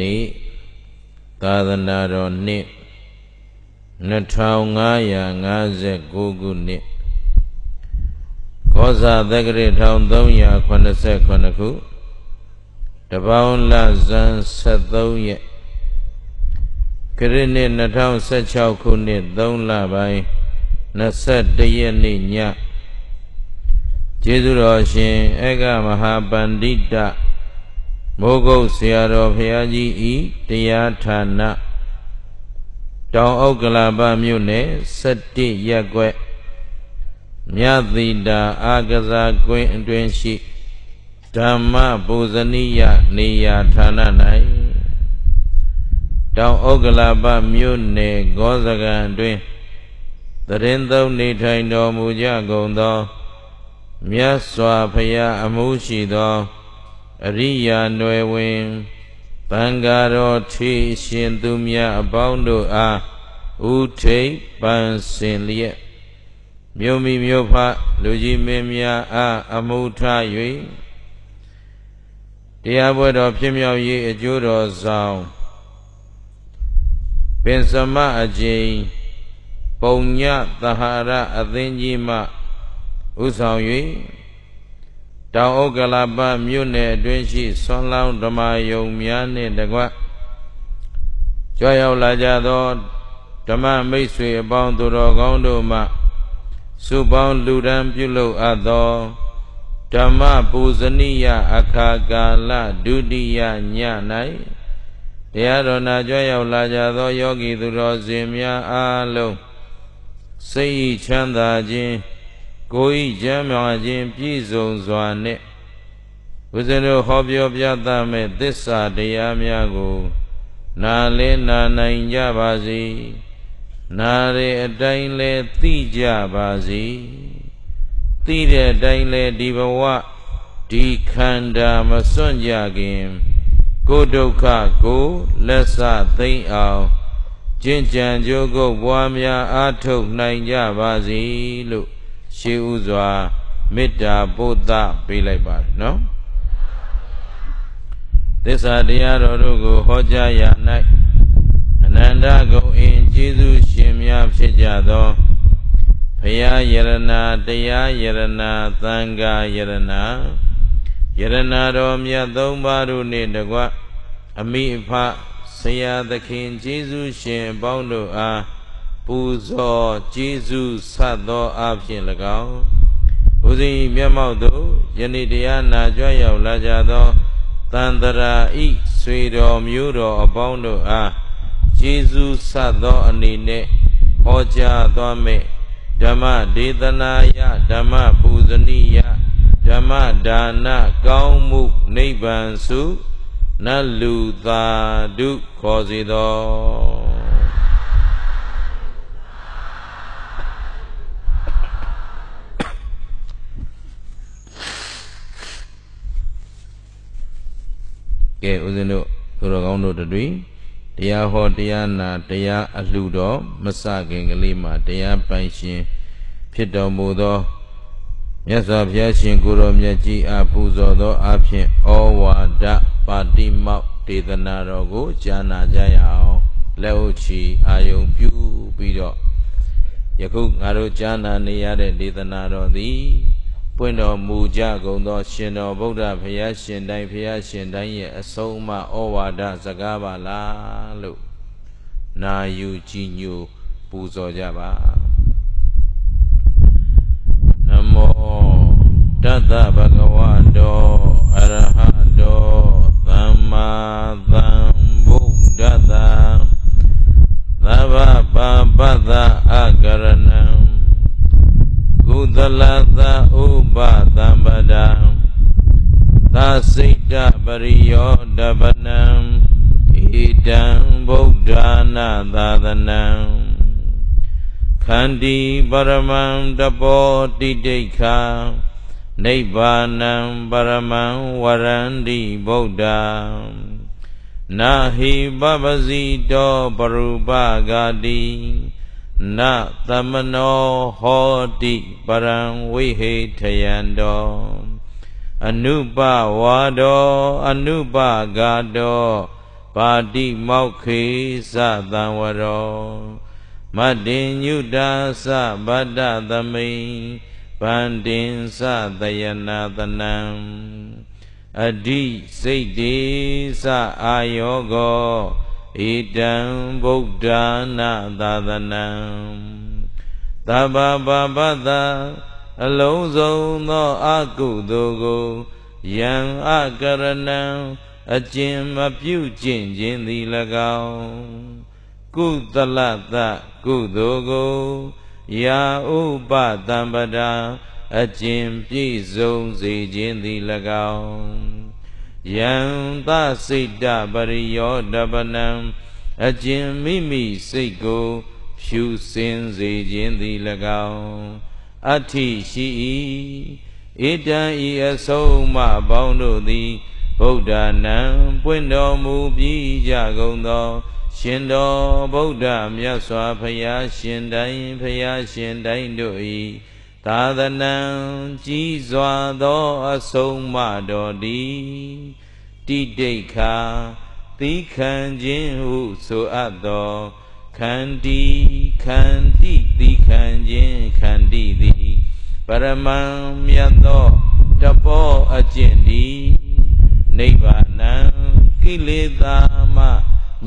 နေ့သာသနာတော်နှစ်2559ခုနှစ်ခောဇာသက္ကရ1389ခုတပေါင်းလဇန်73ရက်ခရစ်နှစ်2016ခုနှစ်3လပိုင်း21ရက်နေ့ညကျေးဇူးတော်ရှင်ဧကမဟာပန္တိတ မိုးကုတ်ဆရာတော်ဘုရားကြီးဤတရားဌာနတောင်ဥက္ကလာပမြို့နယ်17ရပ်ကွက်မြသီတာအာကစားကွင်းအတွင်ရှိဓမ္မပူဇနိယနေရာဌာန၌တောင်ဥက္ကလာပမြို့နယ်ဂောဇကံအတွင်တရင်သုံးနေထိုင်တော်မူကြကုန်သောမြတ်စွာဘုရားအမှုရှိသော အရိယာနွယ်ဝင်တန်ဃာတော်ထေရှင်သူမြတ်အပေါင်းတို့အားဥထိတ်ပန်းစင်လျက်မြို့မိမြို့ဖလူကြီးမင်းများအားအမှုထား၍တရားပွဲတော်ဖြစ်မြောက်ရေးအကျိုးတော်ဆောင်ပင်စမအကျိန်ပုံညသဟာရအသင်းကြီးမှဥဆောင်၍ တောင်ဥက္ကလပမြို့နယ်အတွင်းရှိဆွမ်းလောင်းဓမ္မယုံများနှင့်တကွကြွရောက်လာကြသောဓမ္မမိတ်ဆွေအပေါင်းသူတော်ကောင်းတို့မှစုပေါင်းလူဒန်းပြုလုပ်အပ်သောဓမ္မပူဇနိယအခါကာလဒုတိယည၌တရားတော်နာကြွရောက်လာကြသောယောဂီသူတော်စင်များအားလုံးစိတ်ချမ်းသာခြင်း ကိုယ်ဤကျမ်းမာခြင်းပြည့်စုံစွာနှင့်ဘုဇင်တို့ဟောပြောပြသမဲ့သစ္စာတရားများကို နာလင်းနာနိုင်ကြပါစေနာရအတိုင်းလဲသိကြပါစေသိတဲ့အတိုင်းလဲဒီဘဝဒီခန္ဓာမစွန့်ကြခင် ကိုဒုက္ခကိုလက်ဆသိမ့်အောင်ကျင့်ကြံကြိုးကုပ်ပွားများအားထုတ်နိုင်ကြပါစေလို့ ရှေးဥစွာမေတ္တာပို့သပေးလိုက်ပါတယ်နော်သစ္စာတရားတော်တို့ကိုဟောကြားရ၌အနန္တဂုံအင်းကျေးဇူးရှင်များဖြစ်ကြသောဘုရားယရနာတရားယရနာသံဃာယရနာယရနာတော်မြတ်သုံးပါးတို့နှင့်တကွအမိအဖဆရာသခင်ကျေးဇူးရှင်အပေါင်းတို့အား ပူဇော်ကျေးဇူးဆတ်သောအဖြစ်၎င်းဘုဇင်မျက်မှောက်သို့ယနေ့တရားနာကြွရောက်လာကြသောတန်တရာဤဆွေတော်မျိုးတော်အပေါင်းတို့အားကျေးဇူးဆတ်သောအနေနဲ့ဟောကြားသွားမယ်ဓမ္မဒေသနာယဓမ္မပူဇနိယဓမ္မဒါနကောင်းမှုနိဗ္ဗာန်စုနတ်လူသာဓုခေါ်စေသော ကဲဦးဇင်းတို့သူတော်ကောင်းတို့တွေတရားဟောတရားနာတရားအလှတော်မစခင်ကလေးမှာတရားပိုင်ရှင် ဖြစ်တော်မူသောမြတ်စွာဘုရားရှင်ကိုရောမြတ်ကြီးအားပူဇော်သောအဖြစ်ဩဝါဒပါတိမောက်ဒေသနာတော်ကိုကြားနာကြရအောင်လက်ဥချီအာယုံပြုပြီးတော့ယခုငါတို့ကြားနာနေရတဲ့ဒေသနာတော်သည် ပွင့်တော်မူကြကုန်သော ရှင်တော်ဗုဒ္ဓဘုရားရှင်တိုင်းဘုရားရှင်တိုင်းရဲ့အဆုံးအမဩဝါဒစကားပါလားလို့နာယူကြည်ညိုပူဇော်ကြပါနမောတတဗဂဝတောအရဟတောသမ္မာသမ္ဗုဒ္ဓတ္တသဗ္ဗပါပတ္တအကရဏံ ကုသလသဥပသမ္ပဒံသာစိတ်တပရိယောတပနံဣတံဗုဒ္ဓနာသာသနံခန္တီပရမံတပောတိဋိခာနိဗ္ဗာနံပရမံဝရန္တိဗုဒ္ဓနာဟိပပစီတောပရုပဂာတိ နသမနောဟောတိပရံဝိဟိထယံတောအနုပဝါဒောအနုပဂါတောပါတိမောက္ခေသသံဝရောမတ္တင်ညုတာသဗတ္တသမိန်ဗန္တင်သတယနာတနံအဓိစိတ်တေသအာယောကော ဣတံဗုဒ္ဓနာသာသနံသဗ္ဗပါပတ္တအလုံးစုံသောအကုသိုလ်ကိုယံအကရဏံအကျင်မပြုကျင့်ခြင်းသည်၎င်းကုသလတကုသိုလ်ကိုယာဥပတံပဒာအကျင်ပြည့်စုံစေခြင်းသည်၎င်း ယံသစိတ်တပရိယောတပနံအကျင်မိမိစိတ်ကို ဖြူစင်စေခြင်းသည်၎င်းအဋ္ဌိရှိ၏ဣတံဤအဆုံးမပေါင်းတို့သည်ဗုဒ္ဓနံပွင့်တော်မူပြီးကြကုန်သော ရှင်တော်ဗုဒ္ဓမြတ်စွာဘုရားရှင်တိုင်းဘုရားရှင်တိုင်းတို့၏ သာသနံကြီးစွာသောအဆုံးမတော်သည်တိတိခာသီခံခြင်းဟုဆိုအပ်သောခန္တီခန္တိသီခံခြင်းခန္တိသည်ပရမံမြတ်သောတပောအကျင့်သည်နိဗ္ဗာနံကိလေသာမှ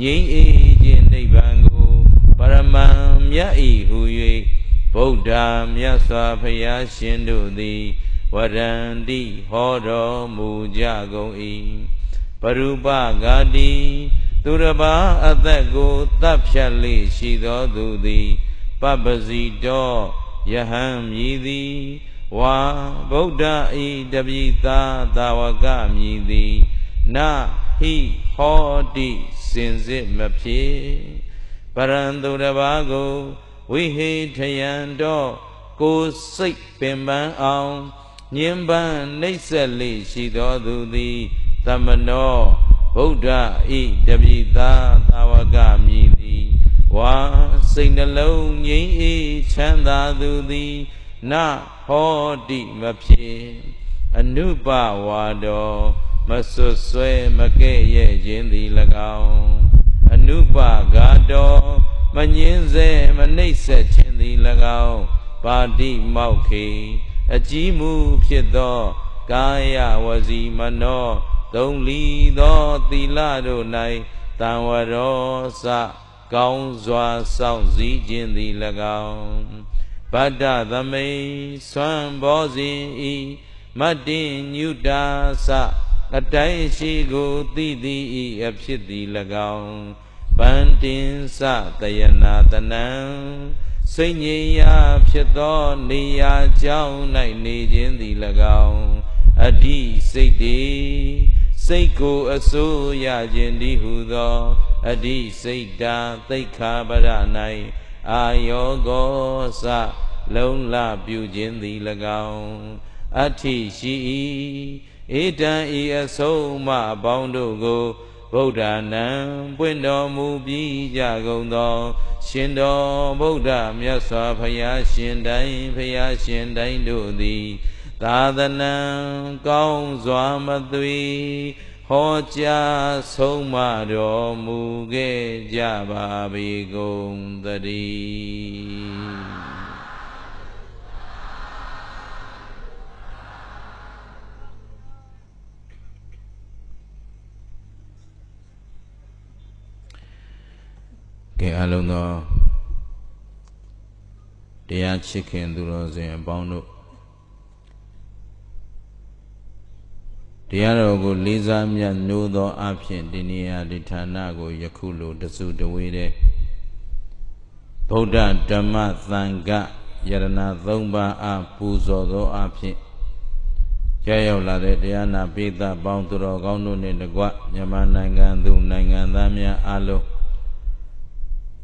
ငြိမ်းအေးခြင်းနိဗ္ဗာန်ကိုပရမံမြတ်ဤဟု၍ ဗုဒ္ဓမြတ်စွာဘုရားရှင်တို့သည်ဝရန္တိဟောတော်မူကြကုန်၏ပရုပဂာတိသူရဘာအသက်ကိုတပ်ဖြတ်လေရှိသောသူသည်ပပစီတော်ယဟံမြည်သည်ဝါဗုဒ္ဓဤတပိသာသာဝကမြည်သည်နဟိဟောတိစင်စစ်မဖြစ်ပရံသူတဘာကို ဝိဟိထယံတော့ကိုစိတ်ပင်ပန်းအောင်ညင်ပန်းနှိမ့်ဆက်လေရှိသောသူသည်သမနောဗုဒ္ဓဤတပိသာသာဝကမြည်သည်ဝါစိတ်နှလုံးငြိမ်းအေးချမ်းသာသူသည်နဟောတိမဖြစ်အနုပဝါဒောမဆွဆွဲမကဲ့ရဲ့ခြင်းသည်၎င်းအနုပဂါတော မငင်းစေမနှိပ်ဆက်ခြင်းသည်၎င်းပါတိမောက်ခေအကြီးမှုဖြစ်သောကာယဝစီမနောသုံးလီသောသီလတို့၌တံဝရောစကောင်းစွာစောင့်စည်းခြင်းသည်၎င်းဗတ္တသမိန်ဆွမ်းဘောစဉ်ဤမတ္တင်ညုတာစအတိုင်းရှိကိုသိသည်ဤအဖြစ်သည်၎င်း ပန္တင်စတယနာတနံစိတ်ငြိမ်ရာဖြစ်သောနေရာကြောင်း၌နေခြင်းသည်၎င်းအဓိစိတ်တေစိတ်ကိုအစိုးရခြင်းဒီဟုသောအဓိစိတ်တာသိခာပရ၌အာယောဂောစလုံလပြုခြင်းသည်၎င်းအဋ္ဌိရှိ၏ဧတံဤအဆုံးမအပေါင်းတို့ကို ဗုဒ္ဓနံပွင့်တော်မူပြီးကြကုန်သော ရှင်တော်ဗုဒ္ဓမြတ်စွာဘုရားရှင်တိုင်းဘုရားရှင်တိုင်းတို့သည် သာသနံကောင်းစွာမသွေဟောကြားဆုံးမတော်မူခဲ့ကြပါဘီကုန်တည်း ကဲအလုံးသောတရားချစ်ခင်သူတော်စင်အပေါင်းတို့တရားတော်ကိုလေးစားမြတ်နိုးသောအဖြစ်ဒီနေရာဒီဌာနကိုယခုလိုတစုတဝေးတဲ့ဗုဒ္ဓဓမ္မသံဃယရဏသုံးပါးအားပူဇော်သောအဖြစ်ရရောက်လာတဲ့တရားနာပိသပေါင်းသူတော်ကောင်းတို့နှင့်တကွမြန်မာနိုင်ငံသူနိုင်ငံသားများအားလုံး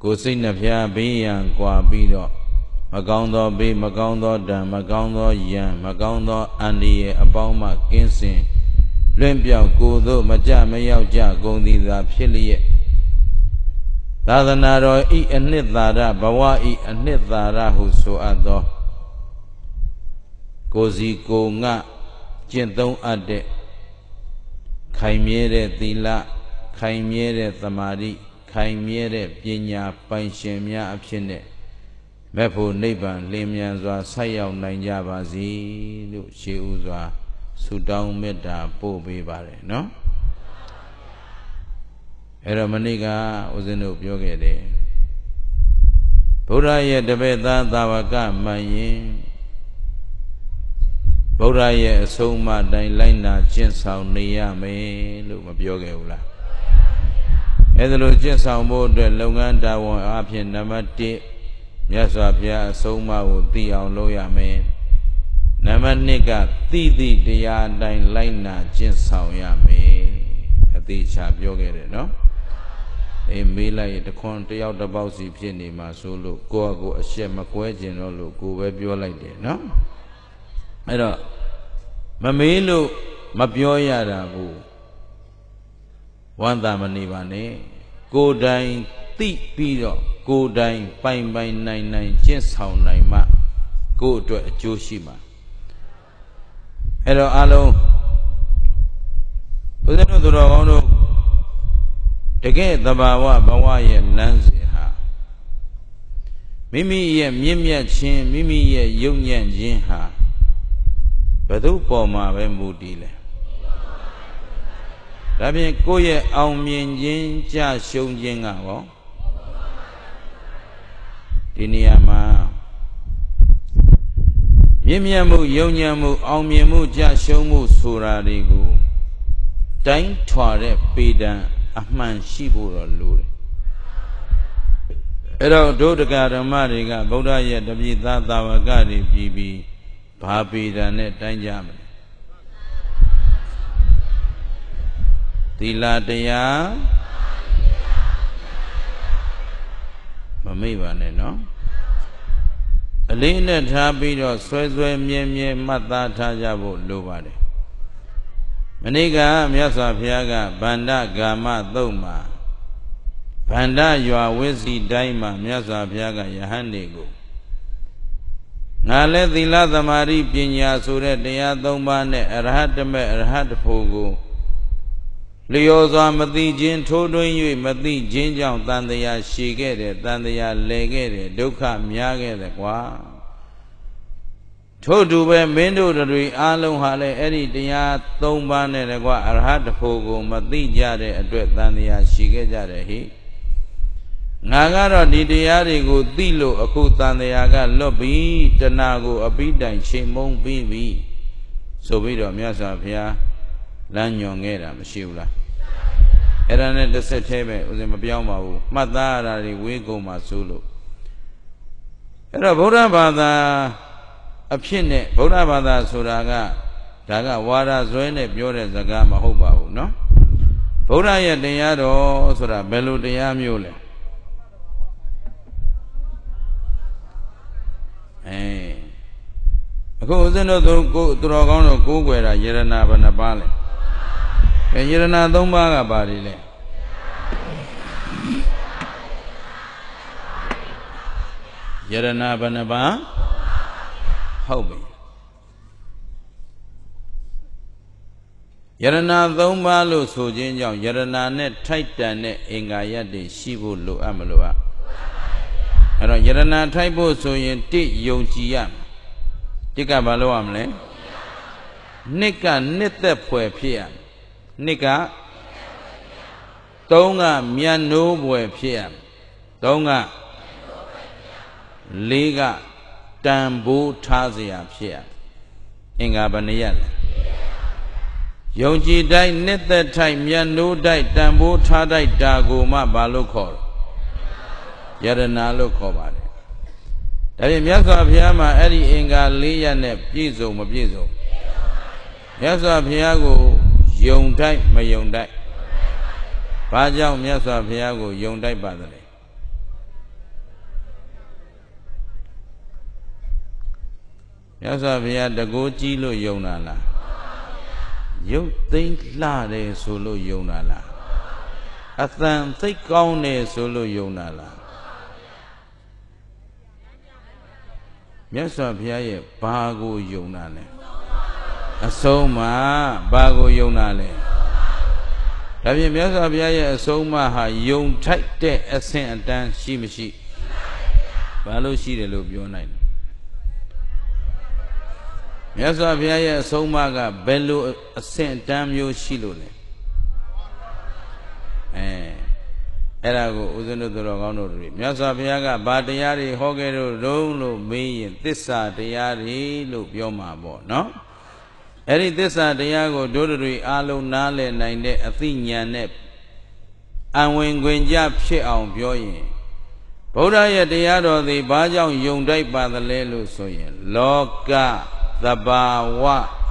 ကိုယ်စိတ်နှဖျားဘေးရန်ကွာပြီးတော့မကောင်းသောဘေးမကောင်းသောဒဏ်မကောင်းသောယံမကောင်းသောအန္တရာယ်အပေါင်းမှကင်းစင်လွင့်ပြောက်ကိုသို့မကြမရောက်ကြကုန်သည်သာဖြစ်လျက်သာသနာတော်ဤအနှစ်သာရဘဝဤအနှစ်သာရဟုဆိုအပ်သောကိုစီကိုငါကျင့်သုံးအပ်တဲ့ခိုင်မြဲတဲ့သီလခိုင်မြဲတဲ့သမာဓိ ခိုင်မြဲတဲ့ပညာပိုင်ရှင်များအဖြစ်နဲ့မဲ့ဖို့နိဗ္ဗာန်လင်းမြန်စွာဆိုက်ရောက်နိုင်ကြပါစေလို့ရှေးဥစွာဆုတောင်းမေတ္တာပို့ပေးပါတယ်နော်အဲ့တော့မနေ့ကဦးဇင်းတို့ပြောခဲ့တယ်ဗုဒ္ဓရဲ့တပည့်သားသာဝကမှန်ရင်ဗုဒ္ဓရဲ့အဆုံးအမတိုင်းလိုက်နာကျင့်ဆောင်နေရမယ်လို့မပြောခဲ့ဘူးလား အဲဒါလို့ကျင့်ဆောင်ဖို့အတွက်လုပ်ငန်းတာဝန်အဖြစ်နံပါတ်1မြတ်စွာဘုရားအဆုံးအမကိုသိအောင်လုပ်ရမယ်နံပါတ်2ကသိသိတရားအတိုင်းလိုက်နာကျင့်ဆောင်ရမယ်အသေးချာပြောခဲ့တယ်နော်အေးမေးလိုက်ရင်တခွန်းတယောက်တစ်ပေါက်စီဖြစ်နေမှာဆိုလို့ကိုယ့်အကိုအရှက်မကွဲကျင်တော့လို့ကိုယ်ပဲပြောလိုက်တယ်နော်အဲ့တော့မမေးလို့မပြောရတာကို ဝမ်းသာမနေပါနဲ့ကိုယ်တိုင်သိပြီးတော့ကိုယ်တိုင်ပိုင်ပိုင်နိုင်နိုင်ကျင့်ဆောင်နိုင်မှကိုယ်အတွက်အကျိုးရှိမှာအဲ့တော့အလုံးဘုရားတို့သူတော်ကောင်းတို့တကယ်သဘာဝဘဝရဲ့လမ်းစဉ်ဟာမိမိရဲ့မြင့်မြတ်ခြင်းမိမိရဲ့ယုံညံ့ခြင်းဟာဘယ်သူပေါ်မှာပဲမူတည်လဲ ဒါဖြင့်ကိုယ့်ရဲ့အောင်မြင်ခြင်းကြရှုံးခြင်းကရောဒီနေရာမှာမြင့်မြတ်မှုယုံညံ့မှု အောင်မြင်မှုကြရှုံးမှုဆိုတာတွေကိုတိုင်းထွာတဲ့ပေတံအမှန်ရှိဖို့တော့လိုတယ်အဲ့တော့ဒုဒကဓမ္မတွေကဗုဒ္ဓရဲ့တပိသသာဝကတွေပြီးပြီးဘာပေတံနဲ့တိုင်းကြမလဲ သီလတရားမမေ့ပါနဲ့နော်အလေးနဲ့ထားပြီးတော့ဆွဲဆွဲမြဲမြဲမှတ်သားထားကြဖို့လိုပါတယ်မနေ့ကမြတ်စွာဘုရားကဗန္ဒဂာမသုတ်မှာဗန္ဒရွာဝိစီတိုင်းမှာမြတ်စွာဘုရားကယဟန်တွေကိုငါလည်းသီလသမာဓိပညာဆိုတဲ့တရား၃ပါးနဲ့အရဟတမေအရဟတဖို့ကို လျော်စွာမသိခြင်းထိုးထွင်း၍မသိခြင်းကြောင့်တန်တရားရှည်ခဲ့တယ်တန်တရားလဲခဲ့တယ်ဒုက္ခများခဲ့တယ်ကွာထို့တူပဲမင်းတို့တွေအားလုံးဟာလည်းအဲ့ဒီတရား၃ပါးနဲ့တကွာအရဟတဖို့ကိုမသိကြတဲ့အတွက်တန်တရားရှည်ခဲ့ကြတယ်ဟိငါကတော့ဒီတရားတွေကိုသိလို့အခုတန်တရားကလွတ်ပြီတဏှာကိုအပိတိုင်ချိန်မုံပြီးပြီဆိုပြီးတော့မြတ်စွာဘုရား လမ်းညွန်ခဲ့တာမရှိဘူးလားအဲ့ဒါနဲ့တစ်ဆက်သေးပဲဥစဉ်မပြောင်းပါဘူးမှတ်သားရတာတွေဝေးကုန်မှာစိုးလို့အဲ့တော့ဗုဒ္ဓဘာသာအဖြစ်နဲ့ဗုဒ္ဓဘာသာဆိုတာကဒါကဝါဒဇွဲနဲ့ပြောတဲ့စကားမဟုတ်ပါဘူးเนาะဗုဒ္ဓရဲ့တရားတော်ဆိုတာဘယ်လိုတရားမျိုးလဲအဲအခုဦးဇင်းတို့သူကိုသူတော်ကောင်းတို့ကိုးကွယ်တာယရနာဘယ်နှပါးလဲ အဲယရနာ၃ပါးကပါလိလဲယရနာဘယ်နှပါးဟုတ်ပြီယရနာ၃ပါးလို့ဆိုခြင်းကြောင့်ယရနာနဲ့ထိုက်တန်တဲ့အင်္ဂါရပ်တွေရှိဖို့လိုအပ်မလို့อ่ะအဲ့တော့ယရနာထိုက်ဖို့ဆိုရင်တိယုံကြည်ရမယ်တိကဘာလို့ရမလဲနှစ်ကနှစ်သက်ဖွယ်ဖြစ်ရမယ် နှစ်ကသုံးကမြတ်နိုးဖွယ်ဖြစ်ရမယ်သုံးကလေးကတန်ဖိုးထားเสียဖြစ်ရအင်္ဂါဘဏ္ဍရလဲယုံကြည်တိုင်းနှစ်သက်ထိုက်မြတ်နိုးတိုက်တန်ဖိုးထားတိုက်တာကိုမှဘာလို့ခေါ်ရယရနာလို့ခေါ်ပါတယ်ဒါပြင်မြတ်စွာဘုရားမှာအဲ့ဒီအင်္ဂါ၄ရပ်နဲ့ပြည့်စုံမပြည့်စုံမြတ်စွာဘုရားကို ယုံတိုက်မယုံတိုက်ဘာကြောင့်မြတ်စွာဘုရားကိုယုံတိုက်ပါသလဲမြတ်စွာဘုရားတကိုးကြီးလို့ယုံတာလားရုပ်သိမ်းလှတယ်ဆိုလို့ယုံတာလားအသံသိကောင်းတယ်ဆိုလို့ယုံတာလားမြတ်စွာဘုရားရဲ့ဘာကိုယုံတာလဲ အဆုံးမှာဘာကိုယုံတာလဲဒါဖြင့်မြတ်စွာဘုရားရဲ့အဆုံးအမဟာယုံထိုက်တဲ့အဆင့်အတန်းရှိမရှိဘာလို့ရှိတယ်လို့ပြောနိုင်လဲမြတ်စွာဘုရားရဲ့အဆုံးအမကဘယ်လိုအဆင့်အတန်းမျိုးရှိလို့လဲအဲအဲ့ဒါကိုဦးဇင်းတို့တော်ကောင်းတို့တွေမြတ်စွာဘုရားကဗာတရားတွေဟောခဲ့လို့တုံးလို့မေးရင်သစ္စာတရားတွေလို့ပြောမှာပေါ့နော် အဲ့ဒီသစ္စာတရားကိုတို့တွေအားလုံးနားလည်နိုင်တဲ့အသိဉာဏ်နဲ့အဝင်ခွင်ကြဖြစ်အောင်ပြောရင်ဗုဒ္ဓရဲ့တရားတော်သည်ဘာကြောင့်ယုံတိုက်ပါသလဲလို့ဆိုရင် လောကသဘာဝ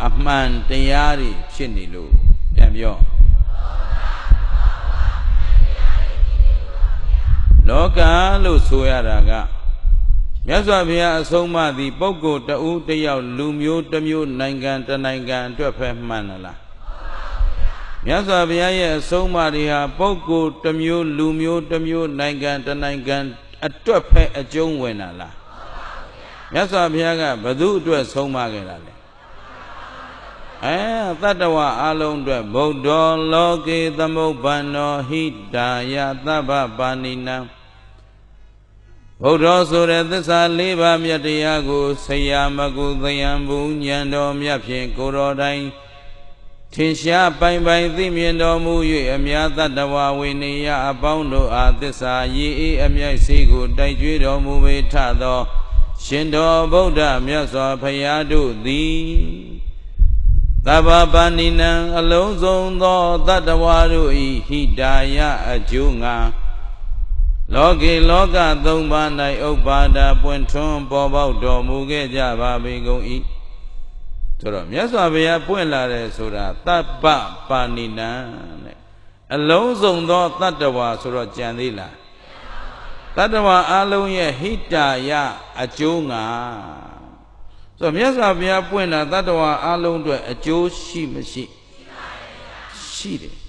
အမှန်တရားတွေဖြစ်နေလို့ပြန်ပြောလောကလို့ဆိုရတာက မြတ်စွာဘုရားအဆုံးအမသည်ပုဂ္ဂိုလ်တဦးတယောက်လူမျိုးတစ်မျိုးနိုင်ငံတနိုင်ငံအတွက်ပဲမှန်လားမြတ်စွာဘုရားရဲ့အဆုံးအမတွေဟာပုဂ္ဂိုလ်တစ်မျိုးလူမျိုးတစ်မျိုးနိုင်ငံတနိုင်ငံအတွက်ပဲအကျုံးဝင်တာလားမြတ်စွာဘုရားကဘသူအတွက်ဆုံးမခဲ့တာလဲအဲတတ္တဝအလုံးအတွက်ဗုဒ္ဓလောကေသမုပ္ပန္နောဟိတာယသဗ္ဗပါဏိနံ ဘုဒ္ဓဆိုတဲ့သစ္စာ၄ပါးမြတ်တရားကိုဆရာမကုသယံဘူးဉာဏ်တော်မြတ်ဖြင့်ကိုတော်တိုင်ထင်ရှားပိုင်ပိုင်သိမြင်တော်မူ၍အများတတဝဝိနေယအပေါင်းတို့အားသစ္စာရည်အေးအမြိုက်စေကိုတိုက်ကြွတော်မူပေထသော ရှင်တော်ဗုဒ္ဓမြတ်စွာဘုရားတို့သည်သဗ္ဗပါဏိနံအလုံးစုံသောတတ္တဝါတို့၏ဟိတာယအကျိုးငါ လောကေလောကသုံးပါး၌ဥပ္ပါဒပွင့်ထွန်းပေါ်ပေါက်တော်မူခဲ့ကြပါပေကုန်၏ဆိုတော့မြတ်စွာဘုရားပွင့်လာတယ်ဆိုတာတပ္ပပါဏိနံတဲ့အလုံးစုံသောတတ္တဝါဆိုတော့ကြံသေးလားတတ္တဝါအလုံးရဲ့ဟိတာယအကျိုးငါဆိုတော့မြတ်စွာဘုရားပွင့်တာတတ္တဝါအလုံးအတွက်အကျိုးရှိမရှိရှိတယ်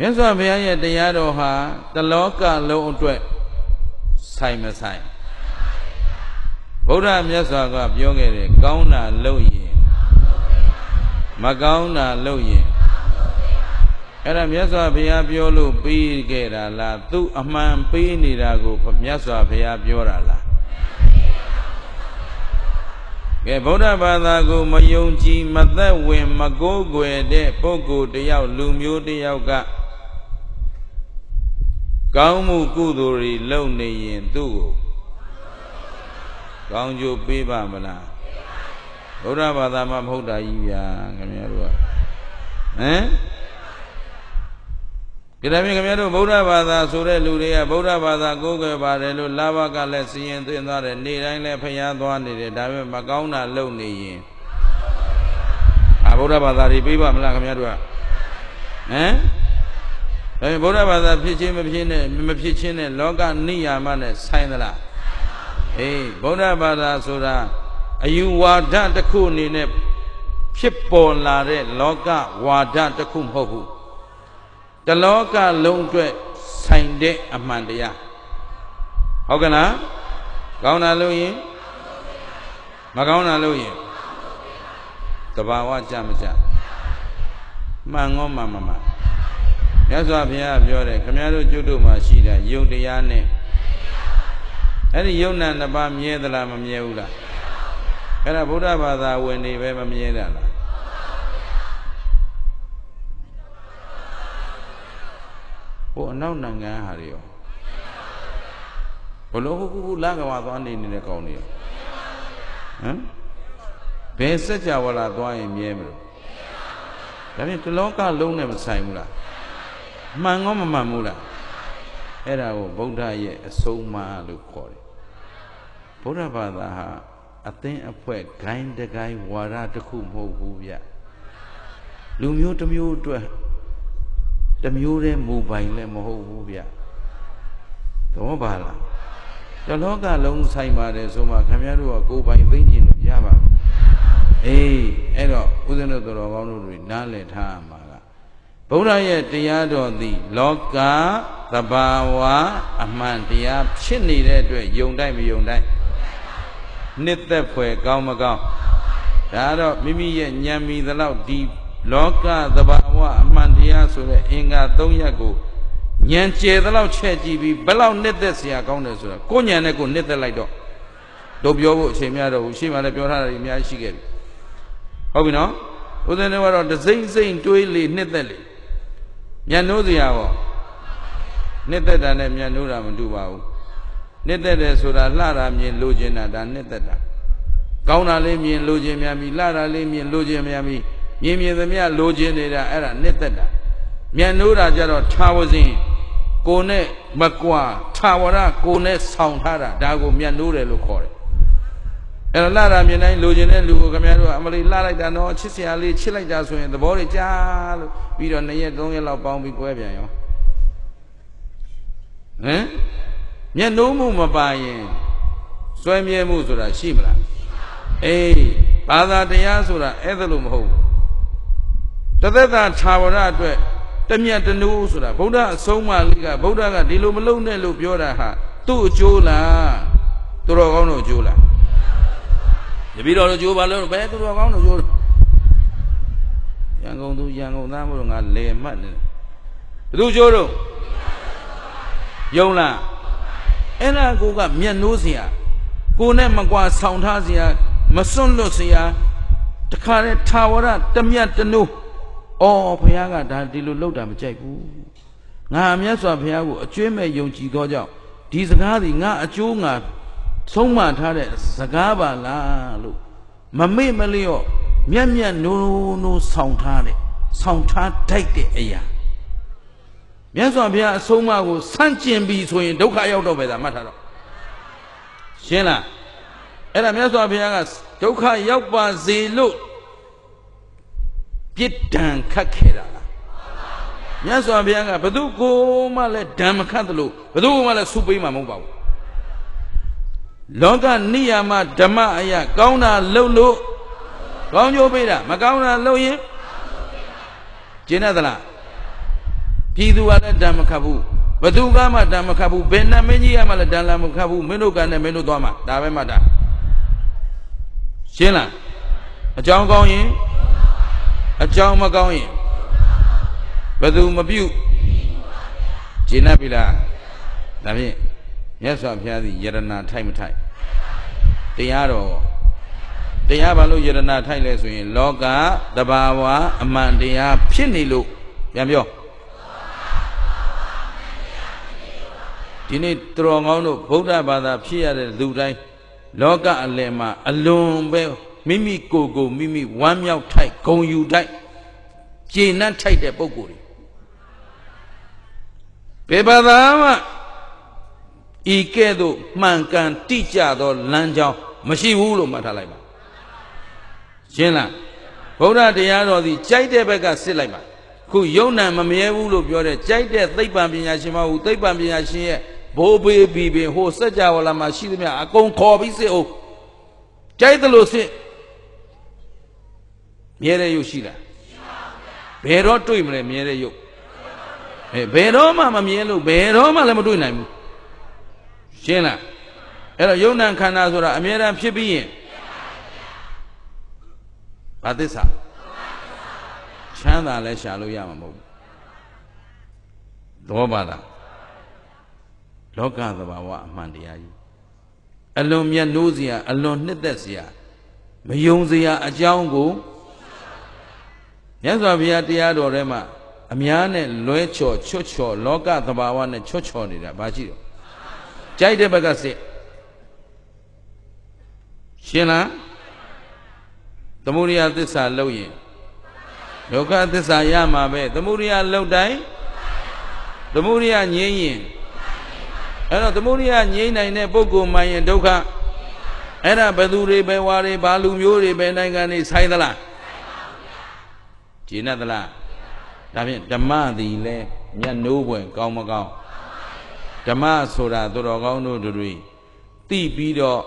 မြတ်စွာဘုရားရဲ့တရားတော်ဟာတလောကလုံးအတွက်ဆိုင်မဆိုင်ဗုဒ္ဓမြတ်စွာကပြောခဲ့တယ်ကောင်းတာလုပ်ရင်မကောင်းတာလုပ်ရင်အဲ့ဒါမြတ်စွာဘုရားပြောလို့ပြီးခဲ့တာလားသူအမှန်ပေးနေတာကိုမြတ်စွာဘုရားပြောတာလားကဲဗုဒ္ဓဘာသာကိုမယုံကြည်မသက်ဝင် မကိုးကွယ်တဲ့ပုဂ္ဂိုလ်တယောက်လူမျိုးတယောက်က ကောင်းမှုကုသိုလ်တွေလုပ်နေရင်သူ့ကိုကောင်းကျိုးပေးပါမလားဗုဒ္ဓဘာသာမှာမဟုတ်တာကြီးဗျာခင်ဗျားတို့ကဟမ်ကြည့်တယ်ခင်ဗျားတို့ဗုဒ္ဓဘာသာဆိုတဲ့လူတွေကဗုဒ္ဓဘာသာကိုးကွယ်ပါတယ်လို့လာဘကလည်းစီရင်သွင်းသွားတယ်နေတိုင်းလည်းဖျားသွားနေတယ်ဒါပေမဲ့မကောင်းတာလုပ်နေရင်အာဗုဒ္ဓဘာသာတွေပေးပါမလားခင်ဗျားတို့ကဟမ် အဲဗုဒ္ဓဘာသာဖြစ်ချင်းမဖြစ်နဲ့မဖြစ်ချင်းနဲ့လောကနိယာမနဲ့ဆိုင်သလားအေးဗုဒ္ဓဘာသာဆိုတာအယူဝါဒတစ်ခုအနေနဲ့ဖြစ်ပေါ်လာတဲ့လောကဝါဒတစ်ခုမဟုတ်ဘူးတလောကလုံးအတွက်ဆိုင်တဲ့အမှန်တရားဟုတ်ကဲ့လားကောင်းတာလို့ရင်မကောင်းတာလို့ရင်တဘာဝကြမကြမှန်ကောမှန်မမှန် မြတ်စွာဘုရားပြောတယ်ခမည်းတော်ကျွတ်တို့မှာရှိတဲ့ယုတ်တရားနဲ့အဲ့ဒီယုတ်နာနှစ်ပါးမြဲသလားမမြဲဘူးလားအဲ့ဒါဗုဒ္ဓဘာသာဝင်နေပဲမမြဲတာလားဟိုအနောက်နိုင်ငံဟာတွေရောဘလို့ခုခုလကဝါသွားနေနေတဲ့ကောင်တွေရောဟမ်ဘယ်စัจ java လာသွားရင်မြဲမလို့ဒါဖြင့်ဒီလောကလုံးနဲ့မဆိုင်ဘူးလား မှန်ကောမမှန်ဘူးလားအဲ့ဒါကိုဗုဒ္ဓရဲ့အဆုံးအမလို့ခေါ်တယ်ဗုဒ္ဓဘာသာဟာအသင်းအဖွဲ့ဂိုင်းတကိုင်းဝါဒတစ်ခုမဟုတ်ဘူးဗျလူမျိုးတစ်မျိုးအတွက်တစ်မျိုးတည်းမူပိုင်လည်းမဟုတ်ဘူးဗျသဘောပါလားတလောကလုံးဆိုင်ပါတယ်ဆိုမှခင်ဗျားတို့ကကိုယ်ပိုင်သိကျင်လို့ရပါမယ်အေးအဲ့တော့ဦးဇင်းတို့တော်ကောင်းတို့တွေနားလည်ထားမှာက ဗုဒ္ဓရဲ့တရားတော်သည် လောကသဘာဝအမှန်တရားဖြစ်နေတဲ့အတွက်ယုံတိုင်းမယုံတိုင်းနှစ်သက်ဖွယ်ကောင်းမကောင်းဒါတော့မိမိရဲ့ဉာဏ်မီသလောက်ဒီလောကသဘာဝအမှန်တရားဆိုတဲ့အင်္ဂါ၃ရပ်ကိုဉာဏ်ကျယ်သလောက်ချက်ကြည့်ပြီးဘလောက်နှစ်သက်စရာကောင်းတယ်ဆိုတာကိုဉာဏ်နဲ့ကိုနှစ်သက်လိုက်တော့တို့ပြောဖို့အချိန်များတော့ဘူးရှေ့မှာလည်းပြောထားတာကြီးအများကြီးရှိခဲ့ပြီဟုတ်ပြီနော်ဦးဇင်းတို့ကတော့ဒစိမ့်စိမ့်တွေးလေနှစ်သက်လေ ဉာဏ်နိုးစရာပေါ့နှစ်သက်တာနဲ့ဉာဏ်နိုးတာမတူပါဘူးနှစ်သက်တယ်ဆိုတာလှတာမြင်လိုချင်တာဒါနှစ်သက်တာကောင်းတာလေးမြင်လိုချင်များပြီလှတာလေးမြင်လိုချင်များပြီမြင်မြင်သမျှလိုချင်နေတာအဲ့ဒါနှစ်သက်တာဉာဏ်နိုးတာကြတော့ထာဝစဉ်ကိုနဲ့မကွာထာဝရကိုနဲ့ဆောင်ထားတာဒါကိုဉာဏ်နိုးတယ်လို့ခေါ်တယ် အဲ့တော့လှတာမြင်တိုင်းလိုချင်တဲ့လူကိုခင်ဗျားတို့ကအမလေးလှလိုက်တာတော့ချစ်စရာလေးချစ်လိုက်တာဆိုရင်သဘောတွေကြားလို့ပြီးတော့2ရက်3ရက်လောက်ပေါင်းပြီး꿰ပြန်ရောဟမ်မျက်နှိုးမှုမပါရင်စွဲမြဲမှုဆိုတာရှိမလားအေးဘာသာတရားဆိုတာအဲ့ဒါလို့မဟုတ်ဘူးတသက်တာခြာဝရအတွက်တမြတ်တနူးဆိုတာဗုဒ္ဓအဆုံးအမလေးကဗုဒ္ဓကဒီလိုမလုပ်နဲ့လို့ပြောတာဟာသူ့အကျိုးလားသူတော်ကောင်းတို့အကျိုးလား တပည့်တော်တို့ကြိုးပါလို့ဘယ်သူတော်ကောင်းတို့ကြိုးရန်ကုန်သူရန်ကုန်သားမို့လို့ငါလေမှတ်နေတယ်ဘသူကြိုးတော့ယုံလားအဲ့ဒါကိုကမျက်နှိုးစရာကိုနဲ့မကွာဆောင်ထားစရာမစွန့်လွတ်စရာတခါတည်းထာဝရတမြတ်တနိုးအော်ဘုရားကဒါဒီလိုလောက်တာမကြိုက်ဘူးငါမြတ်စွာဘုရားကိုအကျွေးမဲ့ယုံကြည်သောကြောင့်ဒီစကားဒီငါအကျိုးငါ ဆုံးမထားတဲ့စကားပါလားလို့မမေ့မလျော့မျက်မျက်နိုးနိုးဆောင်ထားတဲ့ဆောင်ထားတိုက်တဲ့အရာမြတ်စွာဘုရားအဆုံးအမကိုဆန့်ကျင်ပြီဆိုရင်ဒုက္ခရောက်တော့ပဲသာမှတ်ထားတော့ရှင်းလားအဲ့ဒါမြတ်စွာဘုရားကဒုက္ခရောက်ပါစေလို့ပြစ်ဒဏ်ခတ်ခဲ့တာလားမြတ်စွာဘုရားကဘသူကိုမှလည်းဒဏ်မခတ်သလိုဘသူမှလည်းဆုပေးမှာမဟုတ်ပါဘူး လောကနိယာမဓမ္မအရာကောင်းတာလုပ်လို့ကောင်းကျိုးပေးတာမကောင်းတာလုပ်ရင်ကျင့်ရသလားပြည်သူကလည်းဓမ္မခတ်ဘူးဘသူကမှဓမ္မခတ်ဘူးဘယ်နှမင်းကြီးကမှလည်းဓမ္မခတ်ဘူးမင်းတို့ကလည်းမင်းတို့သွားမှာဒါပဲမှတ်တာရှင်းလားအကြောင်းကောင်းရင်အကြောင်းမကောင်းရင်ဘသူမပြုတ်ကျင့်납ပြီလားဒါဖြင့် မြတ်စွာဘုရားသည်ယရနာထိုက်မထိုက်တရားတော်တရားဘာလို့ယရနာထိုက်လဲဆိုရင် လောကတဘာဝအမှန်တရားဖြစ်နေလို့ပြန်ပြောဒီနေ့သူတော်ကောင်းတို့ဗုဒ္ဓဘာသာဖြစ်ရတဲ့လူတိုင်းလောကအလယ်မှာအလွန်ပဲမိမိကိုယ်ကိုမိမိဝမ်းမြောက်ထိုက်ဂုံယူထိုက်ကျေနပ်ထိုက်တဲ့ပုံကိုယ်တွေဘယ်ဘာသာမှ ဤကဲ့သို့မှန်ကန်တိကျသောလမ်းကြောင်းမရှိဘူးလို့မှတ်ထားလိုက်ပါရှင်းလားဗုဒ္ဓတရားတော်သည်ကြိုက်တဲ့ဘက်ကစစ်လိုက်ပါခုယုံ nant မမြဲဘူးလို့ပြောတဲ့ကြိုက်တဲ့သိပ္ပံပညာရှင်မဟုတ်သိပ္ပံပညာရှင်ရဲ့ဘိုးဘေးဘီပင်ဟိုစัจ java လာမှာရှိသမျှအကုန်ခေါ်ပြီးစစ်အောင်ကြိုက်တယ်လို့စစ်မြဲတဲ့ရုပ်ရှိလားဘယ်တော့တွေ့မလဲမြဲတဲ့ရုပ်အဲဘယ်တော့မှမမြဲလို့ဘယ်တော့မှလည်းမတွေ့နိုင်ဘူး ရှင်းလားအဲ့တော့ယုံ nant ခန္ဓာဆိုတာအမြဲတမ်းဖြစ်ပြီးရင်ဘာသစ္စာချမ်းသာလဲရှာလို့ရမှာမဟုတ်ဘူးသဘောပါလားလောကသဘာဝအမှန်တရားကြီးအလွန်မြတ်နိုးစရာအလွန်နှစ်သက်စရာမယုံစရာအကြောင်းကိုမြတ်စွာဘုရားတရားတော်ထဲမှာအများနဲ့လွဲချော်ချွတ်ချော်လောကသဘာဝနဲ့ချွတ်ချော်နေတာဘာရှိတော့ ကြိုက်တဲ့ဘက်ကစစ်ရှင်းလားသမုဒိယသစ္စာလောက်ရင်ဒုက္ခသစ္စာရမှာပဲသမုဒိယလောက်တိုင်းသမုဒိယငြိမ်းရင်အဲ့တော့သမုဒိယငြိမ်းနိုင်တဲ့ပုဂ္ဂိုလ်မှရင်ဒုက္ခအဲ့ဒါဘယ်သူတွေပဲဝါတွေဘာလူမျိုးတွေပဲနိုင်ငံတွေဆိုင်သလားကျင့်သလားဒါဖြင့်ဓမ္မသည်လဲမျက်နှိုးပွင့်ကောင်းမကောင်း ဓမ္မဆိုတာသူတော်ကောင်းတို့တွေသိပြီးတော့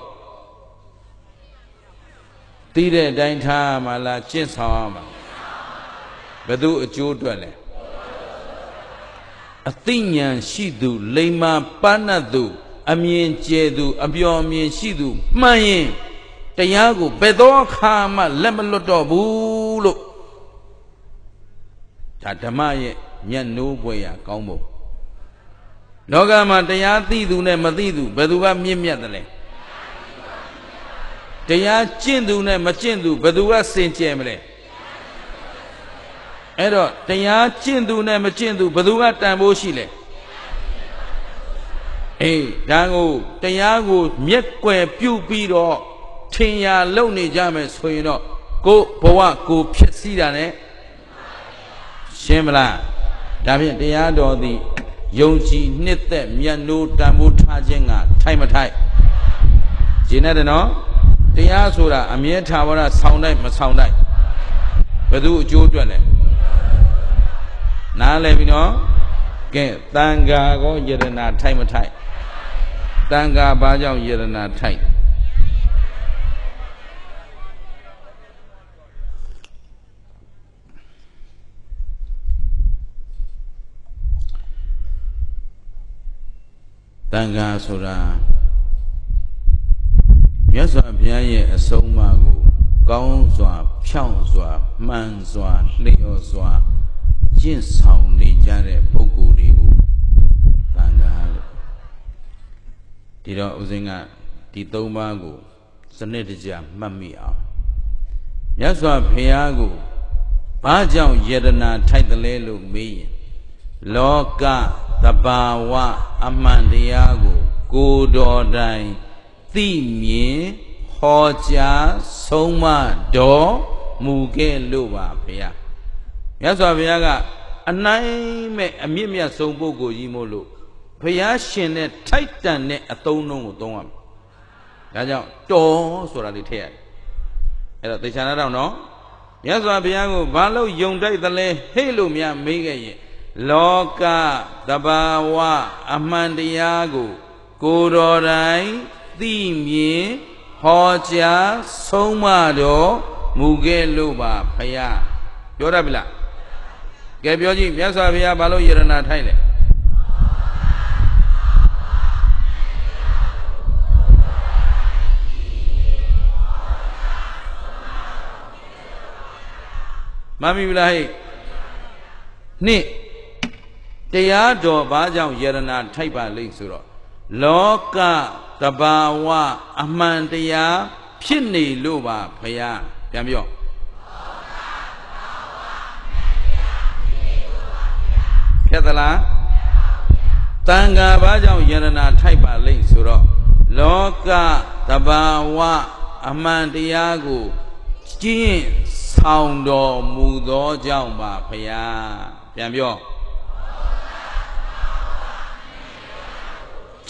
သိတဲ့အတိုင်းထားမှလားကျင့်ဆောင်ရမှာဘယ်သူအကျိုးအတွက်လဲအသိဉာဏ်ရှိသူ လိမ္မာပန်းတ်သူ အမြင်ကျဲသူ အပြော်အမြင်ရှိသူမှန်ရင်တရားကိုဘယ်သောအခါမှလက်မလွတ်တော့ဘူးလို့ဒါဓမ္မရဲ့မျက်နှိုးပွဲရကောင်းဖို့ လောကမှာတရားသိသူနဲ့မသိသူဘယ်သူကမြင့်မြတ်တယ်လဲတရားကျင့်သူနဲ့မကျင့်သူဘယ်သူကစင်ကြယ်မလဲအဲ့တော့တရားကျင့်သူနဲ့မကျင့်သူဘယ်သူကတန်ဖိုးရှိလဲအေးဒါကိုတရားကိုမျက်ွယ်ပြုတ်ပြီးတော့ထင်ရလုံနေကြမယ်ဆိုရင်တော့ကိုဘဝကိုဖြစ်စည်းတာ ਨੇ ရှင်းမလားဒါဖြင့်တရားတော်သည် ယုံကြည်နှစ်သက်မြတ်နိုးတန်ဖိုးထားခြင်းကထိုက်မထိုက်ရှင်းတယ်နော်တရားဆိုတာအမြဲထာဝရဆောင်းတိုက်မဆောင်းတိုက်ဘယ်သူအကျိုးအတွက်လဲနားလည်ပြီနော်ကဲတန်ဃာကောယရနာထိုက်မထိုက်တန်ဃာဘာကြောင့်ယရနာထိုက် တန်ဃာဆိုတာမြတ်စွာဘုရားရဲ့အဆုံးအမကိုကောင်းစွာ ဖြောင့်စွာမှန်စွာလျော်စွာကျင့်ဆောင်နေကြတဲ့ပုဂ္ဂိုလ်တွေကိုတန်ဃာလို့ဒီတော့ဦးဇင်းကဒီသုံးပါးကိုစနစ်တကျမှတ်မိအောင်မြတ်စွာဘုရားကိုဘာကြောင့်ယတနာထိုက်တယ်လဲလို့မေးရင်လောက တဘာဝအမှန်တရားကို ကိုတော်တိုင်သိမြင်ဟောကြားဆုံးမတော်မူခဲ့လို့ပါဗျာမြတ်စွာဘုရားကအနိုင်မဲ့အမြင့်မြတ်ဆုံးပုဂ္ဂိုလ်ကြီးမို့လို့ဘုရားရှင်နဲ့ထိုက်တန်တဲ့အသုံးနှုန်းကိုသုံးရမယ်ဒါကြောင့်တော်ဆိုတာလေးထည့်ရတယ်အဲ့တော့သေချာနာတော့နော်မြတ်စွာဘုရားကိုဘာလို့ယုံတိုက်သလဲဟဲ့လို့များမေးခဲ့ရင် လောကတဘာဝအမှန်တရားကို ကိုတော်တိုင်သိမြင်ဟောကြားဆုံးမတော်မူခဲ့လို့ပါဖယားပြောတတ်ပြီလားကဲပြောကြည့်မြတ်စွာဘုရားဘာလို့ယရနာထိုင်လဲမမီဘူးလားဟဲ့နှစ် တရားတော်ဘာကြောင့်ယရနာထိုက်ပါလိမ့်ဆိုတော့လောကတဘာဝအမှန်တရားဖြစ်နေလို့ပါဖယားပြန်ပြောဖြတ်သလားတန်ဃာဘာကြောင့်ယရနာထိုက်ပါလိမ့်ဆိုတော့လောကတဘာဝအမှန်တရားကိုကျင့်ဆောင်တော်မူသောကြောင့်ပါဖယားပြန်ပြော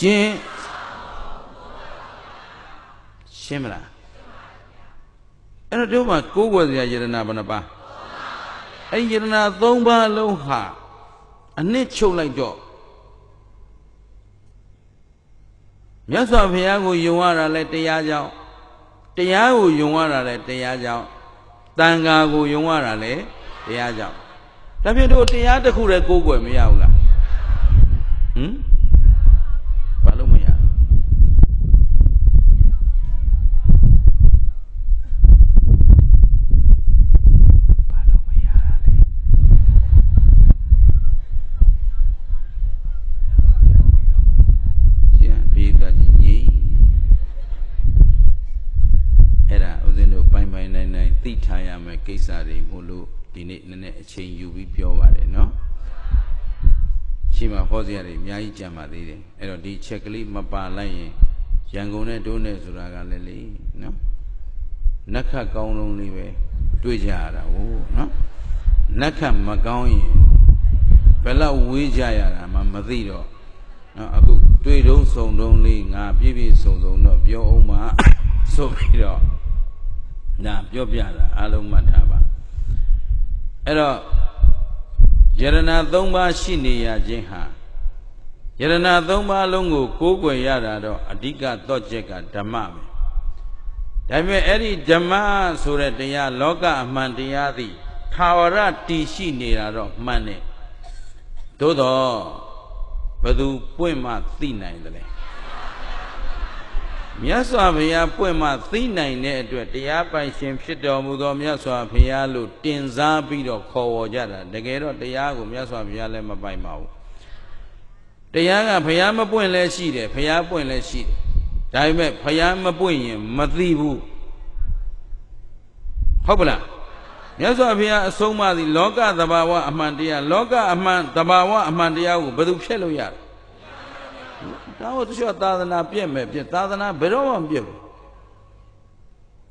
ကျင့်ရှင်းမလားအဲ့တော့တို့မှာကိုးကွယ်စရာယရနာဘယ်နှပါအဲ့ယရနာ၃ပါးလုံးဟာအနှစ်ချုပ်လိုက်တော့မြတ်စွာဘုရားကိုယုံရတာလဲတရားကြောင့်တရားကိုယုံရတာလဲတရားကြောင့်တန်ခါကိုယုံရတာလဲတရားကြောင့်ဒါဖြင့်တို့တရားတစ်ခုတည်းကိုးကွယ်မရဘူးလားဟမ်ဘာလို့မရဘာလို့မရတာလဲကျန်ပြီးတော့ကြီးငြိအဲ့ဒါဦးဇင်းတို့ပိုင်ပိုင်နိုင်နိုင်သိထားရမယ်ကိစ္စတွေမို့လို့ဒီနေ့နည်းနည်းအ ချိန်ယူပြီးပြောပါတယ်နော်ရှိမှဟောစရာတွေအများကြီးကြံပါသေးတယ်အဲ့တော့ဒီချက်ကလေးမပါလိုက်ရင်ရန်ကုန်နဲ့တိုးနဲ့ဆိုတာကလည်းလေနော်နက်ခတ်ကောင်းလုံးလေးပဲတွေ့ကြရတာဟုတ်နော်နက်ခတ်မကောင်းရင်ဘယ်လောက်ဝေးကြရတာမှမသိတော့နော်အခုတွေ့တုံးစုံတုံးလေးငါပြည့်ပြည့်စုံစုံတော့ပြောအောင်မဆိုပြီးတော့နာပြောပြတာအလုံးမှတ်ထားပါ အဲ့တော့ယရနာ၃ပါးရှိနေရခြင်းဟာယရနာ၃ပါးလုံးကိုကိုးကွယ်ရတာတော့အဓိကတော့ချက်ကဓမ္မပဲဒါပေမဲ့အဲ့ဒီဓမ္မဆိုတဲ့တရားလောကအမှန်တရားသည်သာဝရတည်ရှိနေတာတော့မှန်တယ်သို့တော့ဘယ်သူပွင့်မှသိနိုင်တယ်လဲ မြတ်စွာဘုရားပွင့်မှသိနိုင်တဲ့အတွက်တရားပိုင်ရှင်ဖြစ်တော်မူသောမြတ်စွာဘုရားလို့တင်စားပြီးတော့ခေါ်ဝေါ်ကြတာတကယ်တော့တရားကိုမြတ်စွာဘုရားလည်းမပိုင်ပါဘူးတရားကဘုရားမပွင့်လဲရှိတယ်ဘုရားပွင့်လဲရှိတယ်ဒါပေမဲ့ဘုရားမပွင့်ရင်မသိဘူးဟုတ်ပလားမြတ်စွာဘုရားအဆုံးအမသည်လောကသဘာဝအမှန်တရားလောကအမှန်သဘာဝအမှန်တရားကိုဘယ်သူဖြတ်လို့ရလဲ ဒါဟုတ်တချို့သာသနာပြည့်မဲ့ပြည့်သာသနာဘယ်တော့မှမပြည့်ဘူး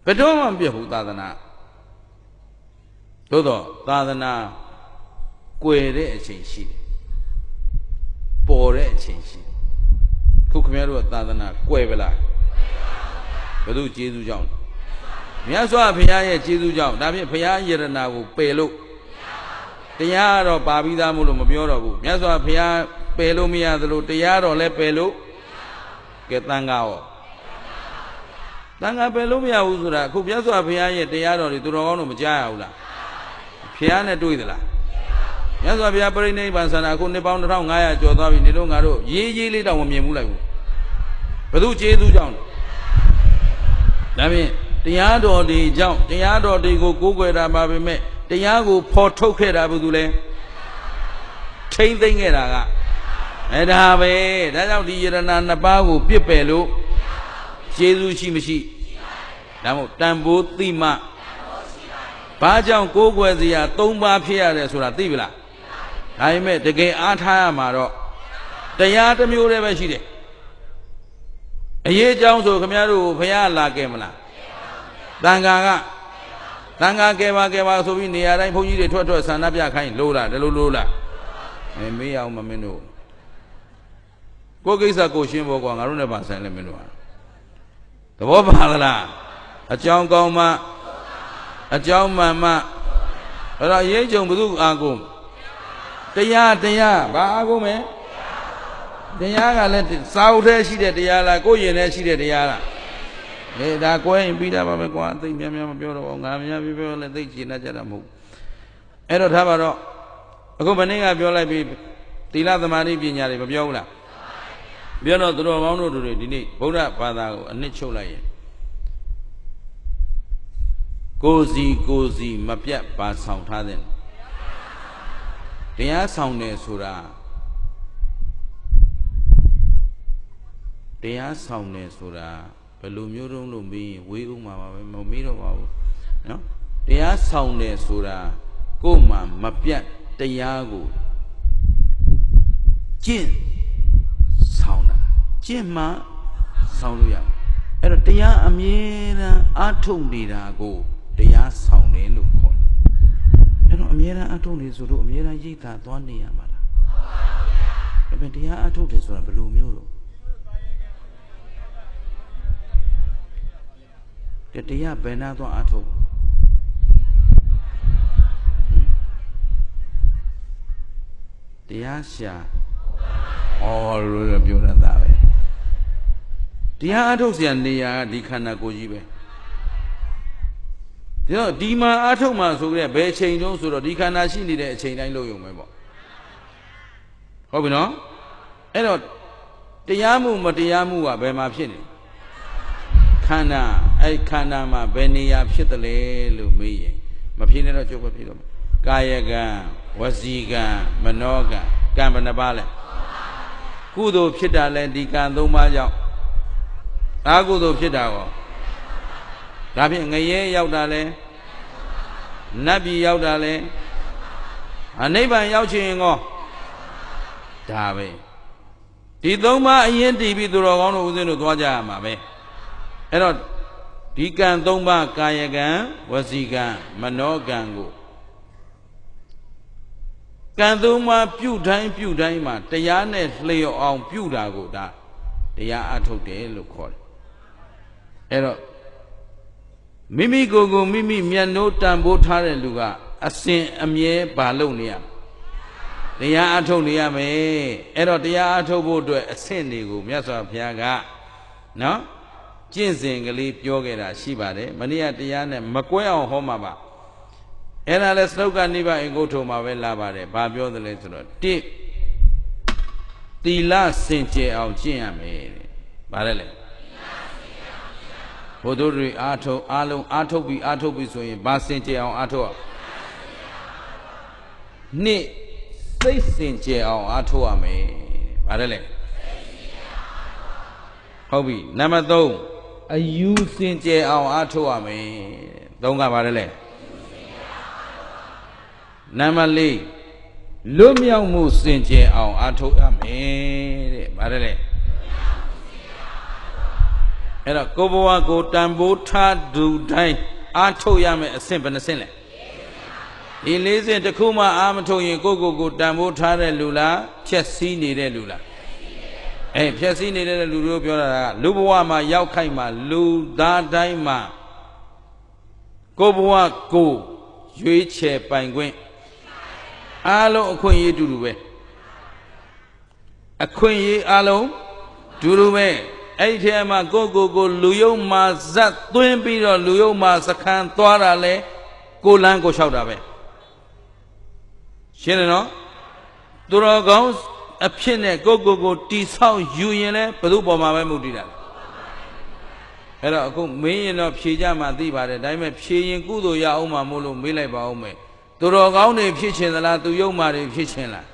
ဘယ်တော့မှမပြည့်ဘူးသာသနာသို့တော့သာသနာကွယ်တဲ့အချိန်ရှိတယ်ပေါ်တဲ့အချိန်ရှိတယ်ခုခင်ဗျားတို့ကသာသနာကွယ်ပလားဘယ်သူကျေးဇူးကြောင့်မြတ်စွာဘုရားရဲ့ကျေးဇူးကြောင့်ဒါဖြင့်ဘုရားယရနာကိုပယ်လို့တရားကတော့ပါပြီးသားမို့လို့မပြောတော့ဘူးမြတ်စွာဘုရား ပယ်လို့မရသလိုတရားတော်လည်းပယ်လို့ကဲတန်ခါရောတန်ခါပယ်လို့မရဘူးဆိုတာအခုမြတ်စွာဘုရားရဲ့တရားတော်တွေသူတော်ကောင်းတို့မကြားရဘူးလားဘုရားနဲ့တွေ့သလားမြတ်စွာဘုရားပြိဋိနိဗ္ဗာန်ဆန္ဒအခုနှစ်ပေါင်း1500ကျော်သွားပြီနေတော့ငါတို့ရေးရေးလေးတောင်မမြင်ဘူးလိုက်ဘူးဘသူကျေးဇူးကြောင့်ဒါဖြင့်တရားတော်တွေကြောင့်တရားတော်တွေကိုကိုးကွယ်တာပါပဲမဲ့တရားကိုဖော်ထုတ်ခဲ့တာဘယ်သူလဲထိမ့်သိမ့်ခဲ့တာက အဲဒါပဲဒါကြောင့်ဒီယရဏနှစ်ပါးကိုပြစ်ပယ်လို့ကျေးဇူးရှိမရှိဒါမို့တန်ဖိုးတိမဘာကြောင့်ကိုးကွယ်စရာ၃ပါးဖြစ်ရတယ်ဆိုတာသိပြီလားဒါပေမဲ့တကယ်အားထားရမှာတော့တရားတစ်မျိုးတည်းပဲရှိတယ်အရေးအကြောင်းဆိုခမရတို့ဘုရားလာခဲ့မလားတန်ခါကတန်ခါကဲပါကဲပါဆိုပြီးနေရာတိုင်းဘုန်းကြီးတွေထွက်ထွက်ဆန္ဒပြခိုင်းလို့လားဒါလို့လို့လားအဲမေးအောင်မမင်းတို့ ကိုကိစ္စကိုရှင်းဖို့ကွာငါတို့နဲ့ပါဆိုင်လဲမင်းတို့ဟာသဘောပါလားအကြောင်းကောင်းမှအကြောင်းမှန်မှအဲ့တော့ရိတ်ကြုံဘု து အာကုန်တရားတရားဘာအာကုန်မဲတရားကလည်းစာအုပ်ထဲရှိတဲ့တရားလားကိုယ်ရင်ထဲရှိတဲ့တရားလားအေးဒါကွဲရင်ပြီးတာပါပဲကွာသိများများမပြောတော့ဘူးငါများပြောပြောလဲသိချင်တတ်ကြတာမဟုတ်အဲ့တော့ထားပါတော့အခုမနေ့ကပြောလိုက်ပြီးသီလသမာဓိပညာတွေမပြောဘူးလား ပြောတော့သူတော်ကောင်းတို့တွေဒီနေ့ဗုဒ္ဓဘာသာကိုအနှစ်ချုပ်လိုက်ရင်ကိုစီကိုစီမပြတ်ပါဆောင်ထားတဲ့တရားဆောင်တယ်ဆိုတာတရားဆောင်တယ်ဆိုတာဘယ်လိုမျိုးတုံးလို့မေးရင်ဝေးဥမှာပါပဲမမေးတော့ပါဘူးနော်တရားဆောင်တယ်ဆိုတာကိုယ်မှမပြတ်တရားကိုကျင့် ဆောင်တာကျင့်မှဆောင်လို့ရအဲ့တော့တရားအမြဲတမ်းအထုတ်နေတာကိုတရားဆောင်တယ်လို့ခေါ်တယ်အဲ့တော့အမြဲတမ်းအထုတ်နေဆိုတော့အမြဲတမ်းရိတ်တာသွားနေရမှာလားမှန်ပါဗျာတရားအထုတ်တယ်ဆိုတာဘယ်လိုမျိုးလို့တတရားဘယ်နာသွားအထုတ်တရားရှာ ဩလို့ပြောတာပဲတရားအထုတ်เสียနေရာကဒီခန္ဓာကိုယ်ကြီးပဲဒီတော့ဒီမှာအထုတ်မှာဆိုကြတဲ့ဘယ်ချိန်တုန်းဆိုတော့ဒီခန္ဓာရှိနေတဲ့အချိန်တိုင်းလုပ်ရုံပဲပေါ့ဟုတ်ပြီနော်အဲ့တော့တရားမှုမတရားမှုကဘယ်မှာဖြစ်နေခန္ဓာအဲ့ခန္ဓာမှာဘယ်နေရာဖြစ်တယ်လဲလို့မေးရင်မဖြစ်နေတော့ကြုတ်ပဲဖြစ်တော့ကာယကံဝစီကံမနောကံကံဘယ်နှပါလဲ ကုသိုလ်ဖြစ်တာလဲဒီကံသုံးပါးကြောင့်အာကုသိုလ်ဖြစ်တာကောဒါဖြင့်ငရဲရောက်တာလဲနတ်ပြည်ရောက်တာလဲအနိဗ္ဗာန်ရောက်ချင်ကောဒါပဲဒီသုံးပါးအရင်တည်ပြီးသူတော်ကောင်းတို့ဦးဇင်းတို့သွားကြရမှာပဲအဲ့တော့ဒီကံသုံးပါးကာယကံဝစီကံမနောကံကို ကံသုံးပါးပြုတိုင်းပြုတိုင်းမှာတရားနဲ့လျော်အောင်ပြုတာကိုဒါတရားအထုတ်တယ်လို့ခေါ်တယ်အဲ့တော့မိမိကိုယ်ကိုမိမိမျက်နှိုးတန်ဖိုးထားတဲ့လူကအစဉ်အမြဲဘာလုပ်နေရတရားအထုတ်နေရမယ်အဲ့တော့တရားအထုတ်ဖို့အတွက်အဆင့်တွေကိုမြတ်စွာဘုရားကနော်ကျင့်စဉ်ကလေးပြောခဲ့တာရှိပါတယ်မနေ့ကတရားနဲ့မကွဲအောင်ဟောမှာပါ အဲ့ဒါလဲသရုပ်ကနိဗ္ဗာန်အင်္ဂုတ္ထုမှာပဲလာပါတယ်ဘာပြောသလဲဆိုတော့တိသီလစင်ကြယ်အောင်ကျင့်ရမယ်တဲ့ဘာလဲလဲဘုဒ္ဓတွေအာထုတ်အားလုံးအာထုတ်ပြီးအာထုတ်ပြီးဆိုရင်ဘာစင်ကြယ်အောင်အာထုတ်အောင်နှစ်စိတ်စင်ကြယ်အောင်အာထုတ်ရမယ်ဗါတယ်လေဟုတ်ပြီနံပါတ်3အယူစင်ကြယ်အောင်အာထုတ်ရမယ်သုံးကဗါတယ်လေ နံပါတ်4လွတ်မြောက်မှုစင်ကြယ်အောင်အာထုတ်ရမယ်တဲ့ဗါတယ်လေအဲ့တော့ကိုဘဝကိုတန်ဖိုးထားသူတိုင်းအားထုတ်ရမယ်အဆင့်ဘယ်နှဆင့်လဲဒီလေးဆင့်တစ်ခုမှအားမထုတ်ရင်ကိုကိုကိုတန်ဖိုးထားတဲ့လူလားဖြက်စီးနေတဲ့လူလားအဲဖြက်စီးနေတဲ့လူတို့ပြောတာကလူဘဝမှာရောက်ခိုက်မှာလူသားတိုင်းမှာကိုဘဝကိုရွေးချယ်ပိုင်ခွင့် အားလုံးအခွင့်အရေးတူတူပဲအခွင့်အရေးအားလုံးတူတူပဲအဲ့ဒီထဲမှာကိုကိုကိုလူယုံမှာဇက်သွင်းပြီးတော့လူယုံမှာစခန်းသွားတာလဲကိုလန်းကိုလျှောက်တာပဲရှင်းတယ်နော်သူတော်ကောင်းအဖြစ်နဲ့ကိုကိုကိုတီဆောက်ယူရင်လဲဘု து ပေါ်မှာပဲမူတည်တာအဲ့တော့အခုမင်းရင်တော့ဖြေကြမှသိပါတယ်ဒါပေမဲ့ဖြေရင်ကုသိုလ်ရအောင်မှမို့လို့မေးလိုက်ပါအောင်မယ် သူတော်ကောင်းတွေဖြစ်ချင်သလားသူယုံမာတွေဖြစ်ချင်လား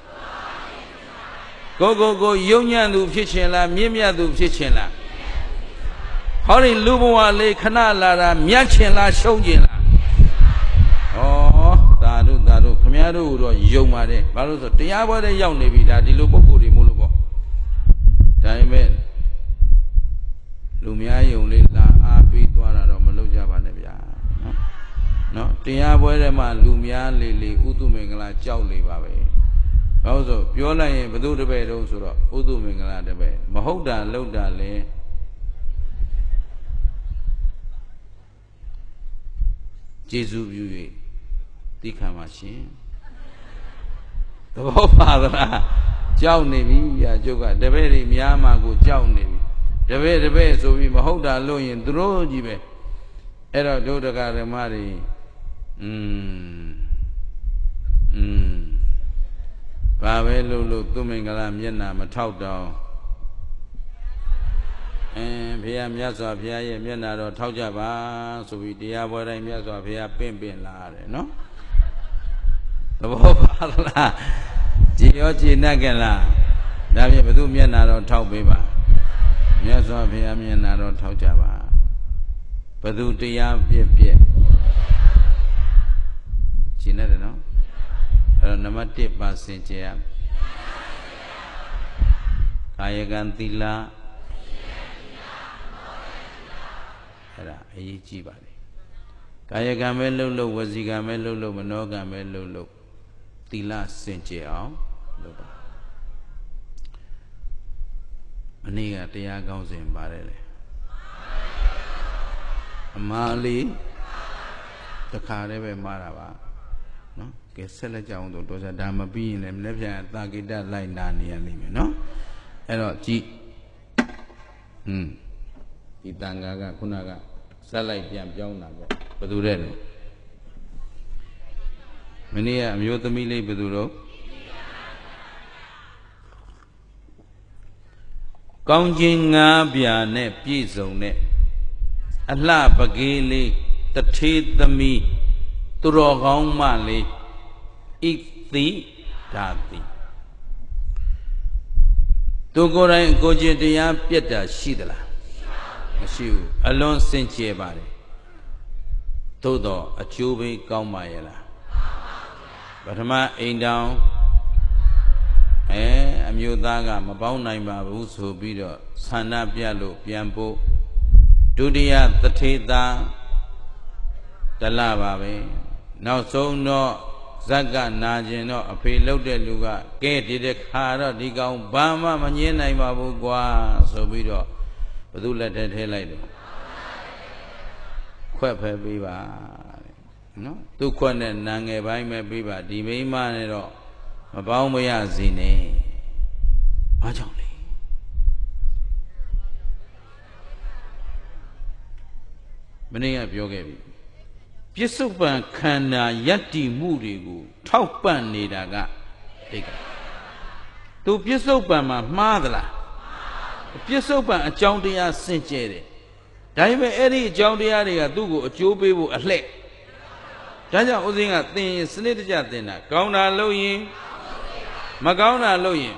ကိုကိုကိုယုံညံ့သူဖြစ်ချင်လားမြင့်မြတ်သူဖြစ်ချင်လားဟောဒီလူဘဝလေးခဏလာတာမြတ်ချင်လားရှုံးချင်လားဩသာဓုသာဓုခမည်းတော်တော့ယုံပါတယ်ဘာလို့ဆိုတရားပွဲတဲ့ရောက်နေပြီဒါဒီလိုပုံကိုယ်တွေမို့လို့ပေါ့ဒါပေမဲ့လူများယုံလေးလာအားပေးသွားတာတော့မလုပ်ကြပါနဲ့ဗျာနော်နော် တရားပွဲထဲမှာလူများလေးလေးဥတုမင်္ဂလာကြောက်လေပါပဲဘာလို့ဆိုပြောလိုက်ရင်ဘု து တပည့်တုံးဆိုတော့ဥတုမင်္ဂလာတပည့်မဟုတ်တာလုပ်တာလဲကျေစုပြု၍သိခံပါရှင်သဘောပါသလားကြောက်နေပြီဗျာကျုပ်ကတပည့်တွေများမှကိုကြောက်နေပြီတပည့်တပည့်ဆိုပြီးမဟုတ်တာလို့ရင်သူတို့ကြီးပဲအဲ့တော့ဒုဒကဓမ္မတွေ อืมอืมဘာပဲလို့လို့သူမင်္ဂလာမျက်နာမထောက်တော့အင်းဘုရားမြတ်စွာဘုရားရဲ့မျက်နာတော်ထောက်ကြပါဆိုပြီးတရားပွဲတိုင်းမြတ်စွာဘုရားပင့်ပင့်လာတယ်နော်သဘောပါလားကြည်ရောကြည်နှက်ကလားဒါဖြင့်ဘု து မျက်နာတော်ထောက်ပေးပါမြတ်စွာဘုရားမျက်နာတော်ထောက်ကြပါဘု து တရားပြည့်ပြည့် ရှင်းတယ်နော်အဲ့တော့နံပါတ်1ပါစင်ကြရကာယကံသီလအဲ့ဒါအရေးကြီးပါတယ်ကာယကံပဲလှုပ်လို့ဝစီကံပဲလှုပ်လို့မနောကံပဲလှုပ်လို့သီလစင်ကြယ်အောင်လုပ်ပါမနေ့ကတရားကောင်းစဉ်ပါတယ်လေအမားလေးတခါတည်းပဲမှားတာပါ နော်ကဲဆက်လက်ကြအောင်တော့တော်စားဒါမပြီးရင်လည်းမနေ့ပြန်သာကိတလိုက်နာနေရလိမ့်မယ်နော်အဲ့တော့ကြည်อืมဒီတန်ခါကခုနကဇက်လိုက်ပြန်ပြောင်းတာပေါ့ဘယ်သူတဲ့လဲမနေ့ကအမျိုးသမီးလေးဘယ်သူတော့ကောင်းခြင်းငါးပြာနဲ့ပြည့်စုံတဲ့အလှပကေးလေးတထေသမီး သူတော်ကောင်းမလေးဣတိဓာတိသူကိုယ်တိုင်ကိုကျင့်တရားပြက်တာရှိသလားမရှိဘူးအလွန်စင်ကြယ်ပါတယ်သို့တော့အကျိုးပေးကောင်းပါရဲ့လားပထမအိမ်တောင်အဲအမျိုးသားကမပေါင်းနိုင်ပါဘူးဆိုပြီးတော့ဆန္ဒပြလို့ပြန်ဖို့ဒုတိယသထေသာတလပါပဲ နောက်ဆုံးတော့ဇက်ကနာကျင်တော့အဖေလှုပ်တဲ့လူကကဲဒီတခါတော့ဒီကောင်ဘာမှမငင်းနိုင်ပါဘူးကွာဆိုပြီးတော့ဘသူလက်ထဲထဲလိုက်တယ်ခွက်ဖယ်ပေးပါတဲ့နော်သူခွက်နဲ့နံငယ်ပိုင်းပဲပေးပါဒီမိမနဲ့တော့မပေါင်းမရစေနဲ့ဘာကြောင့်လဲမနေ့ကပြောခဲ့ပြီ ပြစ္ဆုတ်ပံခန္ဓာယတ္တိမှုတွေကိုထောက်ပံ့နေတာကဒိဋ္ဌိသူပြစ္ဆုတ်ပံမှာမှားသလားပြစ္ဆုတ်ပံအကြောင်းတရားစင်ကြဲတယ်ဒါပေမဲ့အဲ့ဒီအကြောင်းတရားတွေကသူ့ကိုအကျိုးပေးဖို့အလှဲ့ဒါကြောင့်ဦးဇင်းကသင်ရင်စနစ်တကျသင်တာကောင်းတာလုပ်ရင်မကောင်းတာလုပ်ရင်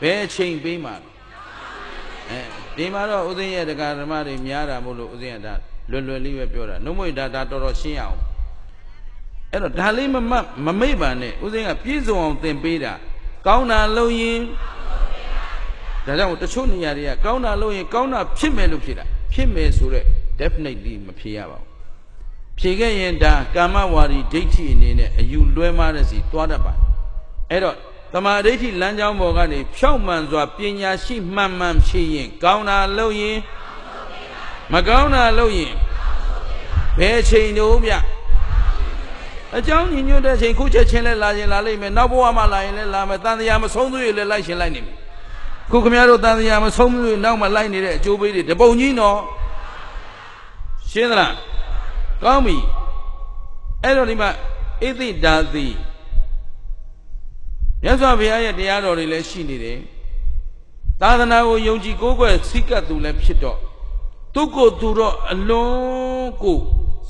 ဘယ်အချိန်ပေးမှာအဲဒီမှာတော့ဦးဇင်းရဲ့တရားဓမ္မတွေများတာမို့လို့ဦးဇင်းကဒါ လွယ်လွယ်လေးပဲပြောတာနှုတ်မွေဒါဒါတော်တော်ရှင်းအောင်အဲ့တော့ဒါလေးမမမမိတ်ပါနဲ့ဦးဇင်းကပြည့်စုံအောင်သင်ပေးတာကောင်းတာလုပ်ရင်ဒါကြောင့်တချို့နေရာတွေကကောင်းတာလုပ်ရင်ကောင်းတာဖြစ်မယ်လို့ဖြစ်တာဖြစ်မယ်ဆိုတော့ definitely မဖြစ်ရပါဘူးဖြေခဲ့ရင်ဒါကာမဝါဒီဒိဋ္ဌိအနေနဲ့အယူလွဲမှားတဲ့စီသွားတတ်ပါတယ်အဲ့တော့တမာဒိဋ္ဌိလမ်းကြောင်းပေါ်ကနေဖြောက်မှန်စွာပညာရှိမှန်မှန်ဖြေရင် ကောင်းတာလုပ်ရင် မကောင်းတာလုပ်ရင်ဘယ်ချိန်တို့မြအကြောင်းညညွတ်တဲ့ချိန်ခုချက်ချင်းလဲလာရင်လာလိမ့်မယ်နောက်ဘဝမှာလာရင်လဲလာမယ်တန်တရားမဆုံးသေးရင်လဲလိုက်ရှင်လိုက်နေမယ်ခုခမရတို့တန်တရားမဆုံးသေးရင်နောက်မှလိုက်နေတဲ့အကျိုးပေးတွေတပုံကြီးနော်ရှင်းသလားကောင်းပြီအဲ့တော့ဒီမှာဣသိဒါတိမြတ်စွာဘုရားရဲ့တရားတော်တွေလည်းရှိနေတယ်သာသနာကိုယုံကြည်ကိုးကွယ်စိတ်ကပ်သူလည်းဖြစ်တော့ သူကိုသူတော့အလွန်ကို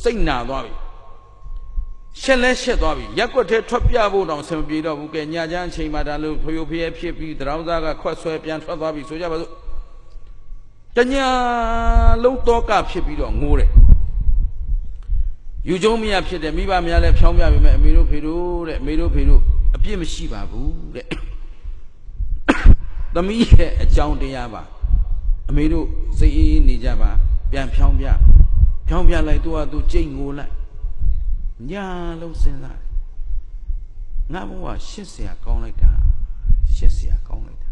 စိတ်နာသွားပြီရှက်လဲရှက်သွားပြီရက်ွက်ထဲထွက်ပြဖို့တောင်ဆင်မပြေတော့ဘူးကဲညချမ်းအချိန်မှဒါလို့ဖယိုဖျဲဖြစ်ပြီးတရောင်းသားကခွက်ဆွဲပြန်ထွက်သွားပြီဆိုကြပါစို့တညာလုံးတော့ကဖြစ်ပြီးတော့ငိုးတယ်ယူကျုံးမရဖြစ်တယ်မိဘများလည်းဖြောင်းပြပေမဲ့အမေတို့ဖေတို့တဲ့အမေတို့ဖေတို့အပြစ်မရှိပါဘူးတဲ့သမီးရဲ့အကြောင်းတရားပါအ မေတို့စိတ်အေးနေကြပါပြန်ဖြောင်းပြဖြောင်းပြလိုက်သူကသူကြိတ်ငိုလိုက်ညာလုံးစဉ်းစားငါဘဝရှစ်ဆရာကောင်းလိုက်တာရှစ်ဆရာကောင်းလိုက်တာ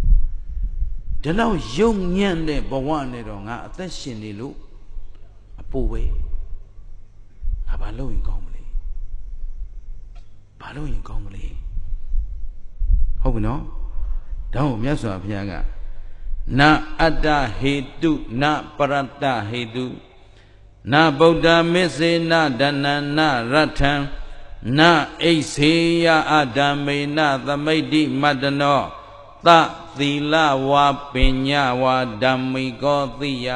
ဒီလောက်ယုံညံ့တဲ့ဘဝနဲ့တော့ငါအသက်ရှင်နေလို့အပူပဲငါဘာလုပ်ရင်ကောင်းမလဲဘာလုပ်ရင်ကောင်းမလဲဟုတ်ပြီနော်ဒါကိုမြတ်စွာဘုရားက နာအတ္တဟေတုနပရတ္တဟေတုနဗုဒ္ဓမစ္စေနဒနနရထံနအိစေယအဓမ္မေနသမိတ်တိမတ္တနောသသီလဝါပညာဝါဓမ္မိကောတိယ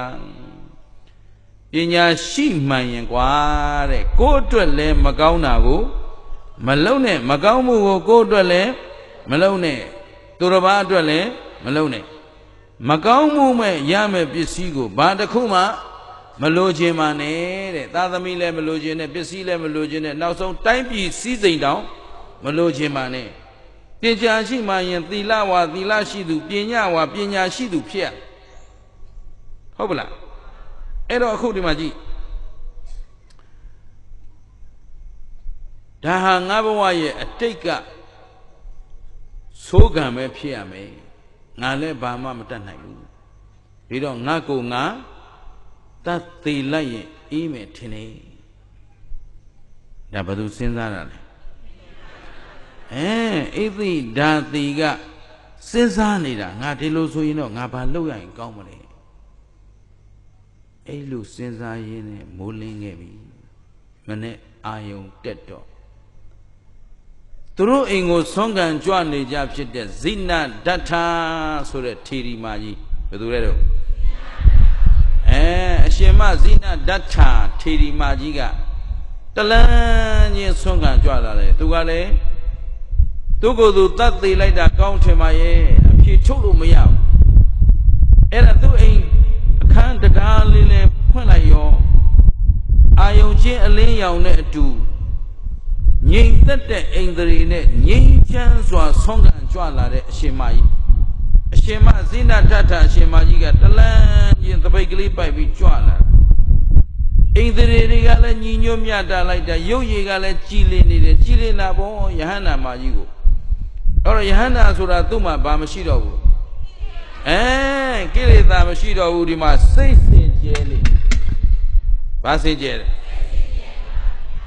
ပညာရှိမှန်ရင်ကွာတဲ့ကိုယ့်အတွက်လည်းမကောင်းတာကိုမလုံနဲ့မကောင်းမှုကိုကိုယ့်အတွက်လည်းမလုံနဲ့သူတစ်ပါးအတွက်လည်းမလုံနဲ့ မကောင်းမှုမဲ့ရမယ်ပစ္စည်းကိုဘာတစ်ခုမှမလိုချင်ပါနဲ့တဲ့သာသမီလည်းမလိုချင်နဲ့ပစ္စည်းလည်းမလိုချင်နဲ့နောက်ဆုံးတိုင်းပြည်စည်းစိမ်တောင်မလိုချင်ပါနဲ့ပညာရှိမှရင်သီလဝါသီလရှိသူပညာဝါပညာရှိသူဖြစ်ရဟုတ်ပလားအဲ့တော့အခုဒီမှာကြည့်ဒါဟာငါဘဝရဲ့အတိတ်ကသိုးကံပဲဖြစ်ရမယ် ငါလည်းဘာမှမတတ်နိုင်ဘူးပြီးတော့ငါကိုငါတတ်သေးလိုက်ရင်အေးမယ်ထင်တယ်ဒါဘယ်သူစဉ်းစားတာလဲအဲဣသိဓာတိကစဉ်းစားနေတာငါဒီလိုဆိုရင်တော့ငါဘာလုပ်ရရင်ကောင်းမလဲအဲ့လိုစဉ်းစားရင်းနဲ့မိုးလင်းခဲ့ပြီမနဲ့အာယုံတက်တော့ သူတို့အိမ်ကိုဆုံးကံကြွနေကြဖြစ်တဲ့ဇိနဒဋ္ဌာဆိုတဲ့ထေရီမာကြီးဘယ်သူလဲတော့အဲအရှင်မဇိနဒဋ္ဌာထေရီမာကြီးကတလန်းချင်းဆုံးကံကြွလာတယ်သူကလည်းသူကိုယ်သူတတ်သေးလိုက်တာကောင်းထင်ပါရဲ့အဖြေထုတ်လို့မရဘူးအဲ့ဒါသူ့အိမ်အခန်းတကားလေးနဲ့ဖွင့်လိုက်ရောအာယုံချင်းအလင်းရောင်နဲ့အတူ ငြိမ်သက်တဲ့အိန္ဒြေနဲ့ငြိမ်ချမ်းစွာဆုံးကံကြွလာတဲ့အရှင်မကြီးအရှင်မဇိနတထအရှင်မကြီးကတလန်းချင်းတပိတ်ကလေးပိုက်ပြီးကြွလာအိန္ဒြေတွေကလည်းညီညွတ်မြတ်တာလိုက်တာရုပ်ရည်ကလည်းကြည်လင်နေတယ်ကြည်လင်တာပေါ့ယဟန္တာမကြီးကိုအဲ့တော့ယဟန္တာဆိုတာသူ့မှာဘာမရှိတော့ဘူးအဲကိလေသာမရှိတော့ဘူးဒီမှာစိတ်စင်ကြဲလေဘာစင်ကြဲလဲ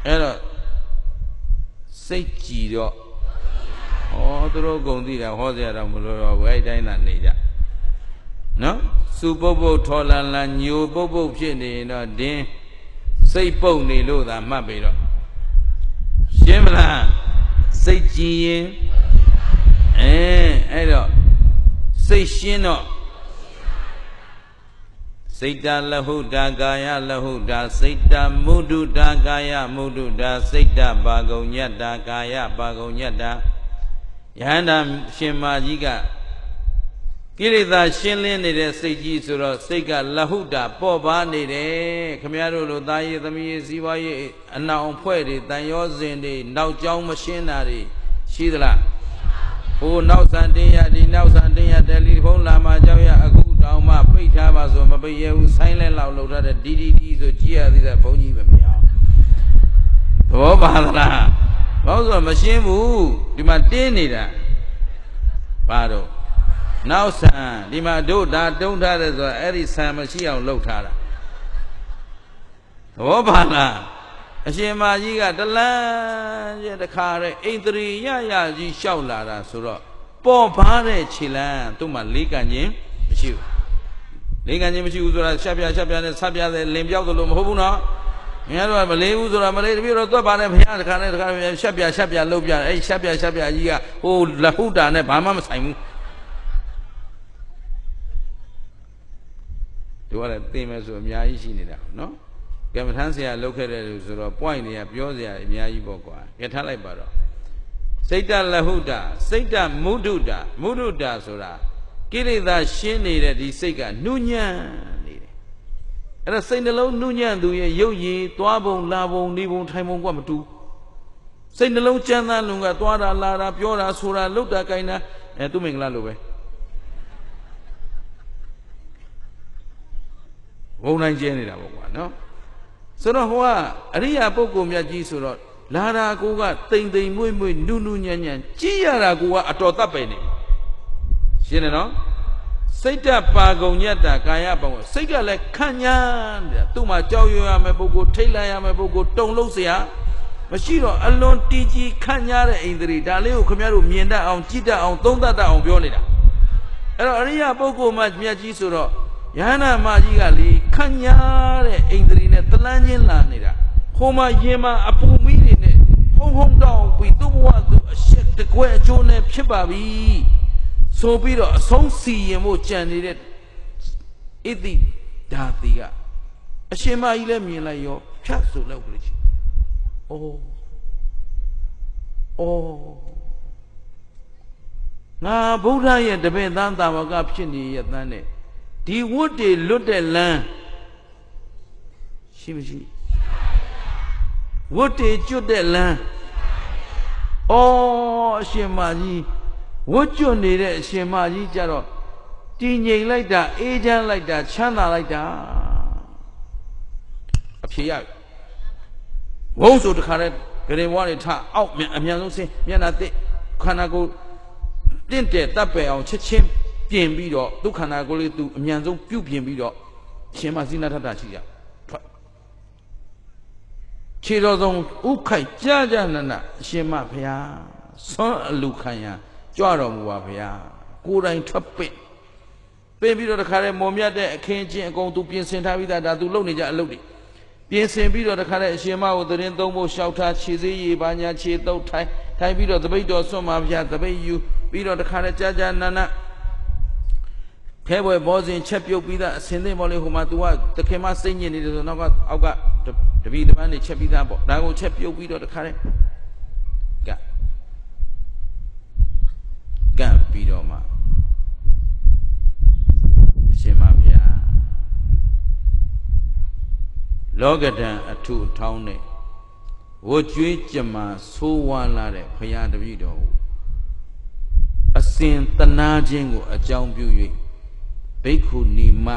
အဲ့တော့ စိတ်ကြည်တော့ဩသူတို့ဂုံသိတာဟောစရာတော့မလိုတော့ဘူးအဲ့တိုင်းသာနေကြနော်စူပုတ်ပုတ်ထော်လန်လန်ညိုပုတ်ပုတ်ဖြစ်နေရင်တော့ဒင်းစိတ်ပုတ်နေလို့သာမှတ်ပြီတော့ရှင်းမလားစိတ်ကြည်ရင်အဲအဲ့တော့စိတ်ရှင်းတော့ စိတ်တလဟုတာကာယလဟုတာစိတ်တမုဒုတာကာယမုဒုတာစိတ်တပါကုံညတ္တာကာယပါကုံညတ္တာယဟန္တာရှင်မာကြီးကကိရိတာရှင်းလင်းနေတဲ့စိတ်ကြီးဆိုတော့စိတ်ကလဟုတာပေါ့ပါနေတယ်ခမရတို့လိုသားရေးသမီးရေးစီးပွားရေးအနောင်ဖွဲ့တွေတန်ရောစဉ်တွေနောက်ကျောင်းမရှင်းတာတွေရှိသလားဟိုနောက်ဆန်တင်ရဒီနောက်ဆန်တင်ရတယ်လီဖုန်းလာမှကြောက်ရအခု တောင်မှပိတ်ထားပါဆိုမပိတ်ရဘူးဆိုင်းလဲလောက်လောက်ထားတဲ့ဒီဒီဒီဆိုကြည့်ရသေးတယ်ဘုန်းကြီးပဲမရအောင်သဘောပါသလားဘာလို့ဆိုမရှင်းဘူးဒီမှာတင်းနေတာဘာတော့နောက်ဆန်ဒီမှာတို့ဒါတုံးထားတယ်ဆိုတော့အဲ့ဒီဆန်မရှိအောင်လှုပ်ထားတာသဘောပါလားအရှင်မကြီးကတလန်းရဲ့တခါတဲ့အိန္ဒြေရရကြီးလျှောက်လာတာဆိုတော့ပေါ်ပါတဲ့ခြေလန်းသူ့မှာလေးကန်ခြင်းမရှိဘူး လေးကန်ခြင်းမရှိဘူးဆိုတာရှက်ပြရှက်ပြနဲ့ဆက်ပြတဲ့လင်ပြောက်သလိုမဟုတ်ဘူးနော်မင်းတို့ကမလေးဘူးဆိုတာမလေးတပြည့်တော့သွက်ပါနဲ့ဘုရားတခါနဲ့တခါရှက်ပြရှက်ပြလှုပ်ပြအဲ့ရှက်ပြရှက်ပြကြီးကဟိုလဟုတာနဲ့ဘာမှမဆိုင်ဘူးတို့ကလည်းသိမယ်ဆိုအများကြီးရှိနေတာနော်ကမ္မထမ်းဆရာလောက်ခဲ့တဲ့လူဆိုတော့ point တွေကပြောစရာအများကြီးပေါ့ကွာကဲထားလိုက်ပါတော့စိတ်တလဟုတာစိတ်တမုဒုတာမုဒုတာဆိုတာ ကိလေသာရှင်းနေတဲ့ဒီစိတ်ကနှုညံ့နေတယ်အဲ့ဒါစိတ်နှလုံးနှုညံ့သူရဲ့ရုပ်ရည်သွားပုံလာပုံနေပုံထိုင်ပုံကမတူစိတ်နှလုံးကြမ်းသားလုံကသွားတာလာတာပြောတာဆိုတာလှုပ်တာကိုင်းတာအဲသူမင်္ဂလာလိုပဲဘုံနိုင်ကျဲနေတာပေါ့ကွာနော်ဆိုတော့ဟိုကအရိယာပုဂ္ဂိုလ်မြတ်ကြီးဆိုတော့လာတာကိုကတိမ်တိမ်မွေ့မွေ့နုနုညံ့ညံ့ကြည်ရတာကိုကအတော်တတ်ပဲနေ ရှင်းတယ်နော်စိတ်တပါကုံညက်တာကာယပေါင်းစိတ်ကလည်းခန့်ညားတယ်သူ့မှာကြောက်ရွံ့ရမယ်ပုဂ္ဂိုလ်ထိတ်လန့်ရမယ်ပုဂ္ဂိုလ်တုံလုံးเสียမရှိတော့အလွန်တီကြီးခန့်ညားတဲ့အိန္ဒြေဒါလေးကိုခင်ဗျားတို့မြင်တတ်အောင်ကြည့်တတ်အောင်သုံးသပ်တတ်အောင်ပြောနေတာအဲ့တော့အရိယာပုဂ္ဂိုလ်မှမြတ်ကြီးဆိုတော့ယဟနာမကြီးကလေခန့်ညားတဲ့အိန္ဒြေနဲ့တလန်းချင်းလာနေတာဟိုမှာရင်မှာအပူမီးတွေနဲ့ဟုံဟုံတောင်းပြီးသူ့ဘဝသူအရှက်တကွဲအကျိုးနဲ့ဖြစ်ပါပြီ ဆိုပြီးတော့အဆုံးစီရင်ဖို့ကြံနေတဲ့ဣတိဓာတိကအရှင်မကြီးလည်းမြင်လိုက်ရောဖြတ်ဆိုလောက်ကလေးချင်းအိုးအိုးငါဗုဒ္ဓရဲ့တပည့်သားတာဝကဖြစ်နေရတဲ့နဲ့ဒီဝတ်တွေလွတ်တဲ့လမ်းရှိမရှိဝတ်တွေကျွတ်တဲ့လမ်းအော်အရှင်မကြီး ဝတ်ကျွတ်နေတဲ့အရှင်မကြီးကြတော့တည်ငြိမ်လိုက်တာအေးချမ်းလိုက်တာချမ်းသာလိုက်တာအဖြေရဝုံဆိုတခါတည်းဂရေဘွားတွေထအောက်အမြန်ဆုံးဆင်းမျက်နှာတစ်ခန္ဓာကိုယ်တင့်တယ်တပ်ပယ်အောင်ချက်ချင်းပြင်ပြီးတော့ဒုက္ခန္ဓာကိုယ်လေးသူအမြန်ဆုံးပြုတ်ပြင်ပြီးတော့ရှင်မဇိနထတ္တရှိကြထွက်ခြေတော်ဆုံးဥခိုက်ကြကြနနအရှင်မဖရာဆွမ်းအလူခံရ ကြွတော်မူပါဖရာကိုယ်တိုင်ထွက်ပင့်ပင့်ပြီးတော့တခါတည်းမော်မြတ်တဲ့အခင်းချင်းအကုန်သူပြင်ဆင်ထားပြီးသားဒါသူလုပ်နေကြအလုပ်တွေပြင်ဆင်ပြီးတော့တခါတည်းအရှင်မကိုသတင်းသုံးဖို့ရှောက်ထားခြေစည်းရည်ပါညာခြေတုပ်ထိုင်ထိုင်ပြီးတော့တပိတ်တော်ဆွမ်းပါဖရာတပိတ်ယူပြီးတော့တခါတည်းကြာကြာနာနာခဲဘွယ်ဘောဇင်ချက်ပြုတ်ပြီးသားအစင်းသိမော်လေးဟိုမှာ तू ကတခင်မစိတ်ညစ်နေတယ်ဆိုတော့ကအောက်ကတပီတပန်းနေချက်ပြီးသားပေါ့ဒါကိုချက်ပြုတ်ပြီးတော့တခါတည်း ကပ်ပြီးတော့မှအရှင်မဘုရားလောကဒံအထုထောင်းတဲ့ဝကျွေးကြမှာဆိုးဝါလာတဲ့ဘုရားတပည့်တော်အစဉ်တနာခြင်းကို အကြောင်းပြု၍ဘိက္ခုနီမ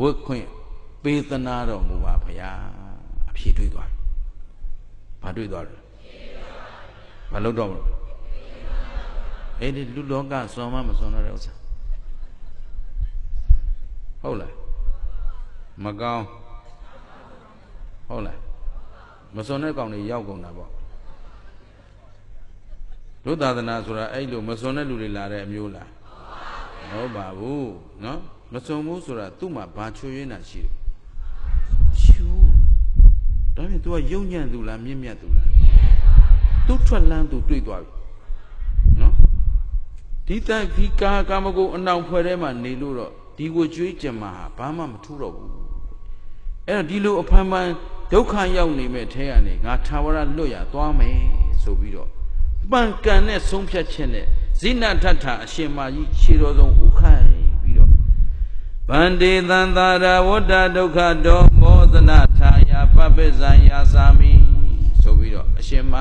ဝတ်ခွင့်ပေးသနာတော်မူပါဗျာအဖြေတွေ့သွားတယ်။ဘာတွေ့သွားလဲ။ဘာလို့တော့မလို့ အဲ့ဒီလူလောကစွန်မမစွန်တော့တဲ့ဥစ္စာဟုတ်လားမကောင်းဟုတ်လားမစွန်တဲ့ကောင်တွေရောက်ကုန်တာပေါ့ဒုသာသနာဆိုတာအဲ့လိုမစွန်တဲ့လူတွေလာတဲ့အမျိုးလားမဟုတ်ပါဘူးနော်မစွန်ဘူးဆိုတာသူ့မှာဘာချွေရင်းတာရှိတယ်ရှိဘူးဒါပြန် तू ကယုံညံ့သူလားမြင့်မြတ်သူလား तू ထွက်လန်း तू တွေ့သွားပြီ ဒီတန်ဒီကာကာမဂုဏ်အနောင်ဖွဲ့ထဲမှာနေလို့တော့ဒီကိုကြွေးကြမှာဘာမှမထူတော့ဘူးအဲ့တော့ဒီလိုအဖန်ဖန်ဒုက္ခရောက်နေမဲ့ထဲကနေငါထာဝရလွတ်ရသွားမယ်ဆိုပြီးတော့ပန်ကန်နဲ့ဆုံးဖြတ်ခြင်းနဲ့ဇိနထထအရှင်မကြီးခြေတော်ဆုံးဥခိုင်းပြီးတော့ဗန္တေသန္တာရဝတ္တဒုက္ခတောမောသနာထာယပပ္ပဇံယာသာမိဆိုပြီးတော့အရှင်မ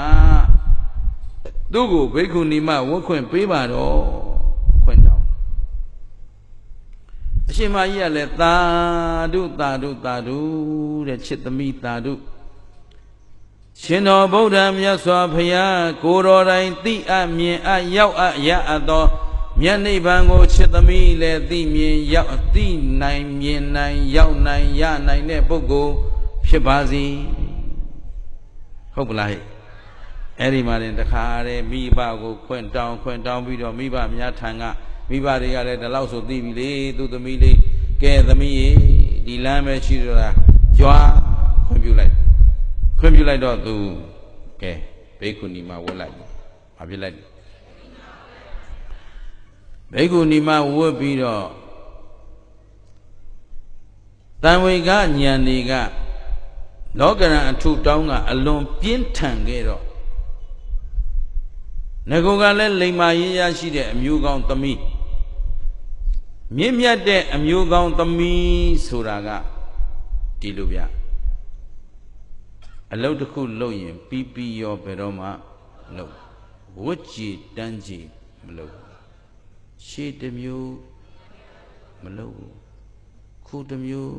သူ့ကိုဘိက္ခုနီမဝတ်ခွင့်ပေးပါတော့ခွင့်တောင်းအရှင်မကြီးကလည်းသာဓုသာဓုသာဓုတဲ့ချစ်သမီးသာဓုရှင်တော်ဗုဒ္ဓမြတ်စွာဘုရားကိုတော်တိုင်သိအပ်မြင်အပ်ရောက်အပ်ရအပ်သောမြတ်နိဗ္ဗာန်ကိုချစ်သမီးလည်းသိမြင်ရောက်သိနိုင်မြင်နိုင်ရောက်နိုင်ရနိုင်တဲ့ပုဂ္ဂိုလ်ဖြစ်ပါစေဟုတ်ပလားဟဲ့ အဲ့ဒီမှာတင်တခါတည်းမိဘကိုခွင့်တောင်းခွင့်တောင်းပြီးတော့မိဘများထံကမိဘတွေကလည်းဒီလောက်ဆိုသိပြီလေသူသမီးလေးကဲသမီးရေဒီလမ်းပဲရှိတော့တာကြွားခွင့်ပြုလိုက်ခွင့်ပြုလိုက်တော့သူကဲဘေကုဏီမှာဝတ်လိုက်ဘာဖြစ်လိုက်ဘေကုဏီမှာဝတ်ပြီးတော့တန်ဝေကညံတွေကလောကရန်အထုတောင်းကအလွန်ပြင်းထန်ခဲ့တော့ ငကိုကလည်းလိမ္မာရေးရရှိတဲ့အမျိုးကောင်းသမီးမြင့်မြတ်တဲ့အမျိုးကောင်းသမီးဆိုတာကဒီလိုဗျအလုတ်တစ်ခုလုပ်ရင်ပြီးပြီးရောဘယ်တော့မှလုပ်ဝတ်ကြည်တန်းကြည်မလုပ်ရှေ့တစ်မျိုးမလုပ်ဘူးခုတစ်မျိုး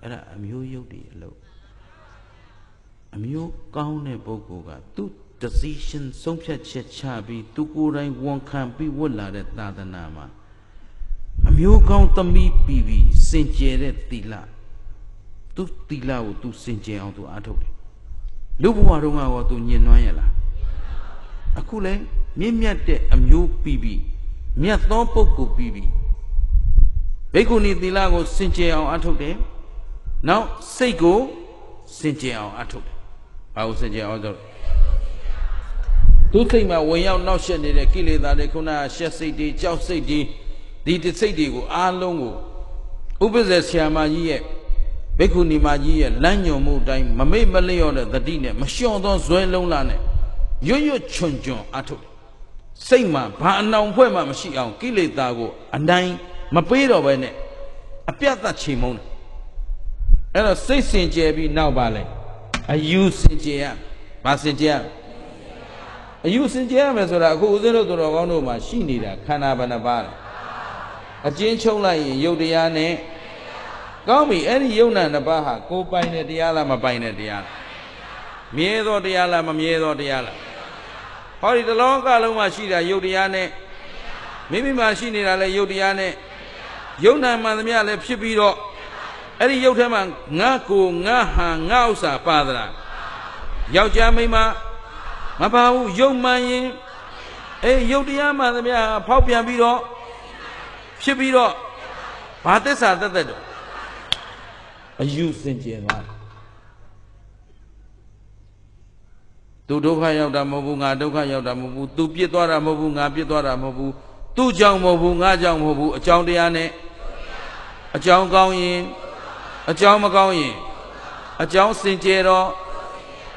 အဲ့ဒါအမျိုးရုပ်တွေအလုပ်အမျိုးကောင်းတဲ့ပုဂ္ဂိုလ်ကသူ့ decision ဆုံးဖြတ်ချက်ချပြီးသူကိုယ်တိုင်ဝန်ခံပြီးဝတ်လာတဲ့သာသနာမှာအမျိုးကောင်းသမီးပြီးပြီးစင်ကြယ်တဲ့သီလသူသီလကိုသူစင်ကြယ်အောင်သူအားထုတ်တယ်လူဘဝတုန်းကတော့သူညင်နွမ်းရလားအခုလဲမြင့်မြတ်တဲ့အမျိုးပြီးပြီးမြတ်သောပုဂ္ဂိုလ်ပြီးပြီးဘိက္ခုနီသီလကိုစင်ကြယ်အောင်အားထုတ်တယ်နောက်စိတ်ကိုစင်ကြယ်အောင်အားထုတ်တယ်ဘာကိုစင်ကြယ်အောင်ဆို သူစိတ်မှာဝင်ရောက်နှောက်ယှက်နေတဲ့ကိလေသာတွေခုနကရှက်စိတ်တွေကြောက်စိတ်တွေဒီတစိတ်တွေကိုအားလုံးကိုဥပ္ပဇ္ဇဆရာမကြီးရဲ့ဘိက္ခုနီမကြီးရဲ့လမ်းညွန်မှုအတိုင်းမမိတ်မလျော့တဲ့တတိနဲ့မလျှော့သောဇွဲလုံးလာနဲ့ရွတ်ရွတ်ချွန်ချွန်အထုတ်တယ်စိတ်မှာဘာအနောင်ဖွဲ့မှမရှိအောင်ကိလေသာကိုအနိုင်မပေးတော့ဘဲနဲ့အပြတ်သက်ချိန်မုန်းတယ်အဲ့တော့စိတ်စင်ကြယ်ပြီးနောက်ပါလဲအယူစင်ကြယ်ရဘာစင်ကြယ်ရ အယူစင်ကြယ်ရမယ်ဆိုတာအခုဦးဇင်းတို့တော်ကောင်းတို့မှာရှိနေတာခန္ဓာဘယ်နှပါးလဲအကျဉ်းချုပ်လိုက်ရင်ယုတ်တရားနဲ့ကောင်းပြီအဲ့ဒီယုံနာနှစ်ပါးဟာကိုယ်ပိုင်တဲ့တရားလားမပိုင်တဲ့တရားလားမြဲသောတရားလားမမြဲသောတရားလားဟောဒီတလောကလုံးမှာရှိတာယုတ်တရားနဲ့မိမိမှာရှိနေတာလဲယုတ်တရားနဲ့ယုံနာမှန်သမျှလည်းဖြစ်ပြီးတော့အဲ့ဒီယုတ်ထဲမှာငါကိုငါဟာငါဥစ္စာပါသလားယောက်ျားမိန်းမ မပါဘူးယုံမှန်ရင်အေးယုတ်တရားမှန်သမျှဖောက်ပြန်ပြီးတော့ဖြစ်ပြီးတော့ဘာသစ္စာတက်တက်တော့အယူစင်ကြယ်သွားတယ်သူဒုက္ခရောက်တာမဟုတ်ဘူးငါဒုက္ခရောက်တာမဟုတ်ဘူးသူပြစ်သွားတာမဟုတ်ဘူးငါပြစ်သွားတာမဟုတ်ဘူးသူ့ကြောင့်မဟုတ်ဘူးငါကြောင့်မဟုတ်ဘူးအကြောင်းတရားနဲ့အကြောင်းကောင်းရင်အကြောင်းမကောင်းရင်အကြောင်းစင်ကြယ်တော့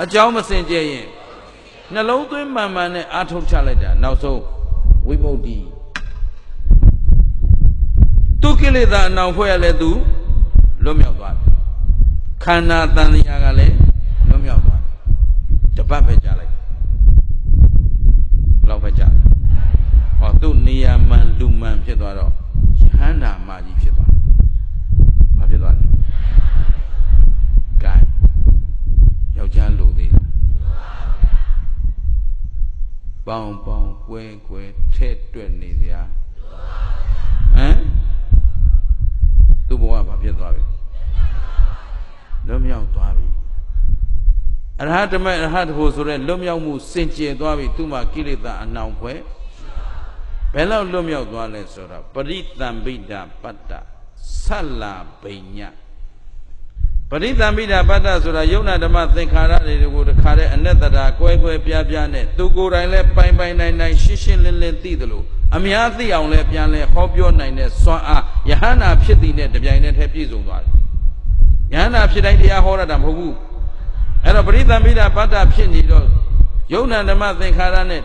အကြောင်းမစင်ကြယ်ရင် နှလုံးသွင်းမှန်မှန်နဲ့အာထုတ်ချလိုက်တာနောက်ဆုံးဝိမု ക്തി သူကိလေသာအနောင်ဖွဲ့ရလဲသူလွတ်မြောက်သွားတယ်ခန္ဓာတန်တရားကလည်းလွတ်မြောက်သွားတယ်တပတ်ပဲကြာလိုက်ဘယ်လောက်ပဲကြာဟောသူ့နေရာမှန်လူမှန်ဖြစ်သွားတော့ယဟန္တာမကြီးဖြစ်သွားဘာဖြစ်သွားလဲကဲယောက်ျားလိုသေးလား ပေါင်ပေါင်ကွဲကွဲထဲ့တွက်နေစရာဟမ်သူ့ဘဝဘာဖြစ်သွားပြီလွတ်မြောက်သွားပြီအရဟတမေအရဟတဖို့ဆိုတဲ့လွတ်မြောက်မှုစင်ကြယ်သွားပြီသူ့မှာကိလေသာအနောင်ဖွဲဘယ်လောက်လွတ်မြောက်သွားလဲဆိုတော့ပရိသံပိဒပတ္တဆက်လာဘိညာ ပရိသံပိဒပတ္တဆိုတာယုံနာဓမ္မသင်္ခါရတွေကိုတခါတည်းအနတ္တရာကွဲကွဲပြားပြားနဲ့သူကိုယ်တိုင်လည်းပိုင်ပိုင်နိုင်နိုင်ရှင်းရှင်းလင်းလင်းသိသလိုအများသိအောင်လဲပြန်လဲဟောပြောနိုင်တဲ့စွမ်းအားယဟန္တာဖြစ်သည်နဲ့တပြိုင်တည်းထဲပြည့်စုံသွားတယ်ယဟန္တာဖြစ်တိုင်းတရားဟောရတာမဟုတ်ဘူးအဲ့တော့ပရိသံပိဒပတ္တဖြစ်နေတော့ယုံနာဓမ္မသင်္ခါရနဲ့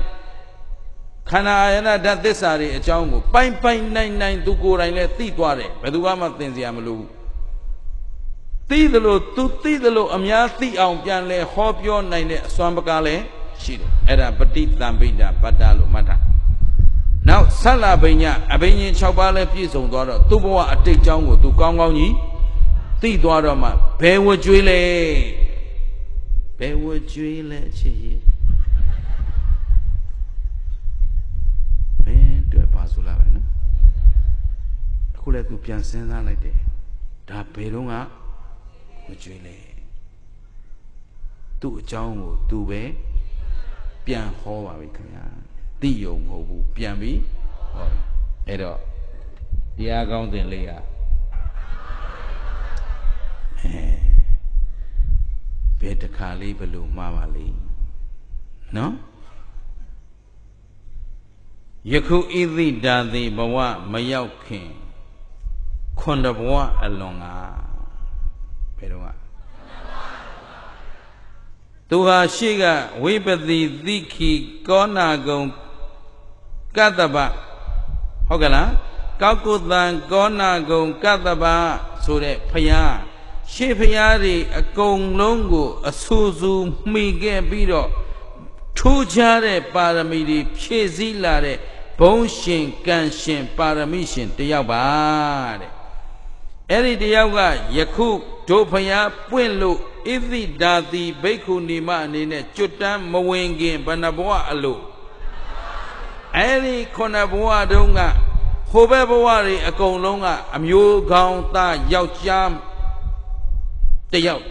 ခန္ဓာအာယနာဓာတ်သစ္စာတွေအကြောင်းကိုပိုင်ပိုင်နိုင်နိုင်သူကိုယ်တိုင်လဲသိသွားတယ်ဘယ်သူမှသင်စရာမလိုဘူး သိသလိုသူသိသလိုအများသိအောင်ပြန်လဲဟောပြောနိုင်တဲ့အစွမ်းပကားလဲရှိတယ်အဲ့ဒါပฏิသံပိဒပတ္တလို့မှတ်တာနောက်ဆက်လာပိညာအဘိညာဉ်6ပါးလဲပြည့်စုံသွားတော့သူ့ဘဝအတိတ်ကြောင်းကိုသူကောင်းကောင်းကြီးသိသွားတော့မှဘယ်ဝကြွေးလဲဘယ်ဝကြွေးလဲချစ်ရဲ့ဘယ်တွေ့ပါဆိုလာပဲနော်အခုလည်းသူပြန်စဉ်းစားလိုက်တယ်ဒါဘယ်တော့က မကြွေးလဲသူ့အကြောင်းကိုသူပဲပြန်ဟောပါပြီခင်ဗျာတိယုံမဟုတ်ဘူးပြန်ပြီးဟောအဲ့တော့တရားကောင်းတင်လေးဟာဘယ်တခါလေးဘယ်လိုမှားပါလိမ့်နော်ယခုဣသိတာတိဘဝမရောက်ခင်ခွန်တဘဝအလွန်ကဘ ယ်တော့ကသူဟာရှေ့ကဝိပတိသိခိကောနာကုံကတ္တပဟုတ်ကလားကောက်ကုတံကောနာကုံကတ္တပဆိုတဲ့ဖယားရှေ့ဖယားတွေအကုန်လုံးကိုအဆူဆူမှီခဲ့ပြီးတော့ထူးခြားတဲ့ပါရမီတွေဖြည့်ဆည်းလာတဲ့ဘုံရှင်ကံရှင်ပါရမီရှင်တယောက်ပါတဲ့အဲ့ဒီတယောက်ကယခု ဒုဖယားပွင့်လို့ဣသိဒါတိဘိက္ခုနီမအနေနဲ့ကျွတ်တန်းမဝင်ခင်ဘဏ္ဍဘဝအလို့အဲ့ဒီခုနဘဝတုန်းကဟိုဘက်ဘဝတွေအကုန်လုံးကအမျိုးကောင်းသားယောက်ျားတယောက်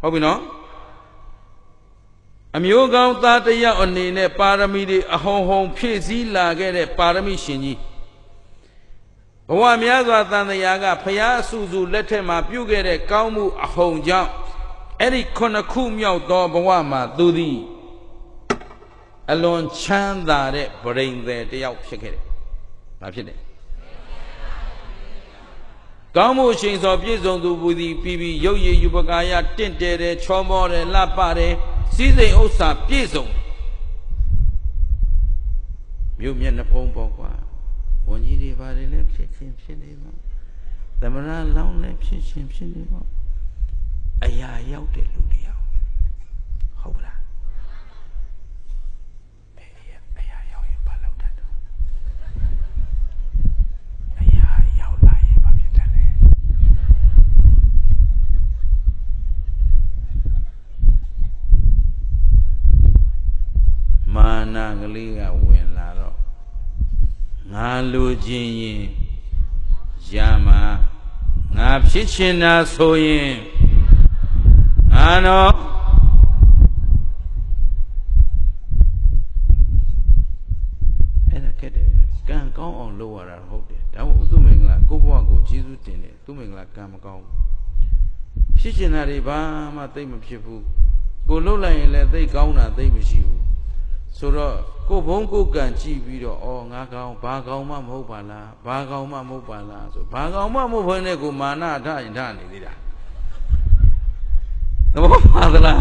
ဟုတ်ပြီနော်အမျိုးကောင်းသားတယောက်အနေနဲ့ပါရမီတွေအဟုံဟုံဖြည့်ဆည်းလာခဲ့တဲ့ပါရမီရှင်ကြီး ဘဝများစွာတန်တရားကဖရာအစုစုလက်ထက်မှာပြုခဲ့တဲ့ကောင်းမှုအဟုန်ကြောင့်အဲ့ဒီခုနှစ်ခုမြောက်သောဘဝမှာသူသည်အလွန်ချမ်းသာတဲ့ဗရိန်သည်တယောက်ဖြစ်ခဲ့တယ်။ဘာဖြစ်လဲ။ကောင်းမှုရှင်စောပြည့်စုံသူဘူးသည်ပြီးပြီးရုပ်ရည်ယူပကာယတင့်တယ်တယ်ချောမောတယ်လှပတယ်စည်းစိမ်ဥစ္စာပြည့်စုံမြို့မျက်နှာဖုံးပေါ့ကွာ ဝန်ကြီးတွေပါတယ်လည်းဖြစ်ချင်းဖြစ်နေပါသမရလောင်းလည်းဖြစ်ချင်းဖြစ်နေပါအရာရောက်တဲ့လူတရားဟုတ်ပါလားအရာအရာရောက်ရင်ဘာလုပ်တတ်တော့အရာရောက်လာရင်ဘာဖြစ်တတ်လဲမာနကလေးကဝင်လာတော့ ငါလိုခြင်းရင်ရမှာငါဖြစ်ချင်တာဆိုရင်ငါတော့အဲ့ဒါခက်တယ်ဗျကံကောင်းအောင်လုပ်ရတာဟုတ်တယ်ဒါမှမဟုတ်သူ့မင်္ဂလာကိုဘဝကိုကျေးဇူးတင်တယ်သူ့မင်္ဂလာကံမကောင်းဘူးဖြစ်ချင်တာတွေဘာမှသိမဖြစ်ဘူးကိုလှုပ်လိုက်ရင်လည်းသိကောင်းတာသိမရှိဘူး ဆိုတော့ကိုဘုံကိုကံကြည့်ပြီးတော့အော်ငါကောင်းဘာကောင်းမှမဟုတ်ပါလားဘာကောင်းမှမဟုတ်ပါလားဆိုဘာကောင်းမှမဟုတ်ဘဲနဲ့ကိုမာနထရင်ထနေသေးတာသဘောပါသလား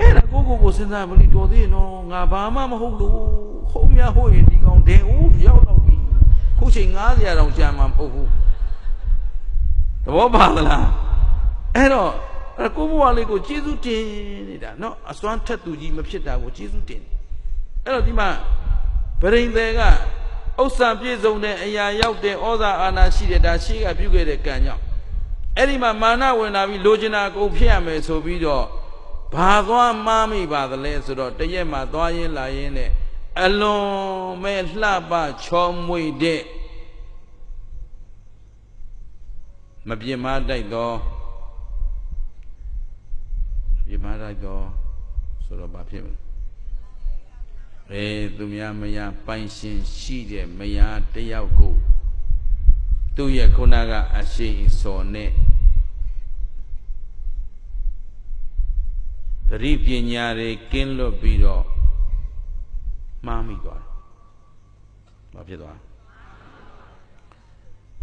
အဲ့ဒါကိုကိုကိုစဉ်းစားမလို့တော်သေးနော်ငါဘာမှမဟုတ်လို့ဟုတ်မြဟုတ်ရင်ဒီကောင်ဒဲဦးရောက်တော့ပြီခုချိန်90တောင်ကြာမှာမဟုတ်ဘူးသဘောပါသလားအဲ့တော့အဲ့ကိုဘွားလေးကိုကျေးဇူးတင်နေတာနော်အစွမ်းထက်သူကြီးမဖြစ်တာကိုကျေးဇူးတင် အဲ့တော့ဒီမှာဗရိန်သည်ကဥစ္စာပြည့်စုံတဲ့အရာရောက်တဲ့ဩဇာအာဏာရှိတဲ့ဒါရှိကပြုခဲ့တဲ့ကံကြောင့်အဲ့ဒီမှာမာနဝင်လာပြီးလိုချင်တာကိုဖြစ်ရမယ်ဆိုပြီးတော့ဘာသွားမှားမိပါသလဲဆိုတော့တရက်မှသွားရင်းလာရင်းနဲ့အလွန်မဲ့လှပချောမွေတဲ့မပြင်းမတိုက်တော့ပြင်းမတိုက်တော့ဆိုတော့ဘာဖြစ်မလဲ အဲသူများမယားပိုင်ရှင်ရှိတဲ့မယားတယောက်ကိုသူ့ရဲ့ခုနကအရှိန်စော်နဲ့သတိပညာတွေကင်းလွတ်ပြီးတော့မှားမိသွားတယ်ဘာဖြစ်သွား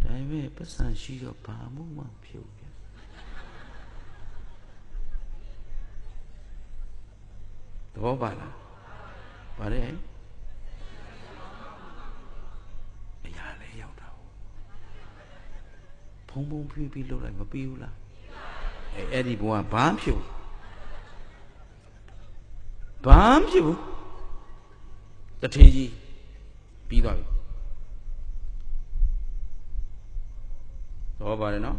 ဒါပေမဲ့ပတ်စံရှိတော့ဘာမှမဖြစ်ဘူးဗျသဘောပါလား ဗါတယ်အရာလေးရောက်တာဖုံဖုံဖြည်းဖြည်းလှုပ်လိုက်မပြီးဘူးလားအဲအဲ့ဒီဘဝဘာမှဖြစ်ဘူးဘာမှဖြစ်ဘူးတထေးကြီးပြီးသွားပြီသဘောပါတယ်နော်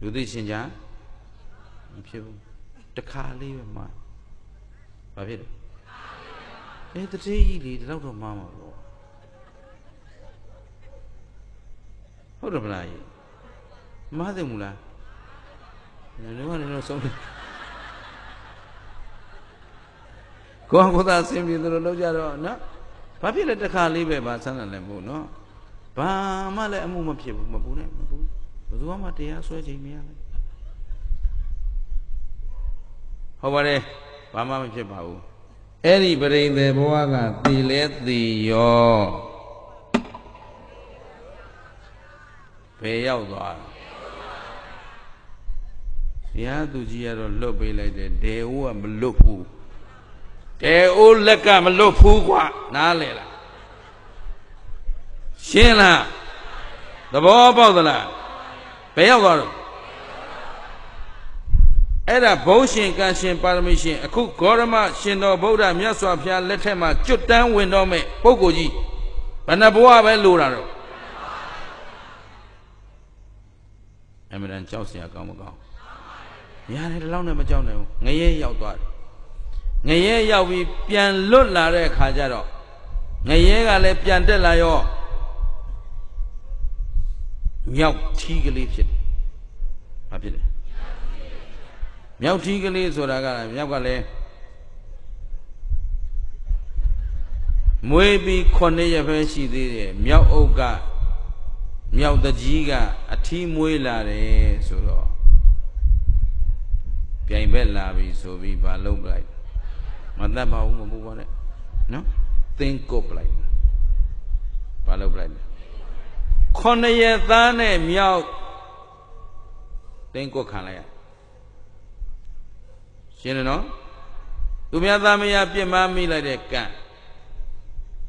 လူသိရှင်ကြားမဖြစ်ဘူးတခါလေးပဲမှာ ဘာဖြစ်လဲအဲတထေးကြီးလေဒီတော့တော့မှားမှာပေါ့ဟုတ်တယ်မလားကြီးမှားတယ်မလားလည်းတော့လည်းဆုံးတယ်ကိုယ်ကိုယ်သာအဆင်ပြေသလိုလုပ်ကြတော့နော်ဘာဖြစ်လဲတခါလေးပဲဗာဆန်းတယ်လည်းမဟုတ်နော်ဘာမှလည်းအမှုမဖြစ်ဘူးမပူနဲ့မပူဘယ်သူမှတရားဆွဲချိန်မရဘူးဟုတ်ပါတယ် ဘာမှမဖြစ်ပါဘူးအဲ့ဒီပရိသေဘဝကတည်လဲတည်ရောဘယ်ရောက်သွားဘုရားသူကြီးကတော့လွတ်ပေးလိုက်တယ်ဒေဝကမလွတ်ဘူးတေအိုးလက်ကမလွတ်ဘူးကွာနားလေလားရှင်းလားသဘောပေါက်သလားဘယ်ရောက်သွားတော့ အဲ့ဒါဘုရှင်ကံရှင်ပါရမီရှင်အခုဂေါရမရှင်တော်ဗုဒ္ဓမြတ်စွာဘုရားလက်ထက်မှာကျွတ်တန်းဝင်တော့မဲ့ပုဂ္ဂိုလ်ကြီးဘယ်နှဘဝပဲလိုတာတော့အမှန်တန်ကြောက်စရာကောင်းမကောင်းညာတယ်ဒီလောက်နဲ့မကြောက်နိုင်ဘူးငရဲရောက်သွားတယ်ငရဲရောက်ပြီးပြန်လွတ်လာတဲ့အခါကျတော့ငရဲကလည်းပြန်တက်လာရောမြောက်ထီးကလေးဖြစ်တယ်။ဘာဖြစ်လဲ။ မြောက်ထီးကလေးဆိုတာကမြောက်ကလည်းမွေးပြီး9ရက်ပဲရှိသေးတယ်မြောက်အုပ်ကမြောက်တကြီးကအထီးမွေးလာတယ်ဆိုတော့ပြိုင်ဘက်လာပြီဆိုပြီးဘာလုပ်လိုက်မတတ်ပါဘူးမပူပါနဲ့နော်သင်ကုတ်လိုက်ဘာလုပ်လိုက်လဲခொနရက်သားနဲ့မြောက်သင်ကုတ်ခံလိုက်ရ ရှင်းတယ်နော်သူများသားမယားပြစ်မှားမိလိုက်တဲ့ကံ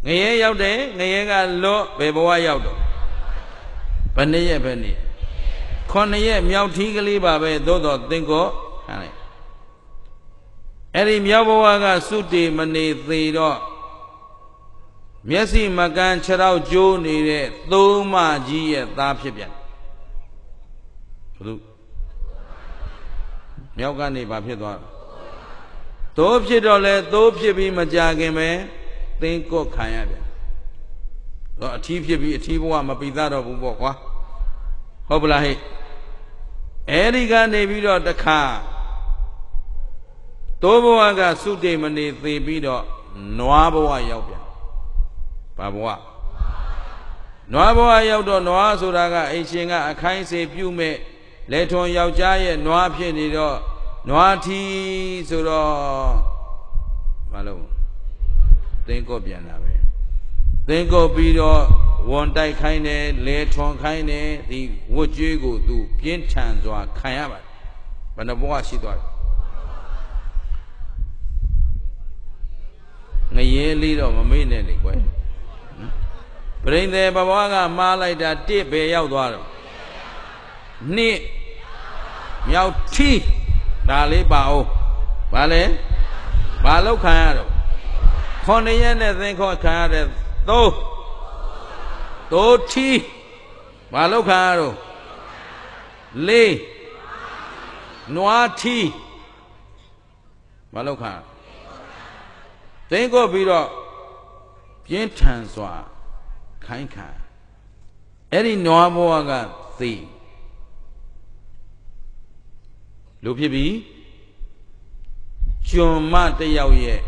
ငရဲရောက်တယ်ငရဲကလော့ဘယ်ဘဝရောက်တော့ဘယ်နှစ်ရက်ပဲနေခုနှစ်ရက်မြောက်ထီးကလေးပါပဲသို့တော်သင်္ကောခံလိုက်အဲ့ဒီမြောက်ဘဝကစုတေမနေသေးတော့မျက်စိမကန်းခြေထောက်ကျိုးနေတဲ့သုံးမကြီးရဲ့သားဖြစ်ပြန်ဘုသူမြောက်ကနေဘာဖြစ်သွား သိုးဖြစ်တော့လဲသိုးဖြစ်ပြီးမကြခင်ပဲသင်ကော့ခံရပြန်တော့အထီးဖြစ်ပြီးအထီးဘဝမပိသတော့ဘူးပေါ့ကွာဟုတ်ပလားဟဲ့အဲဒီကနေပြီးတော့တခါသိုးဘဝကစုတိမနေသေပြီးတော့နွားဘဝရောက်ပြန်ဘာဘဝနွားဘဝရောက်တော့နွားဆိုတာကအိရှင်ကအခိုင်းစေပြုမဲ့လေထွန်ယောက်ျားရဲ့နွားဖြစ်နေတော့ နွားထီဆိုတော့ဘာလို့သင်္ကောပြန်လာပဲသင်္ကောပြီးတော့ဝန်တိုက်ခိုင်းတယ်လေထွန်ခိုင်းတယ်ဒီဝတ်ကြွေးကိုသူပြင်းထန်စွာခံရပါတယ်ဘယ်နှဘဝရှိသွားတယ်ငရဲလေးတော့မမေ့နဲ့လေကွယ်ပရိသေဘဘကမှားလိုက်တာတစ်ပဲရောက်သွားတော့နှစ်မြောက်ထီ ဒါလေးပါအောင်ဘာလဲဘာလောက်ခံရတော့ခုနှစ်ရက်နဲ့သင်္ခောခံရတဲ့သိုးသိုးထီဘာလောက်ခံရတော့လေးနွားထီဘာလောက်ခံရသိန်းကိုပြီးတော့ပြင်းထန်စွာခိုင်းခံအဲ့ဒီနွားဘဝကသိ လူဖြစ်ပြီးကျွန်မတယောက်ရဲ့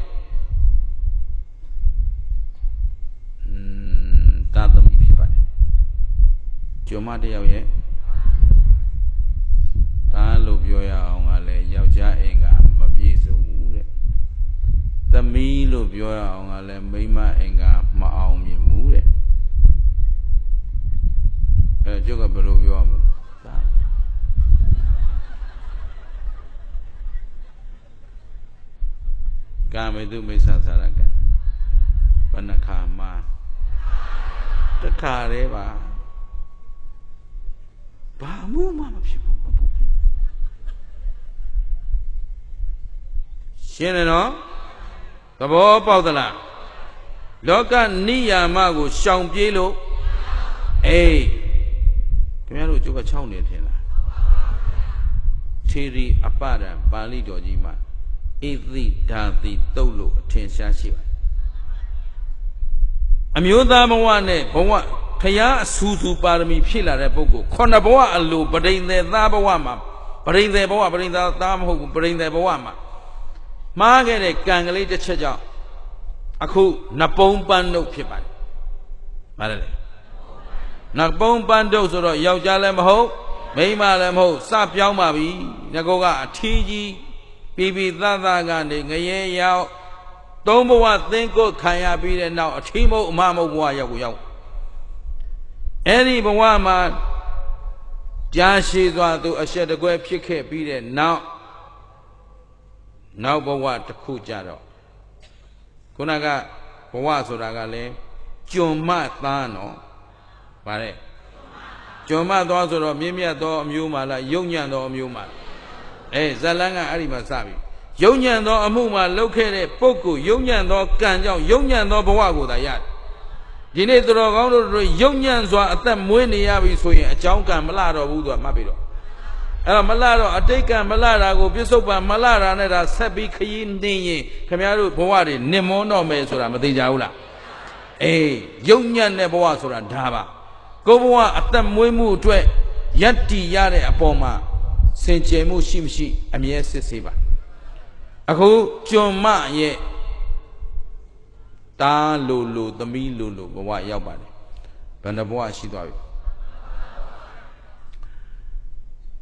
သာသမီဖြစ်ပါတယ်ကျွန်မတယောက်ရဲ့သားလို့ပြောရအောင်ကလည်းယောက်ျားအိမ်ကမပြည့်စုံဘူးတဲ့သမီးလို့ပြောရအောင်ကလည်းမိမအင်္ဂါမအောင်မြင်ဘူးတဲ့အဲကျုပ်ကဘယ်လိုပြောရမလဲ ကာမေတုမိစ္ဆာသာရကဘဏ္ဍခါမှာတခါတည်းပါဘာမှမဖြစ်ဘူးမပူရှင်းတယ်နော်သဘောပေါက်သလားလောကနိယာမကိုရှောင်ပြေးလို့အေးခင်ဗျားတို့ကျုပ်က6နေထင်လားထေရီအပဒံပါဠိတော်ကြီးမှာ ဣသိဓာတိတုတ်လို့အထင်ရှားရှိပါတယ်အမျိုးသားဘဝနဲ့ဘဝခရားအဆူဆူပါရမီဖြည့်လာတဲ့ပုဂ္ဂိုလ်ခုနှစ်ဘဝအလိုပရိသေသားဘဝမှာပရိသေဘဝပရိသေသားမဟုတ်ဘူးပရိသေဘဝမှာမှားခဲ့တဲ့ကံကလေးတစ်ချက်ကြောင့်အခုနပုံးပန်းတို့ဖြစ်ပါတယ်။မဟုတ်လေ။နပုံးပန်းတို့ဆိုတော့ယောက်ျားလည်းမဟုတ်မိန်းမလည်းမဟုတ်စပြောင်းပါပြီ။ငကောကအထီးကြီး ပြီးပြီးသသကနေငရဲရောက်သုံးဘဝသင်္ကုတ်ခံရပြီးတဲ့နောက်အထီးမဟုတ်အမမဟုတ်ဘဝရောက်ကိုရောက်အဲ့ဒီဘဝမှာကြာရှည်စွာသူအရှက်တကွဲဖြစ်ခဲ့ပြီးတဲ့နောက်နောက်ဘဝတစ်ခုကြတော့ခုနကဘဝဆိုတာကလည်းကျွန်မသားနော်ဗါတဲ့ကျွန်မသွားဆိုတော့မြင့်မြတ်သောအမျိုးမှလားယုံညံ့သောအမျိုးမှလား အဲဇလန်းကအဲ့ဒီမှာစပြီယုံညံ့သောအမှုမှာလုပ်ခဲ့တဲ့ပုဂ္ဂိုလ်ယုံညံ့သောကံကြောင့်ယုံညံ့သောဘဝကိုသာရတယ်ဒီနေ့သူတော်ကောင်းတို့တို့ယုံညံ့စွာအသက်မွေးနေရပြီဆိုရင်အကြောင်းကံမလှတော့ဘူးသူကမှတ်ပြီးတော့အဲ့တော့မလှတော့အတိတ်ကမလှတာကိုပြစ္ဆုတ်ပံမလှတာနဲ့ဒါဆက်ပြီးခရီးနှင်းရင်ခမရတို့ဘဝတွေနစ်မောတော့မယ်ဆိုတာမသိကြဘူးလားအေးယုံညံ့တဲ့ဘဝဆိုတာဒါပါကိုဘဝအသက်မွေးမှုအတွက်ယက်တီရတဲ့အပေါ်မှာစ င်ကြယ်မှုရှိမရှိအမြဲစစ်ဆေးပါအခုကျွန်မရဲ့တားလိုလိုသမီးလိုလိုဘဝရောက်ပါတယ်ဘယ်နှဘဝရှိသွားပြီ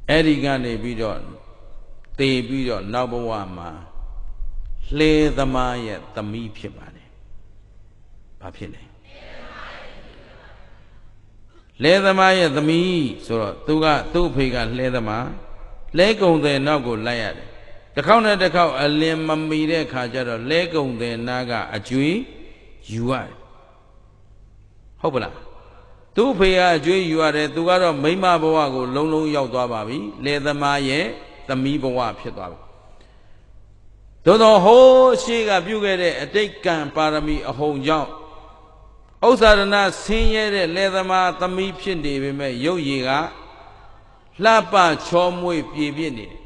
အဲ့ဒီကနေပြီးတော့တည်ပြီးတော့နောက်ဘဝမှာလှေသမားရဲ့သမီးဖြစ်ပါတယ်ဘာဖြစ်လဲလှဲသမားရဲ့သမီးဆိုတော့သူကသူ့အဖေကလှဲသမား လဲကုံတဲ့နောက်ကိုလိုက်ရတယ်တစ်ခေါက်နဲ့တစ်ခေါက်အလင်းမမီတဲ့ခါကျတော့လဲကုံတဲ့နားကအကျွေးယူရတယ်ဟုတ်ပလားသူ့ဖေကအကျွေးယူရတယ်သူကတော့မိမဘဝကို လုံးလုံးရောက်သွားပါပြီလေသမားရဲ့သမီးဘဝဖြစ်သွားပြီသို့တော်ဟိုးရှိကပြုခဲ့တဲ့အတိတ်ကံပါရမီအဟုန်ကြောင့်ဥစ္စာရဏဆင်းရဲတဲ့လေသမားသမီးဖြစ်နေပေမဲ့ရုပ်ရည်က လှပချောမွေ့ပြေပြစ်နေတယ်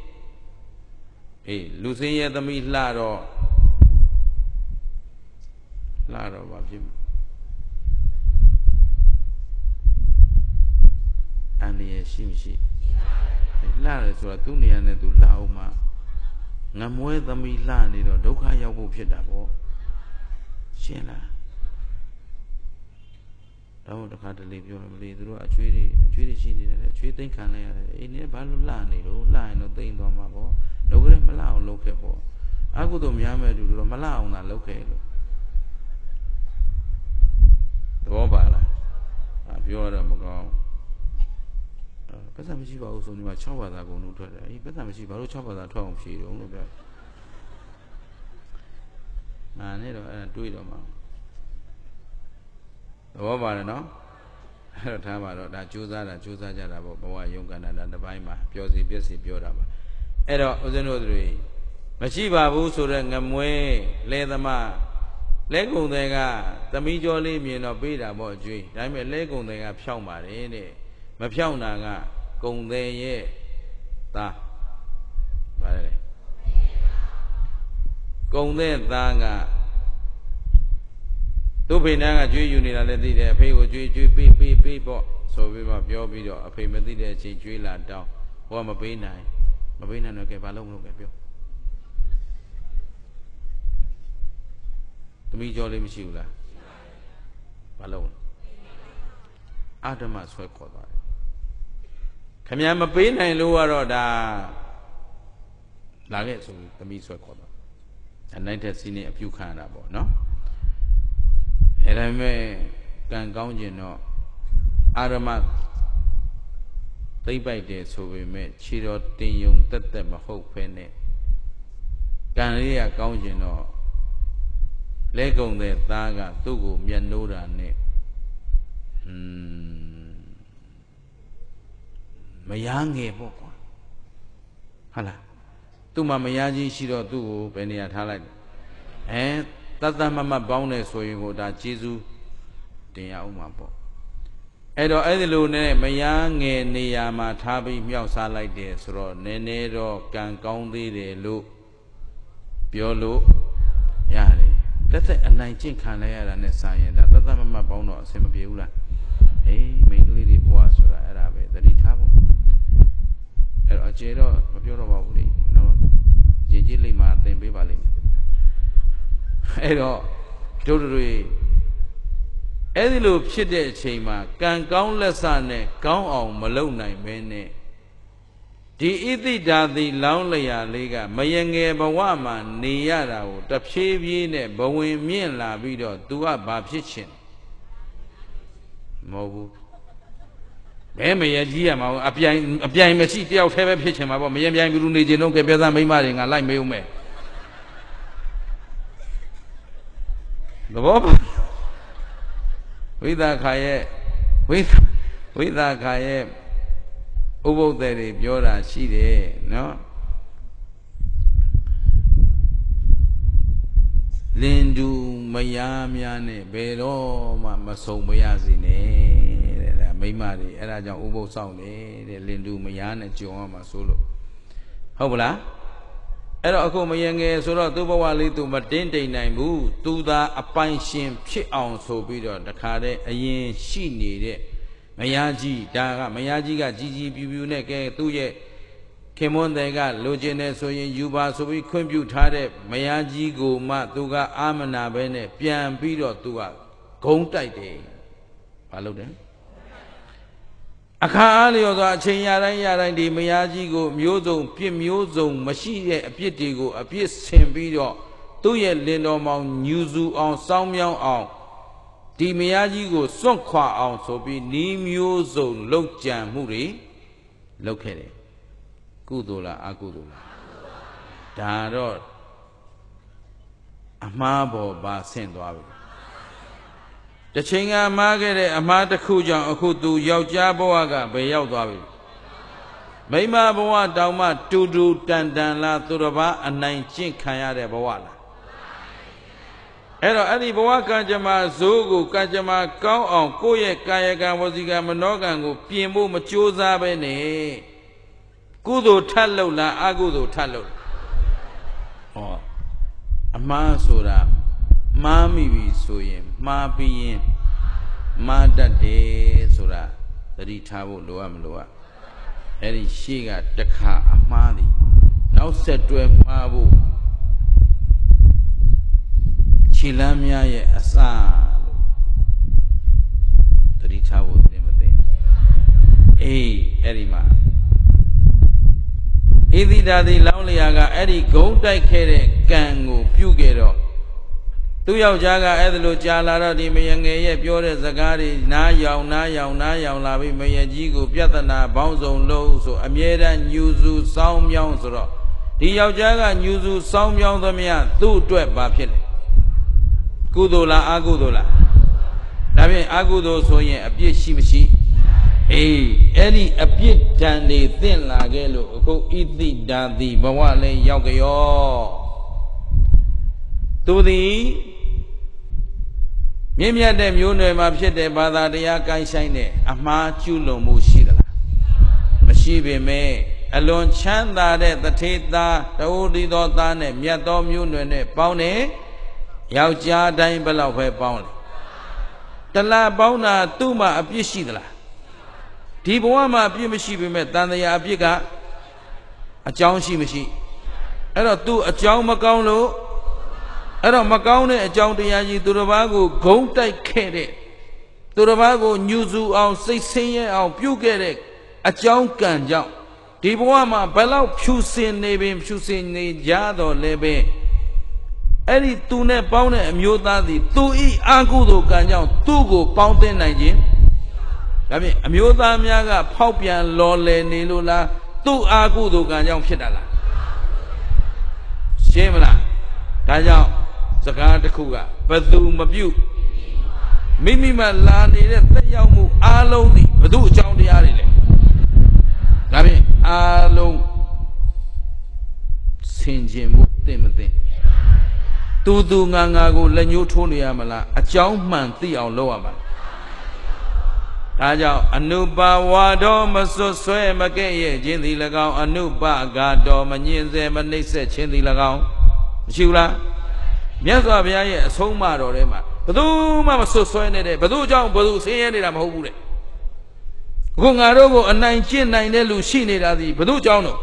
အေးလူစင်းရဲသမီးလှတော့လှတော့ဘာဖြစ်အန္တရာယ်ရှိမရှိလှတယ်ဆိုတာသူ့နေရာနဲ့သူလှအောင်မှငမွဲသမီးလှနေတော့ဒုက္ခရောက်ဖို့ဖြစ်တာပေါ့ရှင်းလား တော့တခါတလေပြောမလေးသူတို့အချွေးတွေအချွေးတွေရှိနေတယ်အချွေးသိမ့်ခံလိုက်ရတယ်အေးနည်းဘာလို့လှနေလို့လှရင်တော့သိမ့်သွားမှာပေါ့လောကရဲမလှအောင်လုပ်ခဲ့ပေါ့အကုသို့များမဲ့သူတို့မလှအောင်သာလုပ်ခဲ့လို့သဘောပါလားအပြောရတော့မကောင်းပတ်သက်မရှိပါဘူးဆိုဒီမှာ6ဘာသာကုန်လို့ထွက်တယ်အေးပတ်သက်မရှိဘာလို့6ဘာသာထွက်အောင်ဖြေတော့လို့ပြောငါနဲ့တော့အဲ့ဒါတွေးတော့မှာ သဘောပါတယ်နော်အဲ့တော့ထားပါတော့ဒါကြိုးစားတာကြိုးစားကြတာပေါ့ဘဝယုံကန္တာတပိုင်းမှာပြောစီပြည့်စီပြောတာပါအဲ့တော့ဦးဇင်းတို့တွေမရှိပါဘူးဆိုတော့ငမွေးလဲသမားလဲကုံတွေကသမီးကျော်လေးမြင်တော့ပေးတာပေါ့အကျွေးဒါပေမဲ့လဲကုံတွေကဖြောင်းပါတယ်တဲ့မဖြောင်းတာကကုံတဲ့ရဲ့သားဗါလဲကုံတဲ့သားက သူ့ဖေနန်းကကြွေးယူနေတာလည်းသိတယ်အဖေကိုကြွေးကြွေးပေးပေးပေးပေါ့ဆိုပြီးမှပြောပြီးတော့အဖေမသိတဲ့အချိန်ကြွေးလာတောင်းဟိုကမပေးနိုင်မပေးနိုင်တော့ကဲဘာလုပ်မလို့ကဲပြောသမီးကြောလေးမရှိဘူးလားဘာလုပ်အာဓမဆွဲခေါ်သွားတယ်ခမရမပေးနိုင်လို့ကတော့ဒါလာခဲ့ဆိုသမီးဆွဲခေါ်သွားအနိုင်တဲ့စီးနေအပြုခံရတာပေါ့နော် အဲဒါပေမဲ့ကံကောင်းခြင်းတော့အာရမသိမ့်ပိုက်တယ်ဆိုပေမဲ့ခြေတော်တင်ယုံတက်တက်မဟုတ်ဖ ೇನೆ ကံလေးရကောင်းခြင်းတော့လဲကုံတဲ့သားကသူ့ကိုမျက်နှိုးတာနဲ့อืมမရငယ်ပေါ့ကွာဟုတ်လားသူ့မှာမရကြီးရှိတော့သူ့ကိုဘယ်နေရာထားလိုက်အဲ တတ်တတ်မမပေါင်းတယ်ဆိုရင်ကိုဒါကျေးဇူးတင်ရအောင်မှာပေါ့အဲ့တော့အဲ့ဒီလိုနဲ့မရငယ်နေရာမှာထားပြီးမြောက်စားလိုက်တယ်ဆိုတော့နည်းနည်းတော့ကံကောင်းသေးတယ်လို့ပြောလို့ရတယ်တက်သက်အနိုင်ကျင့်ခံလိုက်ရတာနဲ့စာရင်ဒါတတ်တတ်မမပေါင်းတော့အဆင်မပြေဘူးလားအေးမိန်းကလေးတွေဘွားဆိုတာအဲ့ဒါပဲသတိထားဖို့အဲ့တော့အခြေတော့မပြောတော့ပါဘူးလေနော်ရင်ကြီးလိမ့်မှာသင်ပေးပါလိမ့်မယ် အဲ့တော့တို့တို့အဲ့ဒီလိုဖြစ်တဲ့အချိန်မှာကံကောင်းလက်စနဲ့ကောင်းအောင်မလုပ်နိုင်ဘဲနဲ့ဒီဣတိဓာတိလောင်းလျာလေးကမယငယ်ဘဝမှာနေရတာကိုတဖြည်းဖြည်းနဲ့ဘဝင်မြင့်လာပြီးတော့ तू ကဘာဖြစ်ချင်မဟုတ်ဘူးဘဲမရကြီးရမှာအပြိုင်အပြိုင်မရှိတယောက်တည်းပဲဖြစ်ချင်မှာပေါ့မရင်ပြိုင်ဘူးနေချင်တော့ကဲပြသားမိမတွေငါလိုက်မေးဦးမယ် သဘောပါဝိသခာရဲ့ဝိဝိသခာရဲ့ဥပုပ်တဲ့တွေပြောတာရှိတယ်နော်လင်တူမယားများနဲ့ဘယ်တော့မှမဆုံမရစီနဲ့တဲ့ဒါမိမတွေအဲ့ဒါကြောင့်ဥပုပ်ဆောင်တယ်တဲ့လင်တူမယားနဲ့ကြုံရမှာဆိုလို့ဟုတ်ပလား အဲ့တော့အခုမယငယ်ဆိုတော့သူ့ဘဝလေးသူမတင်းတိမ်နိုင်ဘူးသူသာအပိုင်ရှင်ဖြစ်အောင်ဆိုပြီးတော့တခါတည်းအရင်ရှိနေတဲ့မယားကြီးဒါကမယားကြီးကကြီးကြီးပြူပြူနဲ့ကဲသူ့ရဲ့ခင်မွန်းတဲ့ကလိုချင်တယ်ဆိုရင်ယူပါဆိုပြီးခွင့်ပြုထားတဲ့မယားကြီးကိုမှသူကအာမနာပဲနဲ့ပြန်ပြီးတော့သူကဂုံတိုက်တယ်ဘာလုပ်တယ် အခါအားလျော်သောအချိန်ရတိုင်းရတိုင်းဒီမယားကြီးကိုမျိုးစုံပြစ်မျိုးစုံမရှိတဲ့အပြစ်တွေကိုအပြစ်ဆင်ပြီးတော့သူ့ရဲ့လင်တော်မောင်ညူစုအောင်စောင်းမြောင်းအောင်ဒီမယားကြီးကိုစွန့်ခွာအောင်ဆိုပြီးနီးမျိုးစုံလှုပ်ကြံမှုတွေလုပ်ခဲ့တယ်ကုသိုလ်လားအကုသိုလ်လားဒါတော့အမှားပေါ်ပါဆင့်သွားပြီ တချိန်ကမှားခဲ့တဲ့အမှားတစ်ခုကြောင့်အခုသူယောက်ျားဘဝကဘယ်ရောက်သွားပြီမိမဘဝတောင်မှတူတူတန်တန်လားသူတစ်ပါးအနိုင်ကျင့်ခံရတဲ့ဘဝလားအဲ့တော့အဲ့ဒီဘဝကံကြမ္မာဇိုးကိုကံကြမ္မာကောင်းအောင်ကိုယ့်ရဲ့ကာယကံဝစီကံမနောကံကို ပြင်ဖို့မကြိုးစားပဲနဲ့ကုသိုလ်ထပ်လုပ်လားအကုသိုလ်ထပ်လုပ်ဟောအမှားဆိုတာမှားမိပြီဆိုရင် မှားပြီးရင်မှားတတ်တယ်ဆိုတာသတိထားဖို့လိုအပ်မလိုအပ်အဲ့ဒီရှေ့ကတခါအမှားသည်နောက်ဆက်တွဲမှားဖို့ခြေလမ်းများရဲ့အစလို့သတိထားဖို့သင်မသိအေးအဲ့ဒီမှာဣတိတာတိလောင်းလျာကအဲ့ဒီဂုံးတိုက်ခဲ့တဲ့ကံကိုပြုခဲ့တော့ သူ့ယောက်ျားကအဲ့ဒါလိုကြာလာတော့ဒီမယငယ်ရဲ့ပြောတဲ့စကားတွေနားယောင်နားယောင်နားယောင်လာပြီးမယကြီးကိုပြဿနာဘောင်းစုံလို့ဆိုအမြဲတမ်းညူစုစောင်းမြောင်းဆိုတော့ဒီယောက်ျားကညူစုစောင်းမြောင်းသမျှသူ့အတွက်ဘာဖြစ်လဲကုသိုလ်လားအကုသိုလ်လားဒါဖြင့်အကုသိုလ်ဆိုရင်အပြစ်ရှိမရှိအေးအဲ့ဒီအပြစ်ဒဏ်တွေသင့်လာခဲ့လို့အခုဣတိတာတိဘဝလည်းရောက်ကြောသူသည် မြင့်မြတ်တဲ့မျိုးနွယ်မှာဖြစ်တဲ့ဘာသာတရားကိုင်းဆိုင်တဲ့အမှားကျุလွန်မှုရှိသလားမရှိပေမဲ့အလွန်ချမ်းသာတဲ့တထေသားတဝတိသောသားနဲ့မြတ်သောမျိုးနွယ်နဲ့ပေါင်းတယ်ယောက်ျားတိုင်းဘယ်လောက်ပဲပေါင်းလဲတလားပေါင်းတာသူ့မှာအပြစ်ရှိသလားဒီဘဝမှာအပြစ်မရှိပေမဲ့တန်တရားအပြစ်ကအကြောင်းရှိမရှိအဲ့တော့သူအကြောင်းမကောင်းလို့ အဲ့တော့မကောင်းတဲ့အကြောင်းတရားကြီးသူတစ်ပါးကိုဂုံးတိုက်ခဲ့တဲ့သူတစ်ပါးကိုညူစုအောင်စိတ်ဆင်းရဲအောင်ပြုခဲ့တဲ့အကြောင်းကံကြောင့်ဒီဘဝမှာဘယ်လောက်ဖြူစင်နေပင်ဖြူစင်နေကြတော့လည်းပဲအဲ့ဒီသူနဲ့ပေါင်းတဲ့အမျိုးသားသည်သူဤအာကုသိုလ်ကံကြောင့်သူ့ကိုပေါင်းသိနိုင်ခြင်းဒါဖြင့်အမျိုးသားများကဖောက်ပြန်လော်လည်နေလို့လားသူ့အာကုသိုလ်ကံကြောင့်ဖြစ်တာလားရှင်းမလားဒါကြောင့် စကားတစ်ခုကဘသူမပြုတ်မိမိမှလာနေတဲ့သက်ရောက်မှုအားလုံးသည်ဘသူအကြောင်းတရားတွေလဲဒါဖြင့်အားလုံးဆင်ခြင်မှုသိမသိတူတူငါငါကိုလက်ညှိုးထိုးနေရမလားအကြောင်းမှန်သိအောင်လုပ်ရမှာဒါကြောင့်အနုပါဝါတော်မစွတ်ဆွဲမကဲ့ရဲ့ခြင်းသည်၎င်းအနုပဂါတော်မညင်စေမနှိမ့်ဆက်ခြင်းသည်၎င်းမရှိဘူးလား မြတ်စွာဘုရားရဲ့အဆုံးအမတော်ထဲမှာဘယ်သူမှမဆွတ်ဆွဲနေတဲ့ဘယ်သူအကြောင်းဘယ်သူဆင်းရဲနေတာမဟုတ်ဘူးတဲ့အခုငါတို့ကိုအနိုင်ကျင့်နိုင်တဲ့လူရှိနေတာဒီဘယ်သူအကြောင်းတော့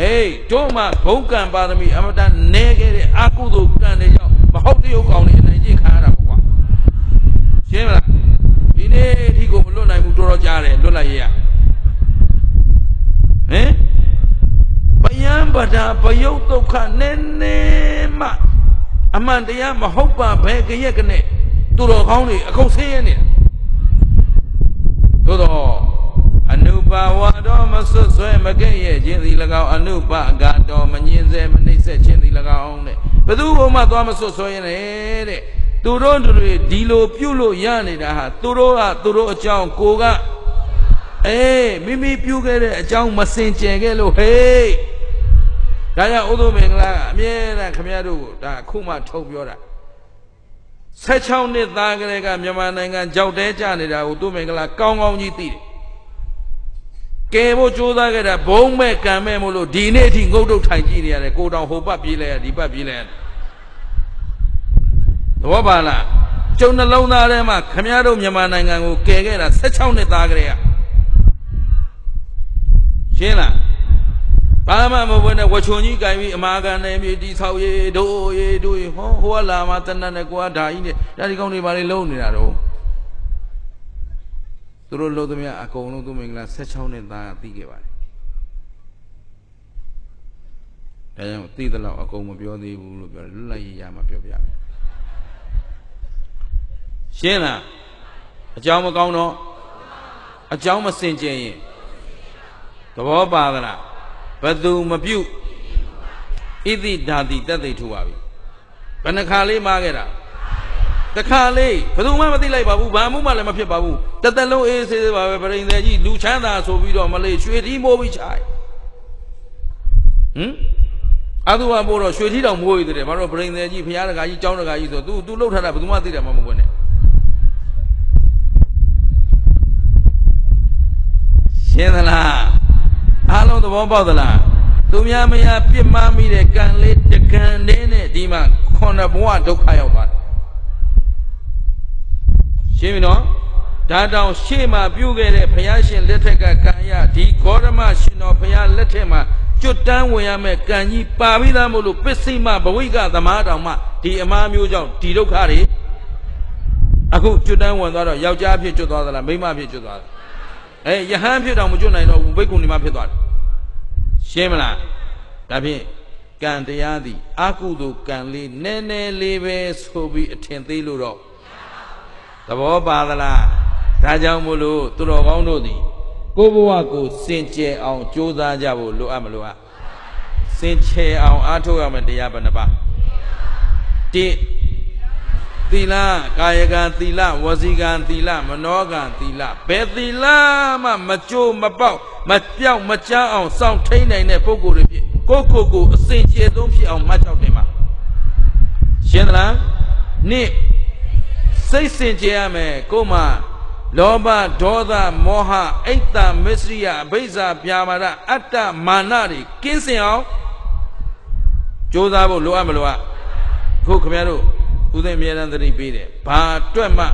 အေးတို့မှဘုံကံပါရမီအမတန်နေခဲ့တဲ့အကုသိုလ်ကံတွေကြောင့်မဟုတ်တရုပ်ကောင်းနေအနိုင်ကျင့်ခံရတာပေါ့ကွာရှင်းမလားဒီနေ့အထိကိုမလွတ်နိုင်ဘူးတော်တော်ကြားတယ်လွတ်လိုက်ရရဟင်ပယံပဒပယုတ်ဒုက္ခနည်းနည်းမှ အမှန်တရားမဟုတ်ပါဘဲကြရက်ကနေသူတော်ကောင်းတွေအကုန်ဆင်းရဲနေတာသို့တော့အနုပါဝါတော်မဆွဆွဲမကဲ့ရဲ့ခြင်းသည်၎င်းအနုပအကတော်မငင်းစေမနှိမ့်ဆက်ခြင်းသည်၎င်းတဲ့ဘယ်သူမှသွားမဆွဆွဲရနဲ့တဲ့သူတို့တွေဒီလိုပြုလို့ရနေတာဟာသူတို့ကသူတို့အကြောင်းကိုကအေးမိမိပြုခဲ့တဲ့အကြောင်းမစင်ကြယ်ခဲ့လို့ဟေး ဒါကြောင့်ဥဒ္ဓမင်္ဂလာကအမြဲတမ်းခမရတို့ကိုဒါအခုမှထုတ်ပြောတာ16နှစ်သားကလေးကမြန်မာနိုင်ငံကြောက်တဲကြနေတာကိုသူမင်္ဂလာကောင်းကောင်းကြီးသိတယ်ကဲဖို့ကြိုးစားခဲ့တာဘုံမဲ့ကံမဲ့မို့လို့ဒီနေ့အထိငုတ်တုတ်ထိုင်ကြည့်နေရတယ်ကိုတောင်ဟိုပတ်ပြေးလိုက်ရဒီပတ်ပြေးလိုက်ရသဘောပါလားကျုံနှလုံးသားထဲမှာခမရတို့မြန်မာနိုင်ငံကိုကယ်ခဲ့တာ16နှစ်သားကလေးကရှင်းလား ဘာမှမဟုတ်ဘဲနဲ့ဝချုံကြီးကင်ပြီးအမာကန်နေပြီးတိဆောက်ရေးဒိုးရေးဒိုးရေးဟောဟိုကလာမှတနတ်နဲ့ကိုကဓာကြီးနဲ့ဒါဒီကောင်းတွေဘာတွေလုံးနေတာတော့သူတို့လုံးသမျှအကုန်လုံးသူမင်္ဂလာ16နှစ်သားသိခဲ့ပါတယ်ဒါကြောင့်သိသလောက်အကုန်မပြောသေးဘူးလို့ပြောတယ်လွတ်လပ်ရေးရမှာပြောပြမယ်ရှင်းလားအကြောင်းမကောင်းတော့အကြောင်းမစင်ကြင်ရင်သဘောပါသလား ဘသူမပြုတ်ဣတိဓာတိတက်သိထူပါပြီဘယ်နှခါလေးမှားခဲ့တာတခါလေးဘယ်သူမှမသိလိုက်ပါဘူးဘာမှမလည်းမဖြစ်ပါဘူးတသက်လုံးအေးဆေးဆေးပါပဲပြိန်သေးကြီးလူချမ်းသာဆိုပြီးတော့မလေးရွှေထီးမိုးပြီးချိုင်ဟမ်အတူပါပို့တော့ရွှေထီးတောင်မိုးရည်တယ်ဘာလို့ပြိန်သေးကြီးဖရားတကာကြီးကျောင်းတကာကြီးဆို तू तू လှုပ်ထားတာဘယ်သူမှသိတယ်မှမဟုတ်ဘူးနဲ့ရှင်းသလား အားလုံးသဘောပေါက်သလားသူများမယားပြစ်မှားမိတဲ့ကံလေးတကံလေးနဲ့ဒီမှာခုနှစ်ဘဝဒုက္ခရောက်သွားတယ်ရှင်းပြီနော်ဒါတောင်ရှေ့မှာပြုခဲ့တဲ့ဘုရားရှင်လက်ထက်ကကံရဒီဂေါရမရှင်တော်ဘုရားလက်ထက်မှာကျွတ်တန်းဝင်ရမယ်ကံကြီးပါပြီးသားမို့လို့ပစ္စည်းမဘဝိကသမားတောင်မှဒီအမားမျိုးကြောင့်ဒီဒုက္ခတွေအခုကျွတ်တန်းဝင်သွားတော့ယောက်ျားဖြစ်ကျွတ်သွားသလားမိန်းမဖြစ်ကျွတ်သွားသလားအဲယဟန်ဖြစ်တော့မကျွတ်နိုင်တော့ဘူးဘိက္ခုနီမဖြစ်သွားတယ် ရှင်းမလားဒါဖြင့်ကံတရားသည်အကုသိုလ်ကံလေးနည်းနည်းလေးပဲဆိုပြီးအထင်သေးလို့တော့သဘောပါသလားဒါကြောင့်မို့လို့သူတော်ကောင်းတို့သည်ကိုဘဝကိုစင်ကြယ်အောင်ကြိုးစားကြဖို့လိုအပ်မလိုအပ်စင်ကြယ်အောင်အားထုတ်ရမယ်တရားဘယ်နှပါတိ သီလကာယကံသီလဝစီကံသီလမနောကံသီလဘယ်သီလမှမကြိုးမပေါက်မပြောက်မချမ်းအောင်စောင့်ထိန်နိုင်တဲ့ပုဂ္ဂိုလ်တွေဖြစ်ကိုယ့်ကိုယ်ကိုအစဉ်ကျေသုံးဖြစ်အောင်မှတ်ကြောက်တယ်မှာရှင်းသလားနှစ်စိတ်စင်ကြယ်ရမယ်ကိုယ်မှာလောဘဒေါသမောဟအိတ်တမစ္စရိယအဘိဇာပြာမာရအတ္တမာနတွေကင်းစင်အောင်ကြိုးစားဖို့လိုအပ်မလိုအပ်ခုခင်ဗျားတို့ ဦးသိအမြဲတမ်းသတိပေးတယ်ဘာအတွက်မှ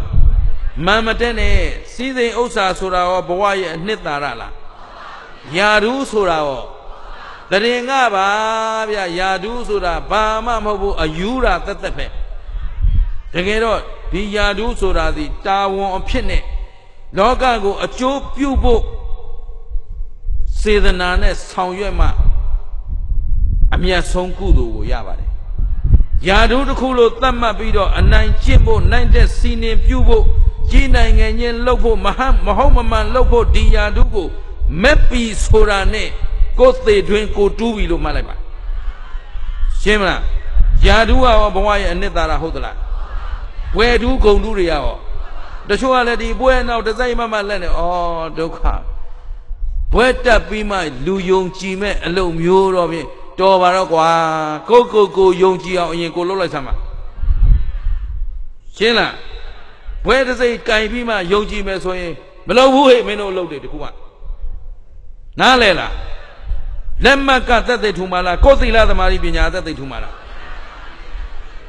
မန်မတက်နဲ့စီးစိမ်ဥစ္စာဆိုတာရောဘဝရဲ့အနှစ်သာရလားယာဓုဆိုတာရောတရင်ကပါဗျယာဓုဆိုတာဘာမှမဟုတ်ဘူးအယူရာတက်တက်ပဲတကယ်တော့ဒီယာဓုဆိုတာဒီတာဝန်အဖြစ်နဲ့လောကကိုအကျိုးပြုဖို့စေတနာနဲ့ဆောင်ရွက်မှအမျက်ဆုံးကုသိုလ်ကိုရပါတယ် ယာတို့တစ်ခုလို့သတ်မှတ်ပြီးတော့အနိုင်ကျင့်ဖို့နိုင်တဲ့စီနင်ပြုဖို့ကြီးနိုင်ငံချင်းလှုပ်ဖို့မဟမဟုတ်မမှန်လှုပ်ဖို့ဒီယာတို့ကိုမက်ပီဆိုတာနဲ့ကိုယ်သေးတွင်ကိုတူးပြီလို့မှတ်လိုက်ပါရှင်းမလားယာတို့ကရောဘဝရဲ့အနှစ်သာရဟုတ်သလားဝယ်တူးဂုံတူးတွေရောတချို့ကလည်းဒီပွဲနောက်တစ်စိုက်မှမှလက်နေဩဒုက္ခဘွဲတက်ပြီးမှလူယုံကြည်မဲ့အလုံမျိုးတော့ဖြင့် တော်ပါတော့ကွာကိုကိုကိုယုံကြည်အောင်အရင်ကိုလှုပ်လိုက်စမ်းပါရှင်းလားဘွဲတစ်စိတ်ကင်ပြီးမှယုံကြည်မယ်ဆိုရင်မလုပ်ဘူးဟဲ့မင်းတို့လှုပ်တယ်တခုကနားလဲလားလက်မှတ်ကသက်သက်ထူမလားကိုယ်သီလသမာဓိပညာသက်သက်ထူမလား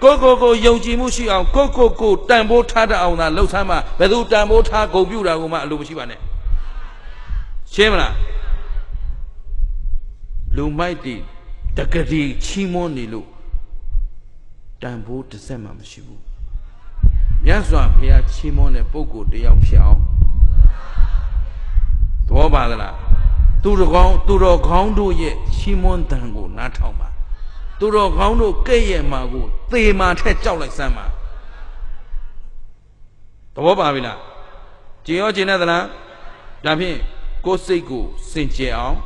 ကိုကိုကိုယုံကြည်မှုရှိအောင်ကိုကိုကိုတန်ဖိုးထားတတ်အောင်သာလှုပ်ဆမ်းမှဘယ်သူတန်ဖိုးထားဂုံပြူတာကိုမှအလိုမရှိပါနဲ့ရှင်းမလားလူမိုက်တီ တကတိချီးမွမ်းနေလို့တန်ဖိုးတစ်စက်မှမရှိဘူးမြတ်စွာဘုရားချီးမွမ်းတဲ့ပုဂ္ဂိုလ်တယောက်ဖြစ်အောင်သဘောပါသလားသူတော်ကောင်းသူတော်ကောင်းတို့ရဲ့ချီးမွမ်းတန်ကိုနားထောင်ပါသူတော်ကောင်းတို့ကဲ့ရဲ့မှာကိုသေမာထက်ကြောက်လိုက်စမ်းပါသဘောပါပြီလားကြည်ရောကျင်တဲ့သလားဒါဖြင့်ကိုယ်စိတ်ကိုစင်ကြယ်အောင်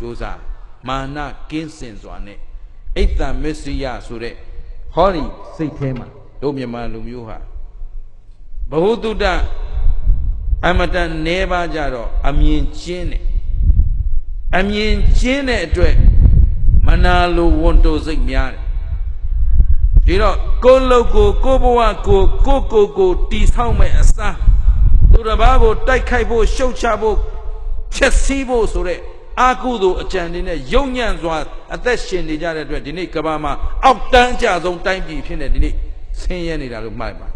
ကြိုးစား မာနကင်းစင်စွာနဲ့အိတ်တံမစ္စရိယဆိုတဲ့ဟောဒီစိတ်ထဲမှာတို့မြန်မာလူမျိုးဟာဘ ഹു တုတအမတန်နေပါကြတော့အမြင်ကျင်းတယ်အမြင်ကျင်းတဲ့အတွက်မနာလိုဝန်တိုစိတ်များတယ်ဒီတော့ကိုယ်လုတ်ကိုကိုဘဝကိုကိုကိုကိုတီဆောက်မဲ့အစားသူတစ်ပါးကိုတိုက်ခိုက်ဖို့ရှုတ်ချဖို့ဖျက်ဆီးဖို့ဆိုတဲ့ အာကုသို့အကြံတွေနဲ့ယုံညံ့စွာအသက်ရှင်နေကြတဲ့အတွက်ဒီနေ့ကဘာမှာအောက်တန်းကြဆုံးတိုင်းပြည်ဖြစ်နေဒီနေ့ဆင်းရဲနေတာလို့မှတ်ပါ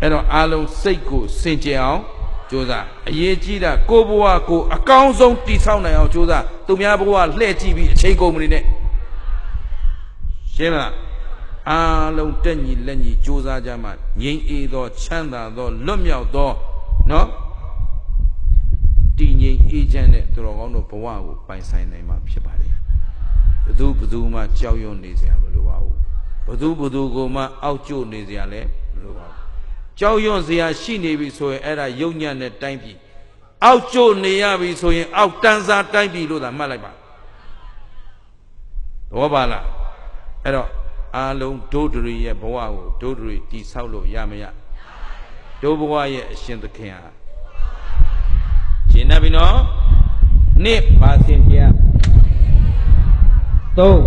အဲ့တော့အားလုံးစိတ်ကိုစင်ကြယ်အောင်ကြိုးစားအရေးကြီးတာကိုဘဝကိုအကောင်းဆုံးတည်ဆောက်နိုင်အောင်ကြိုးစားသူများဘဝလှည့်ကြည့်ပြီးအချိန်ကုန်မနေနဲ့ရှင်းလားအားလုံးတက်ညီလက်ညီကြိုးစားကြမှငြိမ်းအေးသောချမ်းသာသောလွတ်မြောက်သောနော် တည်ငြိမ်အေးချမ်းတဲ့သူတော်ကောင်းတို့ဘဝကိုပိုင်ဆိုင်နိုင်မှာဖြစ်ပါလေဘသူဘသူမှကြောက်ရွံ့နေစရာမလိုပါဘူးဘသူဘသူကိုမှအောက်ကျနေစရာလည်းမလိုပါဘူးကြောက်ရွံ့စရာရှိနေပြီဆိုရင်အဲ့ဒါယုံညံ့တဲ့တိုင်းပြည်အောက်ကျနေရပြီဆိုရင် အောက်တန်းစားတိုင်းပြည်လို့သာမှတ်လိုက်ပါသဘောပါလားအဲ့တော့အားလုံးဒုဒရီရဲ့ဘဝကိုဒုဒရီတိဆောက်လို့ရမရဒုဘဝရဲ့အရှင်သခင်ဟာရှင်း နေပြီနော်နှစ်ပါစင်တရားသုံး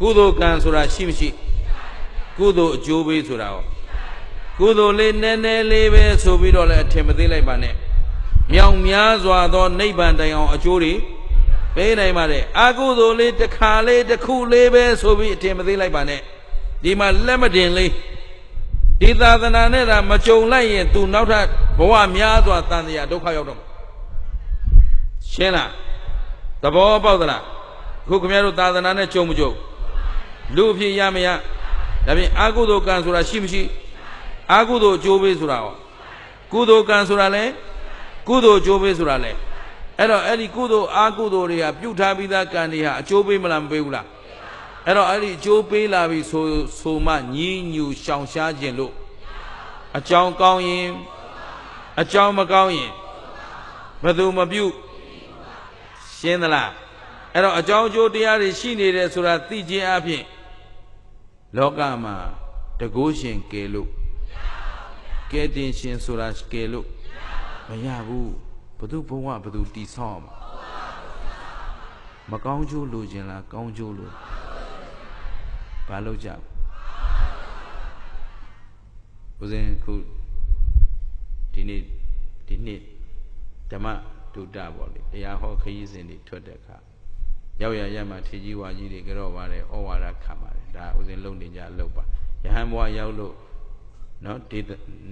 ကုသိုလ်ကံဆိုတာရှိမရှိကုသိုလ်အကျိုးပေးဆိုတာရောကုသိုလ်လေးနည်းနည်းလေးပဲဆိုပြီးတော့လည်းအထင်မသေးလိုက်ပါနဲ့မြောင်များစွာသောနိဗ္ဗာန်တိုင်အောင်အကျိုးတွေပေးနိုင်ပါတယ်အကုသိုလ်လေးတစ်ခါလေးတစ်ခုလေးပဲဆိုပြီးအထင်မသေးလိုက်ပါနဲ့ဒီမှာလက်မတင်လေး ဒီသာသနာနဲ့သာမကြုံလိုက်ရင် तू နောက်ထပ်ဘဝများစွာတန်တရားဒုက္ခရောက်တော့ရှင်းလားသဘောပေါက်သလားခုခင်ဗျားတို့သာသနာနဲ့ကြုံမကြုံလူအဖြစ်ရမရဒါဖြင့်အာကုသိုလ်ကံဆိုတာရှိမရှိအာကုသိုလ်အကျိုးပေးဆိုတာရောကုသိုလ်ကံဆိုတာလဲကုသိုလ်အကျိုးပေးဆိုတာလဲအဲ့တော့အဲ့ဒီကုသိုလ်အာကုသိုလ်တွေကပြုထားပြီးသားကံတွေဟာအကျိုးပေးမလားမပေးဘူးလား အဲ့တော့အဲ့ဒီအကျိုးပေးလာပြီဆိုဆိုမှညီးညူရှောင်ရှားခြင်းလို့အကြောင်းကောင်းရင်အကြောင်းမကောင်းရင်ဘယ်သူမပြုရှင်းသလားအဲ့တော့အကြောင်းအကျိုးတရားတွေရှိနေတယ်ဆိုတာသိခြင်းအပြင်လောကမှာတကိုးရှင်ကယ်လို့ကဲတင်ရှင်ဆိုတာကယ်လို့မရဘူးဘသူဘဝဘသူတိဆောက်မှာမကောင်းကျိုးလိုချင်လားကောင်းကျိုးလို ဘာလို့ကြဦးဇင်းခုဒီနေ့ဒီနေ့ဓမ္မဒုတပေါ့လေတရားဟောခရီးစဉ်တွေထွက်တဲ့အခါရောက်ရရမှထေကြီးဝါကြီးတွေကြော့ပါတယ်ဩဝါဒခံပါတယ်ဒါဦးဇင်းလုံနေကြလှုပ်ပါယဟန်ဘွားရောက်လို့နော်ဒီ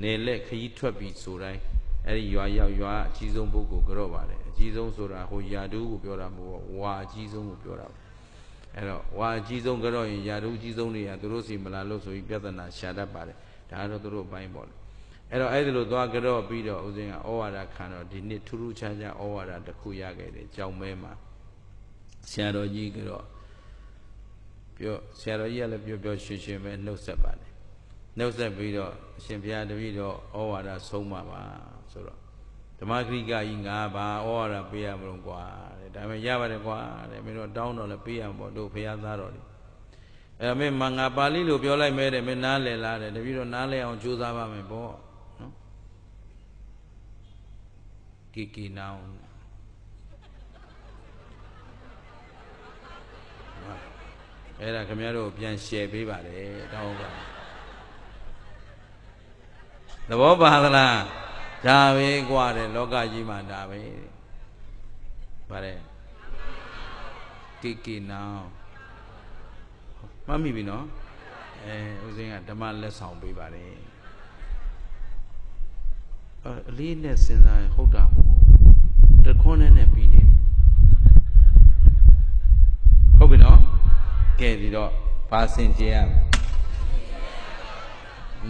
နေလက်ခရီးထွက်ပြီးဆိုတိုင်းအဲ့ဒီရွာရောက်ရွာအကြီးဆုံးပုဂ္ဂိုလ်ကြော့ပါတယ်အကြီးဆုံးဆိုတာဟိုယာတူးကိုပြောတာမဟုတ်ဘူးဝါအကြီးဆုံးကိုပြောတာ အဲ့တော့ဝါအကြီးဆုံးကြော့ရင်ယာတူးအကြီးဆုံးတွေကသူတို့စီမလာလို့ဆိုပြီးပြဿနာရှာတတ်ပါတယ်ဒါကတော့သူတို့အပိုင်းပေါ့လေအဲ့တော့အဲ့ဒီလိုသွားကြော့ပြီးတော့ဦးဇင်းကဩဝါဒခံတော့ဒီနေ့ထူးထူးခြားခြားဩဝါဒတစ်ခုရခဲ့တယ်ကြောင်မဲမှာဆရာတော်ကြီးကတော့ပြောဆရာတော်ကြီးကလည်းပြောပြောရွှင်ရွှင်ပဲနှုတ်ဆက်ပါတယ်နှုတ်ဆက်ပြီးတော့အရှင်ဘုရားတပည့်တော်ဩဝါဒဆုံးမှာပါဆိုတော့ဓမ္မဂရိကကြီးငါဘာဩဝါဒပေးရမလို့ကွာတဲ့ ဒါပေမဲ့ရပါတယ်ကွာတဲ့မင်းတို့တောင်းတော့လည်းပေးရမှာပေါ့တို့ဘုရားသားတော်တွေအဲ့မင်းမငါပါဠိလိုပြောလိုက်မဲတဲ့မင်းနားလည်လားတဲ့တပည့်တော်နားလည်အောင်ကြိုးစားပါမယ်ပေါ့နော်ကီကီနောင်အဲ့ဒါခင်ဗျားတို့ပြန်ရှယ်ပေးပါတယ်တောင်းပါသဘောပါသလားဒါပဲกว่าတယ်လောကကြီးမှာဒါပဲပါတယ် ကိကိနောင်မှတ်မိပြီနော်အဲဦးစင်းကဓမ္မလက်ဆောင်ပေးပါတယ်အလေးနဲ့စဉ်းစားရင်ဟုတ်တာပေါ့တခွန်းနဲ့နဲ့ပြီးနေဟုတ်ပြီနော်ကဲဒီတော့ပါစင်ကြရ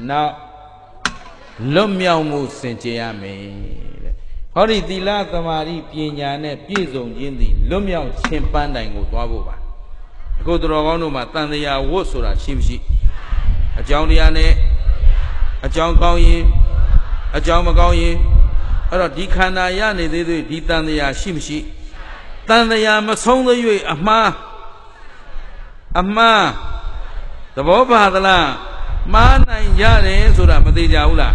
နောက်လွတ်မြောက်မှုစင်ကြရမယ်တဲ့ ဟောဒီသီလသမာဓိပညာနဲ့ပြည့်စုံခြင်းသည်လွတ်မြောက်ခြင်းပန်းတိုင်ကိုသွားဖို့ပါအခုတော်ကောင်းတို့မှာတန်တရားဝတ်ဆိုတာရှိမရှိအကြောင်းတရားနဲ့အကြောင်းကောင်းရင်အကြောင်းမကောင်းရင်အဲ့တော့ဒီခန္ဓာရနေသေးသေးဒီတန်တရားရှိမရှိတန်တရားမဆုံးသေး၍အမှားအမှားသဘောပါသလားမှားနိုင်ရတယ်ဆိုတာမသေးကြဘူးလား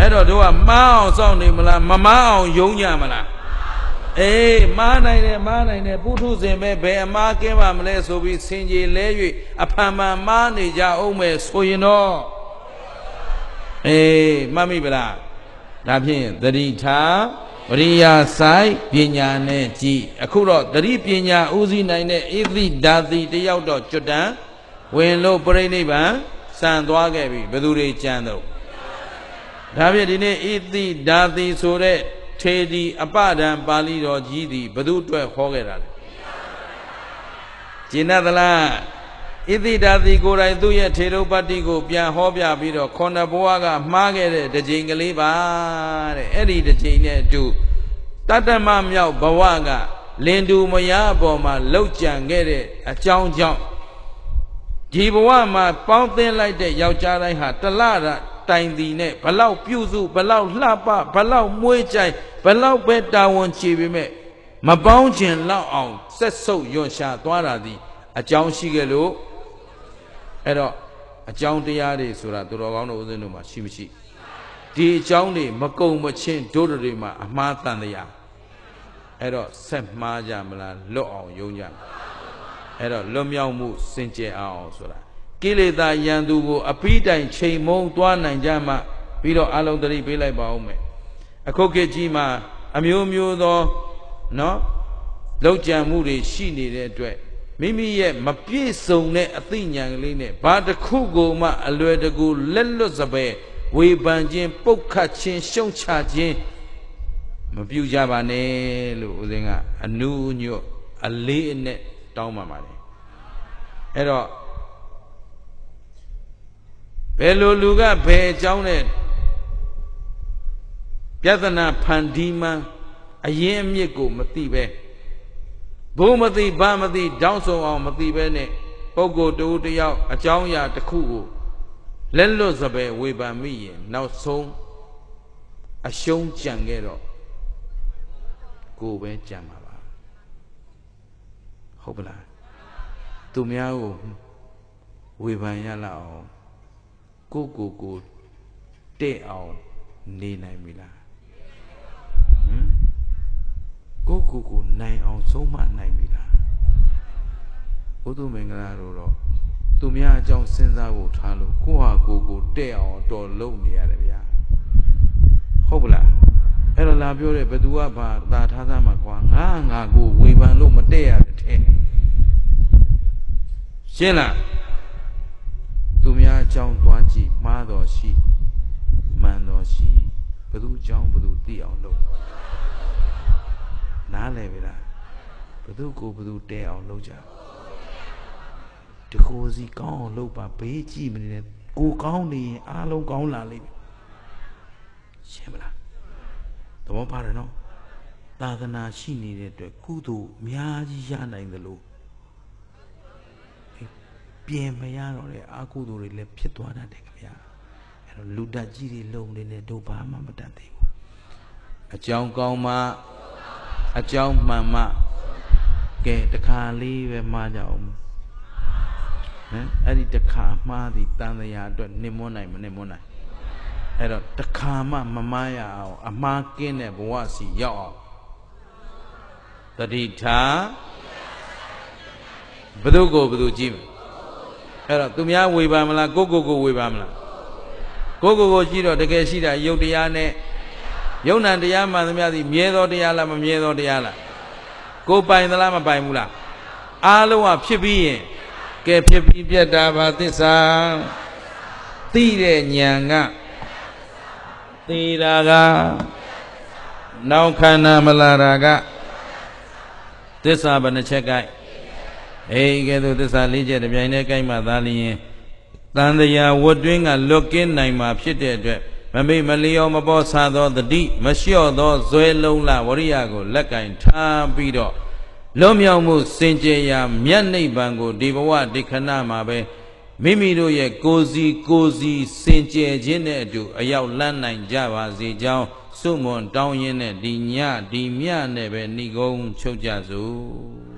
အဲ့တော့တို့ကမှားအောင်စောင့်နေမလားမမှားအောင်ယုံကြမလားအေးမှားနိုင်တယ်မှားနိုင်တယ်ပုထုဇဉ်ပဲဘယ်အမှားကင်းပါမလဲဆိုပြီးစင်ကြီးလဲ၍အဖန်မှန်မှားနေကြအောင်မယ်ဆိုရင်တော့အေးမှတ်မိပလားဒါဖြင့်သတိထားဝရိယဆိုင်ပညာနဲ့ကြည်အခုတော့သတိပညာဥစည်းနိုင်တဲ့ဣတိဓာတိတယောက်တော့ကျွတ်တန်ဝင်လို့ပြိဋိဘံစံသွားခဲ့ပြီဘယ်သူတွေကြံတော့ ဒါဖြင့်ဒီနေ့ဣတိဓာတိဆိုတဲ့ထေဒီအပဒံပါဠိတော်ကြီးသည်ဘသူအတွက်ခေါ်ခဲ့တာလဲကျင်သလားဣတိဓာတိကိုယ်တိုင်သူ့ရဲ့ထေရုပတ္တိကိုပြန်ဟောပြပြီးတော့ခொနဘဝကမှားခဲ့တဲ့တစ်ချိန်ကလေးပါတဲ့အဲ့ဒီတစ်ချိန်နဲ့အတူတတ္တမမြောက်ဘဝကလင်တူမယားအပေါ်မှာလောက်ကြံခဲ့တဲ့အကြောင်းကြောင့်ဒီဘဝမှာပေါင်းသင်းလိုက်တဲ့ယောက်ျားတိုင်းဟာတလတာ တိုင်တီနဲ့ဘလောက်ပြုစုဘလောက်လှပဘလောက်မွေးကြိုင်ဘလောက်ပဲတာဝန်ချေပေမဲ့မပေါင်းခြင်းလောက်အောင်ဆက်ဆုပ်ယွန်ရှာသွားတာသည်အကြောင်းရှိခဲ့လို့အဲ့တော့အကြောင်းတရားတွေဆိုတာသူတော်ကောင်းတို့ဦးဇင်းတို့မှာရှိမရှိဒီအကြောင်းတွေမကုံမချင်းတို့တွေမှာအမှားတန်တရားအဲ့တော့ဆက်မှားကြမလားလွတ်အောင်ယုံကြမလားအဲ့တော့လွတ်မြောက်မှုစင်ကြယ်အောင်ဆိုတာ ကိလေသာယံသူကိုအပိတိုင်ချိန်မုံသွားနိုင်ကြမှပြီးတော့အလုံးတရိပေးလိုက်ပါဦးမယ်အခုခေတ်ကြီးမှာအမျိုးမျိုးသောနော်လောက်ကြံမှုတွေရှိနေတဲ့အတွက်မိမိရဲ့မပြည့်စုံတဲ့အသိဉာဏ်ကလေးနဲ့ဘာတစ်ခုကိုမှအလွယ်တကူလက်လွတ်စပယ်ဝေဖန်ခြင်းပုတ်ခတ်ခြင်းရှုံချခြင်းမပြုကြပါနဲ့လို့ဦးဇင်းကအနုညွတ်အလေးအနက်တောင်းပန်ပါတယ်အဲ့တော့ ဘယ်လိုလူကဘယ်အကြောင်းနဲ့ပြဿနာဖန်တီးမှန်းအရင်အမြစ်ကိုမသိပဲဘုံမသိဘာမသိတောင်းဆုံအောင်မသိပဲနဲ့ပုဂ္ဂိုလ်တူတယောက်အကြောင်းအရာတစ်ခုကိုလက်လွတ်စပယ်ဝေဖန်မိရင်နောက်ဆုံးအရှုံးကြံခဲ့တော့ကိုပဲကြံမှာပါဟုတ်ပလားသူများကိုဝေဖန်ရလောက်အောင် ကိုကိုကိုတဲ့အောင်နေနိုင်ပြီလားဟမ်ကိုကိုကိုနိုင်အောင်ဆုံးမနိုင်ပြီလားဘုသူမင်္ဂလာတို့တော့သူများအကြောင်းစဉ်းစားဖို့ထားလို့ကိုဟာကိုကိုတဲ့အောင်တော်လုံနေရတယ်ဗျာဟုတ်ပလားအဲ့တော့လာပြောတဲ့ဘသူကဘာသာထားသားမှာကွာငါငါကိုဝေဖန်လို့မတဲ့ရတဲ့ထဲရှင်းလား သူများအကြောင်းသွားကြည့်မှားတော်ရှိမှန်တော်ရှိဘသူအကြောင်းဘသူသိအောင်လုပ်နားလည်ပြီလားဘသူကိုဘသူတဲအောင်လုပ်ကြတကိုယ်စီကောင်းအောင်လုပ်ပါဘေးကြည့်မနေနဲ့ကိုကောင်းနေရင်အားလုံးကောင်းလာလိမ့်မယ်ရှင်းမလားသဘောပါတယ်နော်သာသနာရှိနေတဲ့အတွက်ကုသိုလ်အများကြီးရနိုင်သလို ပြင်မရတော့တဲ့အာကုသိုလ်တွေလည်းဖြစ်သွားတတ်တယ်ခင်ဗျာအဲ့တော့လူတက်ကြီးတွေလုံနေနဲ့တို့ဘာမှမတတ်သေးဘူးအကြောင်းကောင်းမှအကြောင်းမှန်မှကဲတခါလေးပဲမှားကြအောင်ဟမ်အဲ့ဒီတခါမှားသည်တန်တရားအတွက်နင်မွန်းနိုင်မနင်မွန်းနိုင်အဲ့တော့တခါမှမမှားရအောင်အမှားကင်းတဲ့ဘဝစီရောက်အောင်တတိထားဘု து ကိုဘု து ကြည့်မယ် အဲ့တော့သူများဝေပါမလားကိုကိုကိုဝေပါမလားကိုကိုကိုရှိတော့တကယ်ရှိတာယုတ်တရားနဲ့ယုံ nant တရားမှန်သမျှသည်မြဲသောတရားလားမမြဲသောတရားလားကိုပိုင်သလားမပိုင်ဘူးလားအားလုံးကဖြစ်ပြီးရင်ကဲဖြစ်ပြီးပြတ်တာပါသစ္စာသိတဲ့ဉာဏ်ကသိတာကနောက်ခန္ဓာမလာတာကသစ္စာဘယ်နှချက်ကဲ အေးကဲသို့သစ္စာလေးချက်တစ်ပြိုင်တည်းကိုက်မှသာလျင်တန်တရားဝတ်တွင်းကလွတ်ကင်းနိုင်မှာဖြစ်တဲ့အတွက်မမိတ်မလျောမပေါ်ဆာသောတတိမလျှော့သောဇွဲလုံးလဝရိယကိုလက်ကင်ထားပြီးတော့လွတ်မြောက်မှုစင်ကြယ်ရာမြတ်နိဗ္ဗာန်ကိုဒီဘဝဒီခဏမှာပဲမိမိတို့ရဲ့ကိုယ်စီကိုယ်စီစင်ကြယ်ခြင်းနဲ့အတူအရောက်လန်းနိုင်ကြပါစေကြောင်းစုမွန်တောင်းရင်းနဲ့ဒီညဒီမြနဲ့ပဲဏိကုံးချုပ်ကြစို့